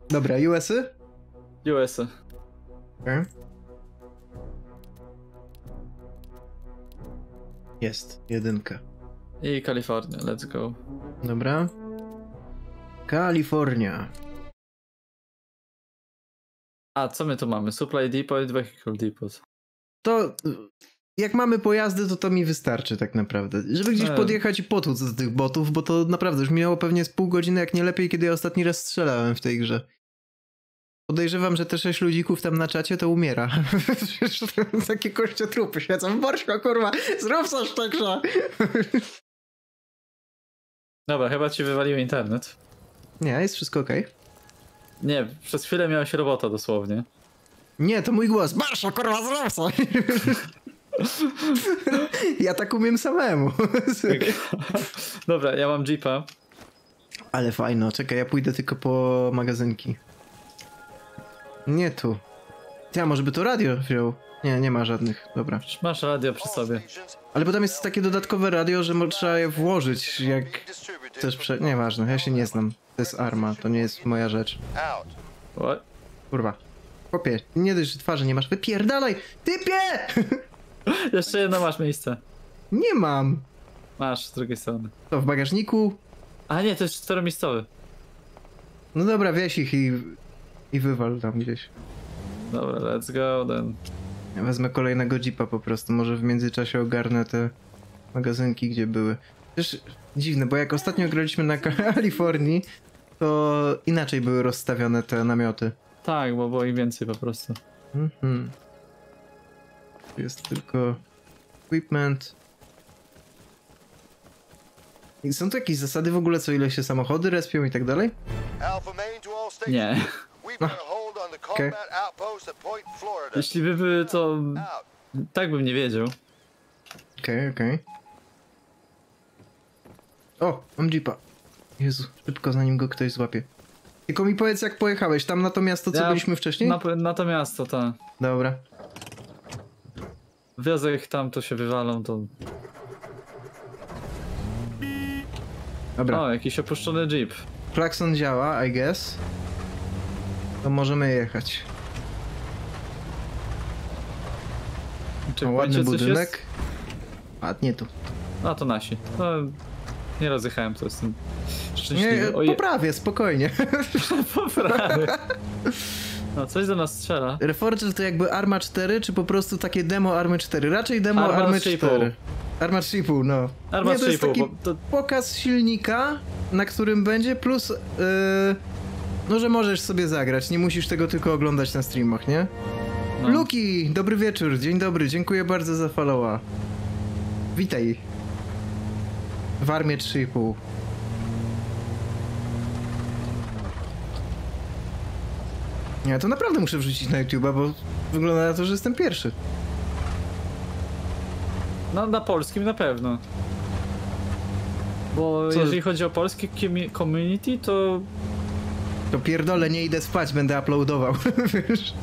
Dobra, USy? US. Okay. Jest, jedynka. I Kalifornia, let's go. Dobra. Kalifornia. A, co my tu mamy? Supply Depot, Vehicle Depot. To jak mamy pojazdy, to to mi wystarczy tak naprawdę. Żeby gdzieś E. podjechać i potłuc z tych botów, bo to naprawdę już minęło pewnie z pół godziny, jak nie lepiej, kiedy ja ostatni raz strzelałem w tej grze. Podejrzewam, że te sześć ludzików tam na czacie to umiera. Takie kościotrupy siedzą. Borśko, kurwa, zrób coś grze. Dobra, chyba ci wywalił internet. Nie, jest wszystko okej. Nie, przez chwilę miałeś robota dosłownie. Nie, to mój głos. Marsza, kurwa, zrób coś. Ja tak umiem samemu. Dobra, ja mam Jeepa. Ale fajno, czekaj, ja pójdę tylko po magazynki. Nie tu. Ja może by to radio wziął. Nie, nie ma żadnych, dobra. Masz radio przy sobie. Ale bo tam jest takie dodatkowe radio, że trzeba je włożyć, jak chcesz prze... Nieważne, ja się nie znam. To jest arma, to nie jest moja rzecz. What? Kurwa. Chłopie, nie dość, że twarzy nie masz. Wypierdalaj! Typie! Jeszcze jedno masz miejsce. Nie mam. Masz z drugiej strony. To w bagażniku? A nie, to jest czteromiejscowy. No dobra, weź ich i... i wywal tam gdzieś. Dobra, let's go then. Ja wezmę kolejnego jeepa po prostu, może w międzyczasie ogarnę te magazynki, gdzie były. Też dziwne, bo jak ostatnio graliśmy na Kalifornii, to inaczej były rozstawione te namioty. Tak, bo było ich więcej po prostu. Mhm. Tu jest tylko equipment. I są tu jakieś zasady w ogóle, co ile się samochody respią i tak dalej? Nie. The Okay. Jeśli by były, to tak bym nie wiedział. Okej, okej. O, mam jeepa. Jezu, szybko zanim go ktoś złapie. Tylko mi powiedz jak pojechałeś, tam na to miasto co Ja byliśmy wcześniej? Na, na to miasto, tak. Dobra. Wiozę ich tam, to się wywalą, to... Dobra. O, jakiś opuszczony jeep. Klakson działa, I guess. To możemy jechać. Czy ładny Bądźcie coś budynek. Jest? A, nie tu. A, to nasi. No, nie rozjechałem, to jestem Nie, szczęśliwy. Oje, poprawię, spokojnie. poprawy. No, coś do nas strzela. Reforger to jakby Arma 4, czy po prostu takie demo Army 4? Raczej demo Arma Army 3,5. 4. Arma 3,5, no. Arma nie, to jest 3,5, taki bo to- pokaz silnika, na którym będzie, plus yy, no, że możesz sobie zagrać, nie musisz tego tylko oglądać na streamach, nie? No. Luki, dobry wieczór, dzień dobry, dziękuję bardzo za followa. Witaj. W Armie 3,5. Nie, to naprawdę muszę wrzucić na YouTube'a, bo wygląda na to, że jestem pierwszy. No, na polskim na pewno. Bo Co? jeżeli chodzi o polskie community, to To pierdolę, nie idę spać, będę uploadował, wiesz?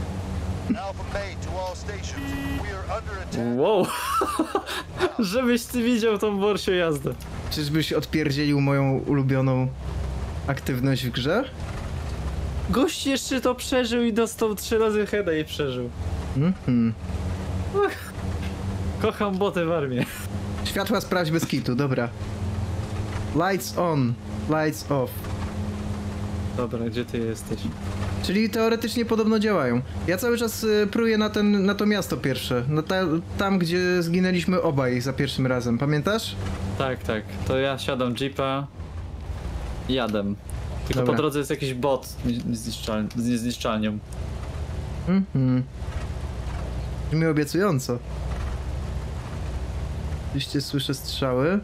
Wow. Żebyś ty widział tą borsią jazdę. Czyżbyś odpierdzielił moją ulubioną aktywność w grze? Gość jeszcze to przeżył i dostał trzy razy heada i przeżył. Mhm. Kocham boty w armii. Światła sprawdź bez kitu, dobra. Lights on, lights off. Dobra, gdzie ty jesteś? Czyli teoretycznie podobno działają. Ja cały czas y, pruję na, ten, na to miasto pierwsze. Na ta, tam, gdzie zginęliśmy obaj za pierwszym razem. Pamiętasz? Tak, tak. To ja siadam jeepa i jadę. Tylko Dobra. po drodze jest jakiś bot z niezniszczal- z niezniszczalnią. Mhm. Brzmi obiecująco. Oczywiście słyszę strzały.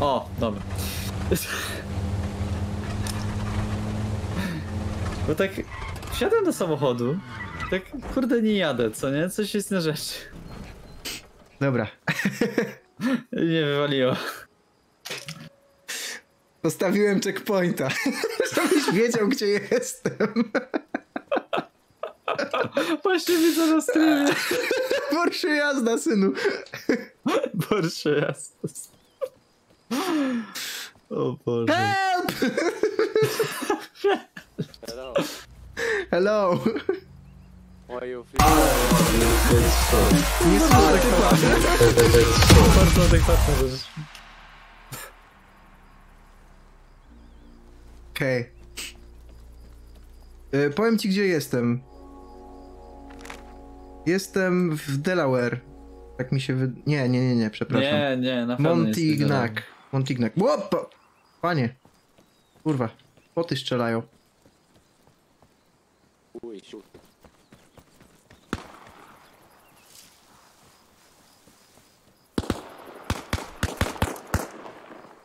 O, dobra. Bo tak wsiadłem do samochodu, tak kurde nie jadę, co nie? Coś jest na rzeczy. Dobra. I mnie wywaliło. Postawiłem checkpointa. Żebyś wiedział, gdzie jestem. Właśnie widzę na streamie. Porsche jazda, synu. Porsche jasne. O Boże. Help! Hello. Hello. Why you feel? Nie słyszę typa. Bardzo adekwatna rzecz. Okej. Y, Powiem ci, gdzie jestem. Jestem w Delaware. Tak mi się wy... Nie, nie, nie, nie, przepraszam. Nie, nie, na pewno nie jesteś Montignac. Łopa! Panie. Kurwa. Poty strzelają.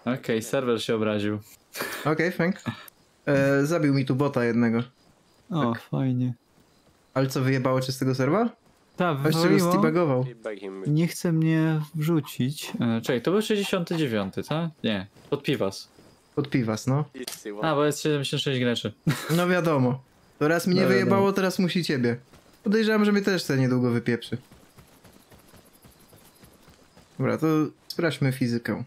Okej, serwer się obraził. Okej, thank. E, zabił mi tu bota jednego. O, fajnie. Ale co, wyjebało cię z tego serwa? Tak, wywaliło. him. Nie chce mnie wrzucić. E, czekaj, to był 69, tak? Nie, pod piwas. Pod piwas, no. A, bo jest 76 graczy. No wiadomo. To raz mnie No wyjebało, wiadomo. teraz musi ciebie. Podejrzewam, że mnie też te niedługo wypieprzy. Dobra, to sprawdźmy fizykę.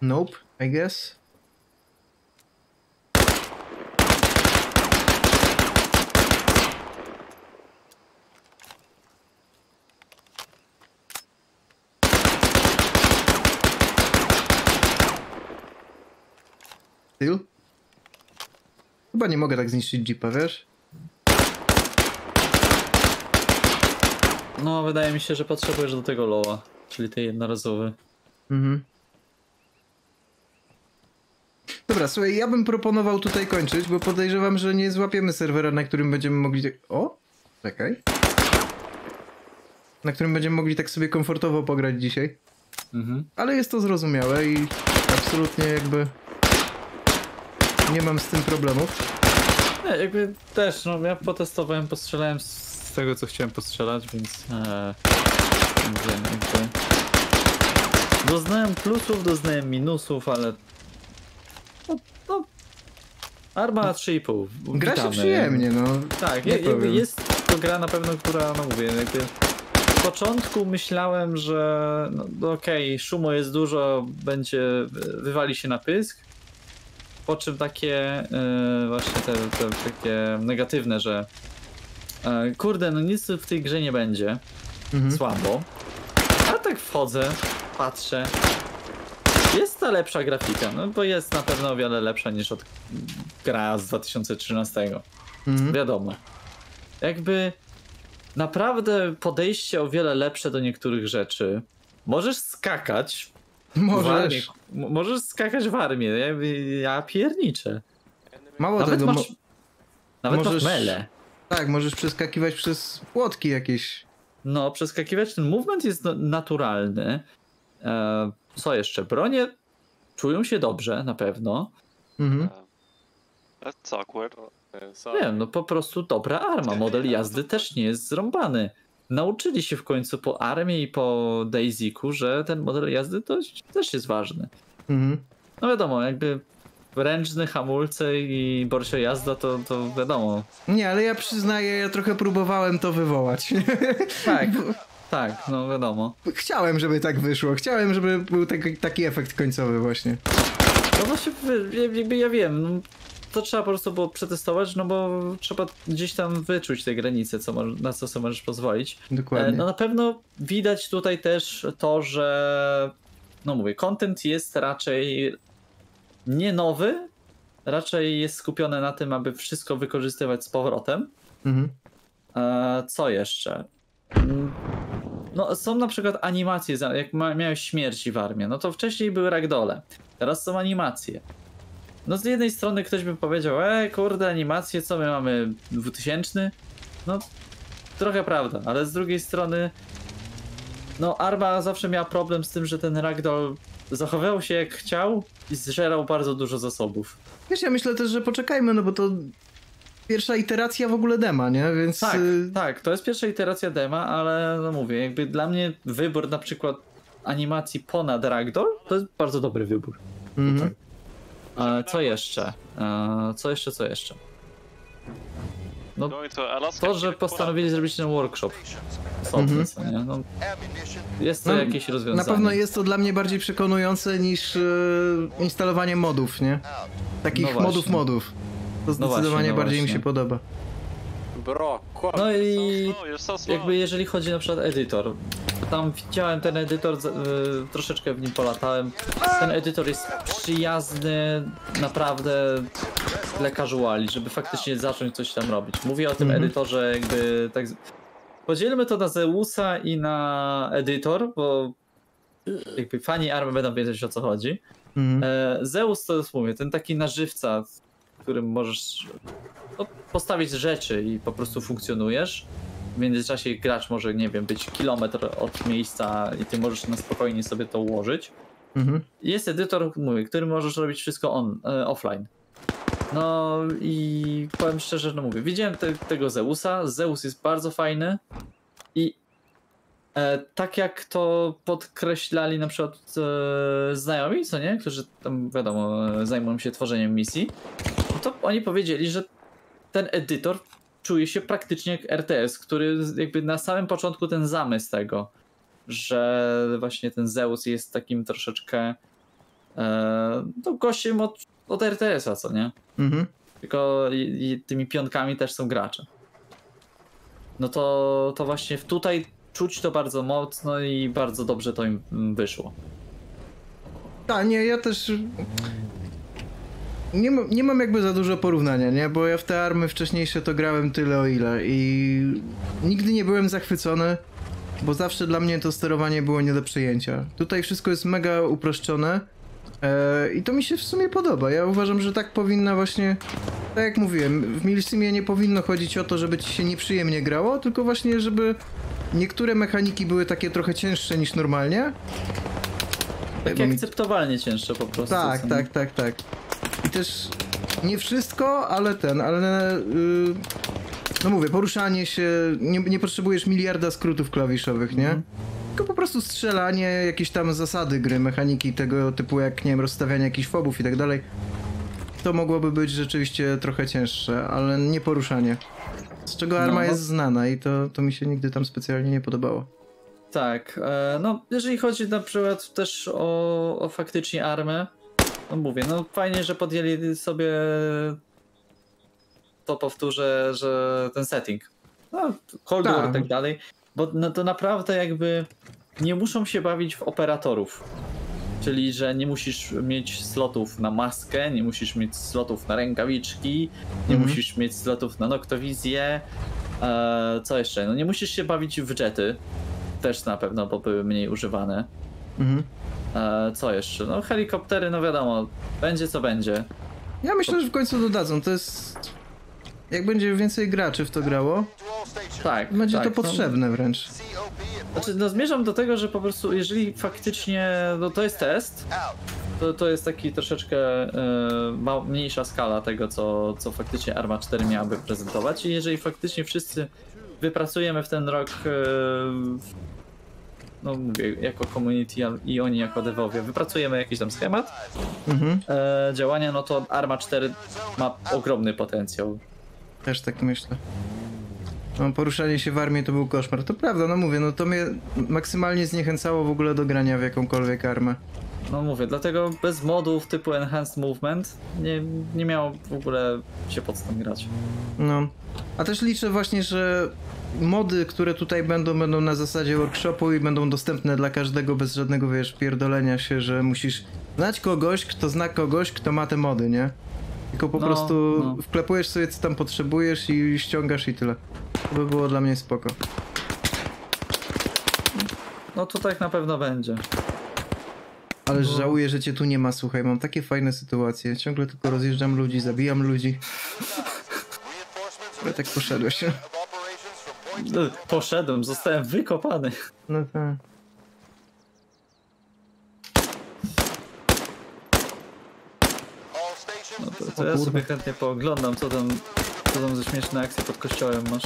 Nope, I guess. Tyl? Chyba nie mogę tak zniszczyć jeepa, wiesz? No, wydaje mi się, że potrzebujesz do tego loa, czyli tej jednorazowy. Mhm. Dobra, słuchaj, ja bym proponował tutaj kończyć, bo podejrzewam, że nie złapiemy serwera, na którym będziemy mogli... tak- O! Czekaj. Na którym będziemy mogli tak sobie komfortowo pograć dzisiaj. Mhm. Ale jest to zrozumiałe i absolutnie jakby nie mam z tym problemów. Nie, jakby też, no ja potestowałem, postrzelałem z tego, co chciałem postrzelać, więc e, wiem, jakby... Doznałem plusów, doznałem minusów, ale... No, no... Arma 3,5. Gra się przyjemnie, no. Tak, Nie je, jest to gra na pewno, która, no mówię, jakby w początku myślałem, że no, no okej, szumu jest dużo, będzie, wywali się na pysk, po czym takie e, właśnie te, te takie negatywne, że e, kurde, no nic w tej grze nie będzie, Mhm. słabo, a tak wchodzę, patrzę, jest ta lepsza grafika, no bo jest na pewno o wiele lepsza niż od gra z 2013 Mhm. wiadomo. Jakby naprawdę podejście o wiele lepsze do niektórych rzeczy. Możesz skakać. Możesz. Możesz skakać w armię. Ja, ja pierniczę. Mało Nawet tego, masz. Nawet możesz- masz mele. tak, możesz przeskakiwać przez płotki jakieś. No, przeskakiwać ten movement jest no, naturalny. E, co jeszcze? Bronie czują się dobrze, na pewno. Mhm. That's awkward. Nie wiem, no po prostu dobra arma. Model jazdy też nie jest zrąbany. Nauczyli się w końcu po armii i po Daisyku, że ten model jazdy to też jest ważny. Mhm. No wiadomo, jakby ręczny, hamulce i borsio jazda to, to wiadomo. Nie, ale ja przyznaję, ja trochę próbowałem to wywołać. Tak, tak, no wiadomo. Chciałem, żeby tak wyszło. Chciałem, żeby był taki, taki efekt końcowy właśnie. No właśnie, wy- jakby ja wiem, no, to trzeba po prostu było przetestować, no bo trzeba gdzieś tam wyczuć te granice, co na co sobie możesz pozwolić. E, Dokładnie. No na pewno widać tutaj też to, że no mówię, content jest raczej nie nowy, raczej jest skupiony na tym, aby wszystko wykorzystywać z powrotem. Mhm. E, co jeszcze? Mm, No, są na przykład animacje, jak miałeś śmierci w armii, no to wcześniej były ragdole, teraz są animacje. No z jednej strony ktoś by powiedział, e kurde, animacje, co my mamy, 2000? No, trochę prawda, ale z drugiej strony, no Arma zawsze miała problem z tym, że ten ragdoll zachowywał się jak chciał i zżerał bardzo dużo zasobów. Wiesz, ja myślę też, że poczekajmy, no bo to pierwsza iteracja w ogóle dema, nie? Więc... Tak, y, tak, to jest pierwsza iteracja dema, ale no mówię, jakby dla mnie wybór na przykład animacji ponad Ragdoll to jest bardzo dobry wybór. mhm. E, co jeszcze? E, co jeszcze, co jeszcze? No Going to że postanowili zrobić ten workshop osobny, Mhm. nie? No, jest to No, jakieś rozwiązanie. Na pewno jest to dla mnie bardziej przekonujące niż y, instalowanie modów, nie? Takich No właśnie. modów modów. To zdecydowanie właśnie, no bardziej mi właśnie. się podoba. Bro, kłam. No i So slow, you're so slow. jakby jeżeli chodzi na przykład edytor, to tam widziałem ten edytor, y, troszeczkę w nim polatałem. Ten edytor jest przyjazny naprawdę dla casuali, żeby faktycznie zacząć coś tam robić. Mówię o tym Mhm. edytorze jakby tak... Podzielmy to na Zeusa i na edytor, bo jakby fani army będą wiedzieć o co chodzi. Mhm. E, Zeus to jest, mówię, ten taki nażywca, którym możesz no, postawić rzeczy i po prostu funkcjonujesz. W międzyczasie gracz może, nie wiem, być kilometr od miejsca i ty możesz na spokojnie sobie to ułożyć. Mhm. Jest edytor, mówię, który możesz robić wszystko on, e, offline. No i powiem szczerze, no mówię, widziałem te, tego Zeusa. Zeus jest bardzo fajny i e, tak jak to podkreślali na przykład e, znajomi, co nie, którzy tam wiadomo e, zajmują się tworzeniem misji, to oni powiedzieli, że ten edytor czuje się praktycznie jak RTS, który jakby na samym początku ten zamysł tego, że właśnie ten Zeus jest takim troszeczkę e, no, gościem od, od RTS-a, co nie? Mhm. Tylko i, i tymi pionkami też są gracze. No to, to właśnie tutaj czuć to bardzo mocno i bardzo dobrze to im wyszło. Tak, nie, ja też. Nie, ma, nie mam jakby za dużo porównania, nie? Bo ja w te army wcześniejsze to grałem tyle o ile i nigdy nie byłem zachwycony. bo zawsze dla mnie to sterowanie było nie do przejęcia. Tutaj wszystko jest mega uproszczone e, i to mi się w sumie podoba. Ja uważam, że tak powinna właśnie, tak jak mówiłem, w Milsimie nie powinno chodzić o to, żeby ci się nieprzyjemnie grało, tylko właśnie, żeby niektóre mechaniki były takie trochę cięższe niż normalnie. Mi- akceptowalnie cięższe po prostu. tak, tak, tak, tak. I też nie wszystko, ale ten, ale yy, no mówię, poruszanie się, nie, nie potrzebujesz miliarda skrótów klawiszowych, nie? Tylko po prostu strzelanie, jakieś tam zasady gry, mechaniki tego typu jak, nie wiem, rozstawianie jakichś fobów i tak dalej. To mogłoby być rzeczywiście trochę cięższe, ale nie poruszanie. Z czego arma No. jest znana i to, to mi się nigdy tam specjalnie nie podobało. Tak, e, no jeżeli chodzi na przykład też o, o faktycznie armę, no mówię, no fajnie, że podjęli sobie to powtórzę, że ten setting. No, Cold War Tak. i tak dalej, bo no to naprawdę jakby nie muszą się bawić w operatorów. Czyli, że nie musisz mieć slotów na maskę, nie musisz mieć slotów na rękawiczki, nie Mhm. musisz mieć slotów na noktowizję. E, co jeszcze? No nie musisz się bawić w jety. Też na pewno, bo były mniej używane. Mhm. E, co jeszcze? No helikoptery, no wiadomo, będzie co będzie. Ja myślę, że w końcu dodadzą. To jest. Jak będzie więcej graczy w to grało. Tak, będzie tak, to potrzebne wręcz. COP at No, znaczy, no zmierzam do tego, że po prostu jeżeli faktycznie, no to jest test, to, to jest taki troszeczkę ma, mniejsza skala tego, co, co faktycznie Arma 4 miałaby prezentować i jeżeli faktycznie wszyscy wypracujemy w ten rok w- no mówię, jako community i oni jako devowie, wypracujemy jakiś tam schemat Mhm. e, działania, no to Arma 4 ma ogromny potencjał. Też tak myślę. No, poruszanie się w armii to był koszmar. To prawda, no mówię, no to mnie maksymalnie zniechęcało w ogóle do grania w jakąkolwiek armę. No mówię, dlatego bez modów typu Enhanced Movement nie, nie miało w ogóle się pod co tam grać. No. A też liczę właśnie, że mody, które tutaj będą, będą na zasadzie workshopu i będą dostępne dla każdego bez żadnego, wiesz, pierdolenia się, że musisz znać kogoś, kto zna kogoś, kto ma te mody, nie? Tylko po No, prostu no. wklepujesz sobie, co tam potrzebujesz i ściągasz i tyle. To by było dla mnie spoko. No to tak na pewno będzie. Ale żałuję, że cię tu nie ma, słuchaj, mam takie fajne sytuacje. Ciągle tylko rozjeżdżam ludzi, zabijam ludzi. Ale tak poszedłeś. No, Poszedłem, zostałem wykopany. No tak. No to, to ja sobie chętnie pooglądam, co tam, co tam ze śmieszne akcje pod kościołem masz.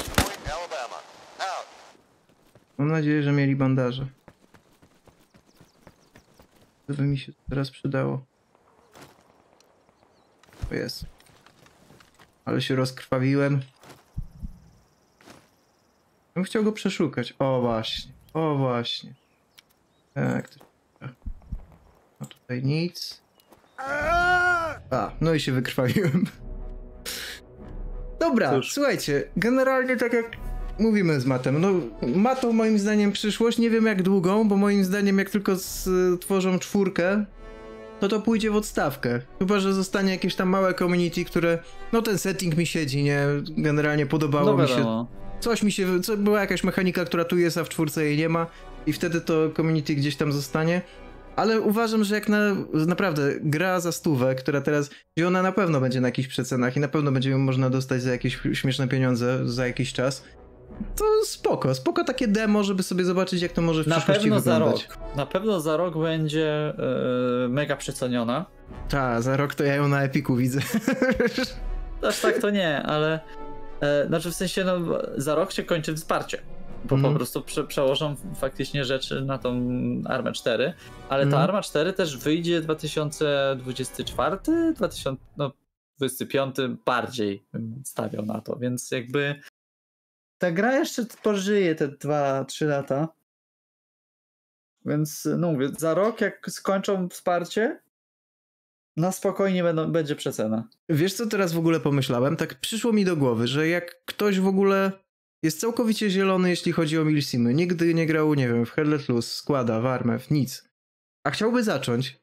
Mam nadzieję, że mieli bandaże. To by mi się teraz przydało. O jest. Ale się rozkrwawiłem. Bym chciał go przeszukać. O właśnie. O właśnie. Tak. to- A tutaj nic. A, no i się wykrwawiłem. Dobra, Cóż. słuchajcie, generalnie tak jak mówimy z Matem, no ma to moim zdaniem przyszłość, nie wiem jak długą, bo moim zdaniem jak tylko stworzą czwórkę, to to pójdzie w odstawkę. Chyba, że zostanie jakieś tam małe community, które, no ten setting mi siedzi, nie? Generalnie podobało No mi się coś mi się, co, była jakaś mechanika, która tu jest, a w czwórce jej nie ma i wtedy to community gdzieś tam zostanie. Ale uważam, że jak na, naprawdę gra za stówę, która teraz, gdzie ona na pewno będzie na jakichś przecenach i na pewno będzie ją można dostać za jakieś śmieszne pieniądze za jakiś czas, to spoko, spoko takie demo, żeby sobie zobaczyć jak to może w Na przyszłości pewno za wyglądać. rok. Na pewno za rok będzie e, mega przeceniona. Ta, za rok to ja ją na Epiku widzę. Aż tak to nie, ale e, znaczy w sensie no, za rok się kończy wsparcie. Bo Mhm. po prostu prze, przełożą faktycznie rzeczy na tą Armę 4, ale ta Mhm. Arma 4 też wyjdzie 2024, 2025 bardziej bym stawiał na to, więc jakby ta gra jeszcze pożyje te 2-3 lata. Więc no mówię, za rok jak skończą wsparcie, na spokojnie będą, będzie przecena. Wiesz co teraz w ogóle pomyślałem? Tak przyszło mi do głowy, że jak ktoś w ogóle jest całkowicie zielony, jeśli chodzi o milsimy, nigdy nie grał, nie wiem, w Headless Loose, składa, w armę, w nic, a chciałby zacząć,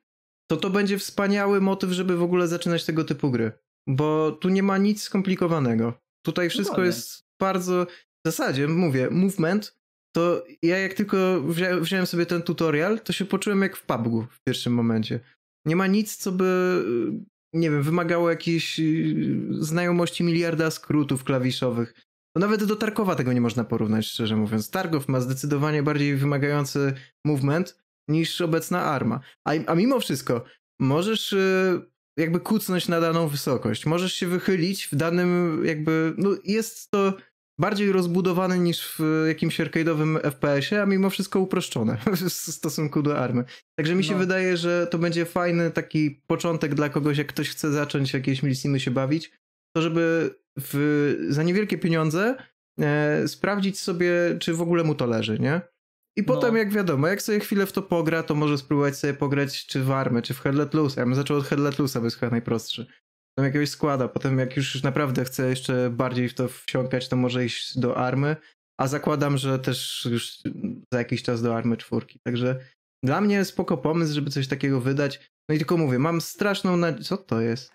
to to będzie wspaniały motyw, żeby w ogóle zaczynać tego typu gry. Bo tu nie ma nic skomplikowanego. Tutaj wszystko Dokładnie. jest bardzo, w zasadzie mówię, movement to ja jak tylko wzią, wziąłem sobie ten tutorial, to się poczułem jak w PUBG w pierwszym momencie. Nie ma nic, co by, y, nie wiem, wymagało jakiejś y, znajomości miliarda skrótów klawiszowych. To nawet do Tarkowa tego nie można porównać, szczerze mówiąc. Targow ma zdecydowanie bardziej wymagający movement niż obecna arma. A, a mimo wszystko, możesz y, jakby kucnąć na daną wysokość. Możesz się wychylić w danym jakby, no jest to bardziej rozbudowane niż w jakimś arcade'owym FPS-ie, a mimo wszystko uproszczone w stosunku do army. Także mi się No. wydaje, że to będzie fajny taki początek dla kogoś, jak ktoś chce zacząć jakieś milisimy się bawić, to żeby w, za niewielkie pieniądze e, sprawdzić sobie, czy w ogóle mu to leży, nie? I potem, No. jak wiadomo, jak sobie chwilę w to pogra, to może spróbować sobie pograć czy w armę, czy w Headlet Loose. Ja bym zaczął od Headlet Loose'a, bo jest chyba najprostszy. Potem jakiegoś składa, potem jak już naprawdę chcę jeszcze bardziej w to wsiąkać, to może iść do army, a zakładam, że też już za jakiś czas do army czwórki. Także dla mnie spoko pomysł, żeby coś takiego wydać. No i tylko mówię, mam straszną nadzieję... Co to jest?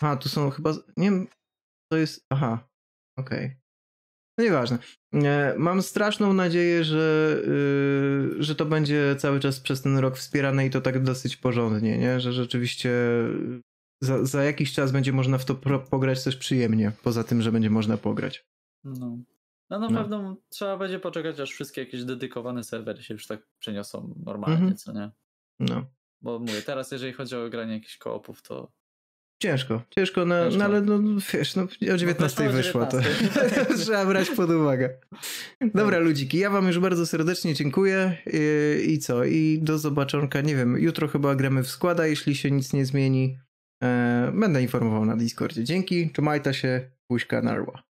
A, tu są chyba... Nie wiem, to jest... Aha, okej. No nieważne. E, Mam straszną nadzieję, że, yy, że to będzie cały czas przez ten rok wspierane i to tak dosyć porządnie, nie? Że rzeczywiście za, za jakiś czas będzie można w to pograć też przyjemnie, poza tym, że będzie można pograć. No. No na No. pewno trzeba będzie poczekać, aż wszystkie jakieś dedykowane serwery się już tak przeniosą normalnie, Mhm. co nie? No. Bo mówię, teraz jeżeli chodzi o granie jakichś koopów, to Ciężko, ciężko, na, Ciężko. no ale no wiesz, no o 19 o wyszło to. 19. Trzeba brać pod uwagę. Dobra ludziki, ja wam już bardzo serdecznie dziękuję i, i co, i do zobaczonka, nie wiem, jutro chyba gramy w składa, jeśli się nic nie zmieni. E, będę informował na Discordzie. Dzięki, trzymajcie się, buźka narła.